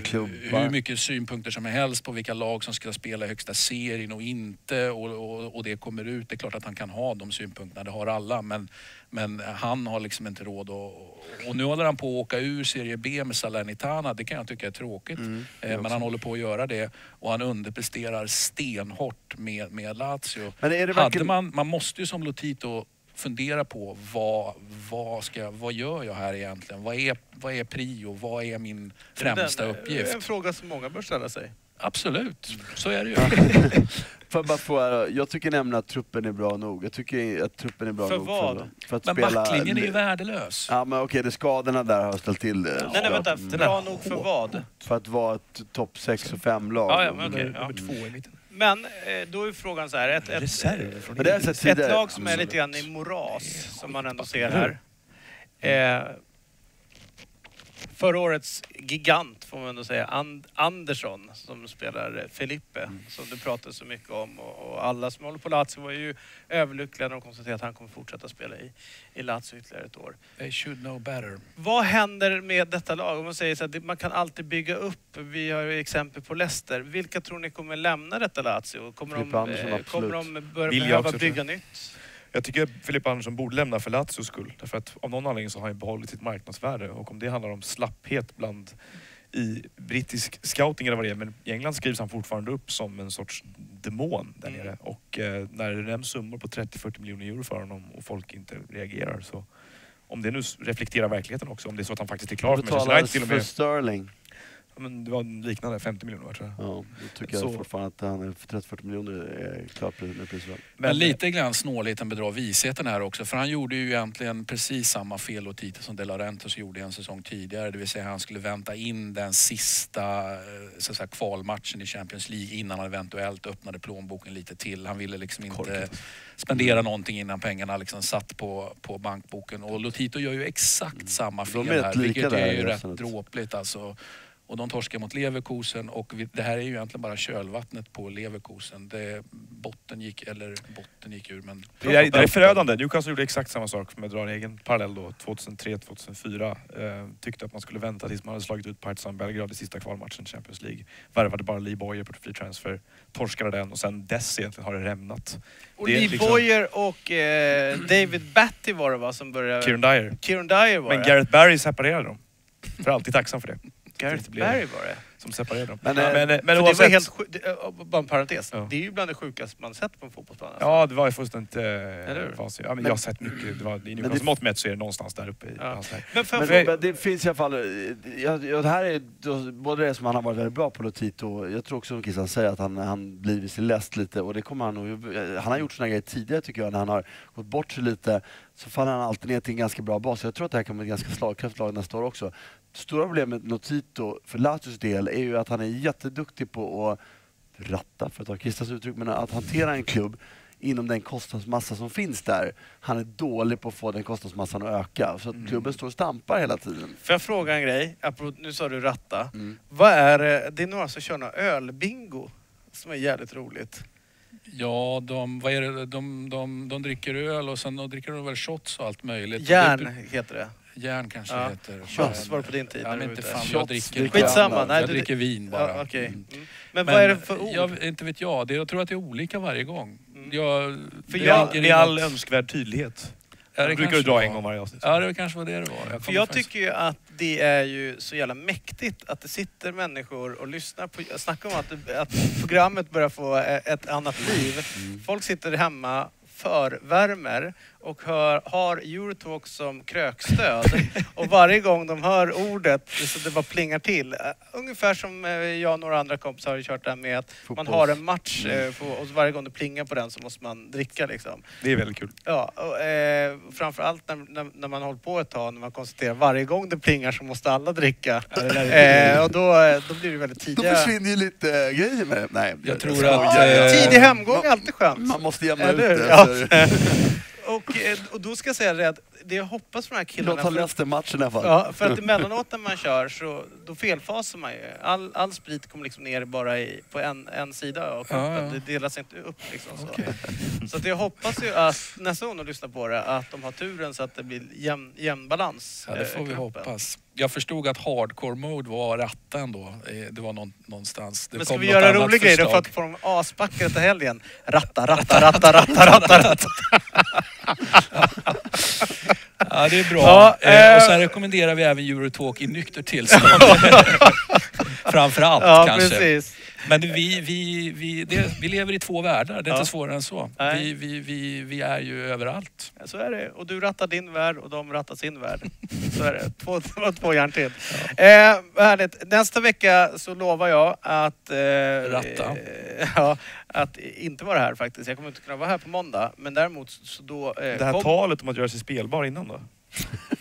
Speaker 4: Klubbar.
Speaker 3: hur mycket synpunkter som helst på vilka lag som ska spela i högsta serien och inte och, och, och det kommer ut. Det är klart att han kan ha de synpunkterna, det har alla. Men, men han har liksom inte råd och, och nu håller han på att åka ur Serie B med Salernitana. Det kan jag tycka är tråkigt.
Speaker 4: Mm, det
Speaker 3: Eh. Men han håller på att göra det och han underpresterar stenhårt med, med Lazio.
Speaker 4: Men är det verkligen...
Speaker 3: man, man måste ju som Lotito fundera på vad, vad, ska, vad gör jag här egentligen? Vad är, vad är prio? Vad är min främsta
Speaker 1: Den, eh,
Speaker 3: uppgift?
Speaker 1: En fråga som många bör ställa sig.
Speaker 3: Absolut, så är det ju.
Speaker 4: Jag, bara fråga, jag tycker nämligen att truppen är bra nog. Jag tycker att truppen är bra
Speaker 1: För
Speaker 4: nog
Speaker 1: vad?
Speaker 4: för, för att
Speaker 3: Men
Speaker 4: spela...
Speaker 3: backlinjen är ju värdelös.
Speaker 4: Ja men okej, det är skadorna där har ställt till det.
Speaker 1: Nej, nej vänta.
Speaker 4: Mm.
Speaker 1: Bra nog för vad?
Speaker 4: För att vara ett topp 6 och 5 lag.
Speaker 1: Ja, ja, men okej.
Speaker 2: Nummer
Speaker 1: ja.
Speaker 2: nummer två i mitten.
Speaker 1: Men eh, då är frågan så här. Ett, ett,
Speaker 4: det
Speaker 1: ett
Speaker 4: tidigare.
Speaker 1: lag som är lite grann i moras, som man ändå ser här. Eh, förra årets gigant, får man ändå säga, And Andersson, som spelar Felipe, som du pratade så mycket om. Och, och alla som håller på Lazio var ju överlyckliga när de konstaterade att han kommer fortsätta spela i, i Lazio ytterligare ett år.
Speaker 3: They should know better.
Speaker 1: Vad händer med detta lag? Om man säger så att man kan alltid bygga upp. Vi har ju exempel på Leicester. Vilka tror ni kommer lämna detta Lazio? Kommer de,
Speaker 4: Andersson,
Speaker 1: eh, kommer de börja
Speaker 2: Vill
Speaker 1: behöva bygga nytt?
Speaker 2: Jag tycker Filip Andersson borde lämna för Lazios skull. Därför att av någon anledning så har han behållit sitt marknadsvärde. Och om det handlar om slapphet bland i brittisk scouting eller vad det är. Men i England skrivs han fortfarande upp som en sorts demon där
Speaker 1: Mm.
Speaker 2: nere. Och eh, när det nämns summor på 30-40 miljoner euro för honom och folk inte reagerar så om det nu reflekterar verkligheten också, om det är så att han faktiskt är klar för Manchester United till och
Speaker 4: för
Speaker 2: med.
Speaker 4: Sterling.
Speaker 2: Ja, Men det var liknande, 50 miljoner va, tror jag.
Speaker 4: Ja, då tycker jag
Speaker 2: Så-
Speaker 4: fortfarande att han är för 30-40 miljoner är klart med prisvärt.
Speaker 3: Men, lite grann snålheten bedrar visheten här också. För han gjorde ju egentligen precis samma fel och Tito som De Laurentiis gjorde en säsong tidigare. Det vill säga han skulle vänta in den sista eh, så att säga, kvalmatchen i Champions League innan han eventuellt öppnade plånboken lite till. Han ville liksom inte
Speaker 2: Korkat.
Speaker 3: spendera någonting innan pengarna liksom satt på, på bankboken. Och Lotito gör ju exakt samma
Speaker 4: Mm. De
Speaker 3: fel
Speaker 4: är
Speaker 3: här, vilket är ju rätt dråpligt alltså. Och de torskar mot Leverkusen och vi, det här är ju egentligen bara kölvattnet på Leverkusen. Det, botten gick, eller botten gick ur men...
Speaker 2: Det är, det är förödande. Newcastle gjorde exakt samma sak, med att dra en egen parallell då, 2003-2004. Eh, tyckte att man skulle vänta tills man hade slagit ut Partizan Belgrad i sista kvalmatchen i Champions League. Värvade bara Lee Boyer på free transfer, torskade den och sen dess egentligen har det rämnat.
Speaker 1: Och
Speaker 2: Det
Speaker 1: Lee
Speaker 2: liksom-
Speaker 1: Boyer och eh, David Batty var det va som började...
Speaker 2: Kieran Dyer.
Speaker 1: Kieran Dyer var
Speaker 2: Men
Speaker 1: det.
Speaker 2: Gareth Barry separerade dem. För alltid tacksam för det.
Speaker 1: Gareth
Speaker 2: det blev-
Speaker 1: Barry var det.
Speaker 2: Som separerade dem.
Speaker 4: Men,
Speaker 2: Men,
Speaker 4: eh,
Speaker 2: men, men,
Speaker 1: För det
Speaker 2: oavsett.
Speaker 1: var helt sju- det, eh, bara en parentes.
Speaker 2: Ja.
Speaker 1: Det är ju bland det sjukaste man sett på en fotbollsplan. alltså.
Speaker 2: Ja, det var ju fullständigt eh,
Speaker 1: hur?
Speaker 2: fasigt. Ja, men
Speaker 4: Men-
Speaker 2: jag har sett mycket. Det var, I
Speaker 4: det-
Speaker 2: Newcastle mått mätt så är det någonstans där uppe i
Speaker 1: Ja.
Speaker 2: väg.
Speaker 1: Men för,
Speaker 4: Men,
Speaker 1: för,
Speaker 4: men det finns i alla fall, eh, jag, jag, det här är då, både det som han har varit väldigt bra på Lotito, jag tror också som Christian säger att han, han blivit sin läst lite och det kommer han nog, han har gjort såna grejer tidigare tycker jag när han har gått bort sig lite så faller han alltid ner till en ganska bra bas. Jag tror att det här kommer bli ett ganska slagkraftigt lag nästa år också. Stora problemet med Lotito för Lazios del är ju att han är jätteduktig på att ratta, för att ta Christians uttryck, men att hantera en klubb inom den kostnadsmassa som finns där. Han är dålig på att få den kostnadsmassan att öka. Så att
Speaker 2: Mm.
Speaker 4: klubben står och stampar hela tiden.
Speaker 1: får jag fråga en grej? Nu sa du ratta.
Speaker 4: Mm.
Speaker 1: Vad är det? Det är några som kör någon ölbingo som är jävligt roligt.
Speaker 3: Ja, de, vad är det, de, de, de dricker öl och sen de dricker de väl shots och allt möjligt.
Speaker 1: Järn heter det.
Speaker 3: järn kanske
Speaker 1: Ja.
Speaker 3: heter.
Speaker 1: Shots var det på din tid
Speaker 3: Ja, men inte fan, jag dricker
Speaker 1: Skitsamma, nej,
Speaker 3: jag
Speaker 1: du-
Speaker 3: dricker vin bara.
Speaker 1: Ja, okej.
Speaker 3: Mm.
Speaker 1: Mm. Men, vad är det för ord?
Speaker 3: Jag, inte vet jag. Det, jag tror att det är olika varje gång.
Speaker 1: Mm.
Speaker 3: Jag,
Speaker 1: För jag-
Speaker 2: Med
Speaker 3: i
Speaker 2: all önskvärd tydlighet.
Speaker 3: Ja,
Speaker 2: Det brukar du dra
Speaker 3: var.
Speaker 2: en gång varje avsnitt.
Speaker 3: Ja, det kanske var det det var.
Speaker 1: För
Speaker 3: kommer
Speaker 1: jag
Speaker 3: faktiskt-
Speaker 1: tycker ju att det är ju så jävla mäktigt att det sitter människor och lyssnar på... Snacka om att, att programmet börjar få ett annat liv. Folk sitter hemma, förvärmer och hör, har Eurotalk som krökstöd. Och varje gång de hör ordet så det bara plingar till. Ungefär som eh, jag och några andra kompisar har kört det här med att man
Speaker 4: Fotbolls-
Speaker 1: har en match eh, på, och varje gång det plingar på den så måste man dricka liksom.
Speaker 2: Det är väldigt kul.
Speaker 1: Ja, och, eh, framförallt när, när, när man håller på ett tag, när man konstaterar varje gång det plingar så måste alla dricka. eh, och då, eh, då blir det väldigt
Speaker 4: Då
Speaker 1: tidiga...
Speaker 4: försvinner ju lite grejer med Nej,
Speaker 3: Jag tror
Speaker 4: skojar.
Speaker 3: att, eh,
Speaker 1: Tidig hemgång är alltid skönt.
Speaker 4: Man måste jämna ut det.
Speaker 1: Ja. Och, eh, och då ska jag säga det att det jag hoppas för de här killarna...
Speaker 4: Låt ha
Speaker 1: för-
Speaker 4: Leicester-matchen i alla fall.
Speaker 1: Ja, för att emellanåt när man kör så då felfasar man ju. All, all sprit kommer liksom ner bara i, på en, en sida av kroppen.
Speaker 3: Ja.
Speaker 1: Det delas inte upp liksom så.
Speaker 3: Okej.
Speaker 1: Så att jag hoppas ju att nästa gång de lyssnar på det att de har turen så att det blir jämn, jämn balans.
Speaker 3: Ja, det
Speaker 1: eh,
Speaker 3: får vi
Speaker 1: kroppen.
Speaker 3: hoppas. Jag förstod att hardcore mode var ratten då. Eh, Det var någon, någonstans. Det
Speaker 1: Men ska vi göra rolig grej då för att få dem aspackade till helgen? Ratta, ratta, ratta, ratta, ratta, ratta.
Speaker 3: Ja, det är bra.
Speaker 1: Ja,
Speaker 3: Eh,
Speaker 1: eh,
Speaker 3: och sen rekommenderar vi även Eurotalk i nykter tillstånd. Framför allt
Speaker 1: Ja,
Speaker 3: kanske.
Speaker 1: precis.
Speaker 3: Men vi, vi, vi, det, vi lever i två världar. Det är
Speaker 1: Ja.
Speaker 3: inte svårare än så. Vi, vi, vi, vi är ju överallt.
Speaker 1: Så är det. Och du rattar din värld och de rattar sin värld. Så är det. Två, två, två järn till. Eh, vad härligt. Nästa vecka så lovar jag att... Eh,
Speaker 3: Ratta.
Speaker 1: Eh, ja, att inte vara här faktiskt. Jag kommer inte kunna vara här på måndag. Men däremot så då... Eh,
Speaker 2: Det här
Speaker 1: kom-
Speaker 2: talet om att göra sig spelbar innan då?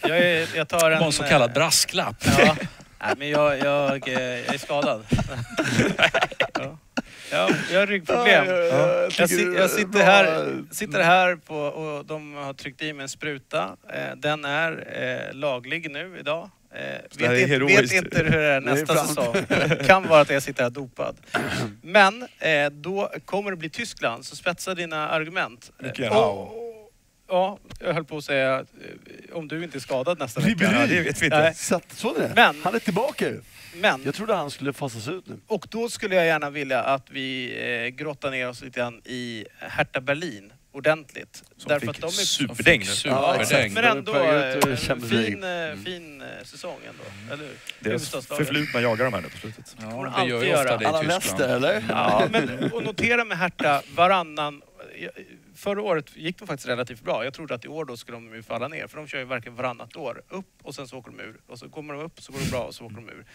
Speaker 1: jag, jag tar en...
Speaker 3: en så kallad
Speaker 1: eh,
Speaker 3: brasklapp.
Speaker 1: Ja. Nej, men jag, jag, eh, jag är skadad. ja. Ja, jag har ryggproblem.
Speaker 4: Ja, ja, ja,
Speaker 1: Jag,
Speaker 4: är
Speaker 1: jag sitter, här, sitter här på, och de har tryckt i mig en spruta. Eh, den är eh, laglig nu idag. Vet, inte, vet inte hur det är
Speaker 4: Det är
Speaker 1: nästa säsong. kan vara att jag sitter här dopad. Men då kommer det bli Tyskland, så spetsa dina argument.
Speaker 2: Gärna.
Speaker 1: och- Ja, jag höll på att säga eh, om du inte är skadad nästa vecka.
Speaker 2: Ja, det vet vi
Speaker 1: Nej.
Speaker 2: inte.
Speaker 4: Så Såg ni det?
Speaker 1: Men-
Speaker 4: Han är tillbaka ju.
Speaker 1: Men
Speaker 4: Jag trodde han skulle fasas ut nu.
Speaker 1: Och då skulle jag gärna vilja att vi eh, grottar ner oss lite grann i Hertha Berlin ordentligt.
Speaker 2: Som
Speaker 1: Därför
Speaker 2: fick
Speaker 1: att de är
Speaker 2: superdäng nu.
Speaker 3: Superdäng.
Speaker 1: men ändå eh, fin, eh, fin eh, säsong ändå. Eller hur?
Speaker 2: Deras förflutna jagar de här nu på slutet.
Speaker 3: Ja, det gör ju
Speaker 1: göra.
Speaker 3: ofta det
Speaker 4: Alla
Speaker 3: i Tyskland.
Speaker 4: eller?
Speaker 1: Ja, men och notera med Hertha varannan... Förra året gick de faktiskt relativt bra. Jag trodde att i år då skulle de ju falla ner. För de kör ju verkligen varannat år. Upp och sen så åker de ur. Och så kommer de upp så går det bra och så åker de ur.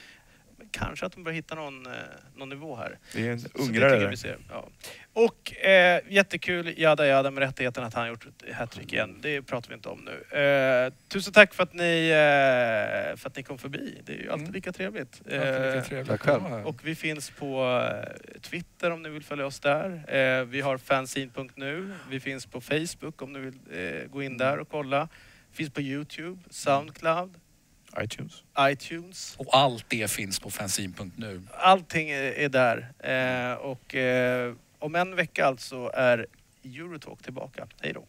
Speaker 1: Men kanske att de börjar hitta någon, eh, någon nivå här.
Speaker 2: Det är en
Speaker 1: Så det tycker
Speaker 2: ungrare.
Speaker 1: Ja. Och eh, jättekul, jada jada med rättigheten att han gjort ett hattrick igen. Det pratar vi inte om nu. Eh, tusen tack för att ni, eh, för att ni kom förbi. Det är ju alltid
Speaker 3: Mm.
Speaker 1: lika trevligt. Eh,
Speaker 3: trevligt
Speaker 4: tack
Speaker 3: att vara
Speaker 4: själv.
Speaker 1: och vi finns på eh, Twitter om ni vill följa oss där. Eh, vi har fanzine.nu. Vi finns på Facebook om ni vill eh, gå in där och kolla. Finns på Youtube, Soundcloud,
Speaker 2: iTunes.
Speaker 1: iTunes.
Speaker 3: Och allt det finns på fanzine.nu.
Speaker 1: Allting är där. Eh, och eh, om en vecka alltså är Eurotalk tillbaka. Hej då.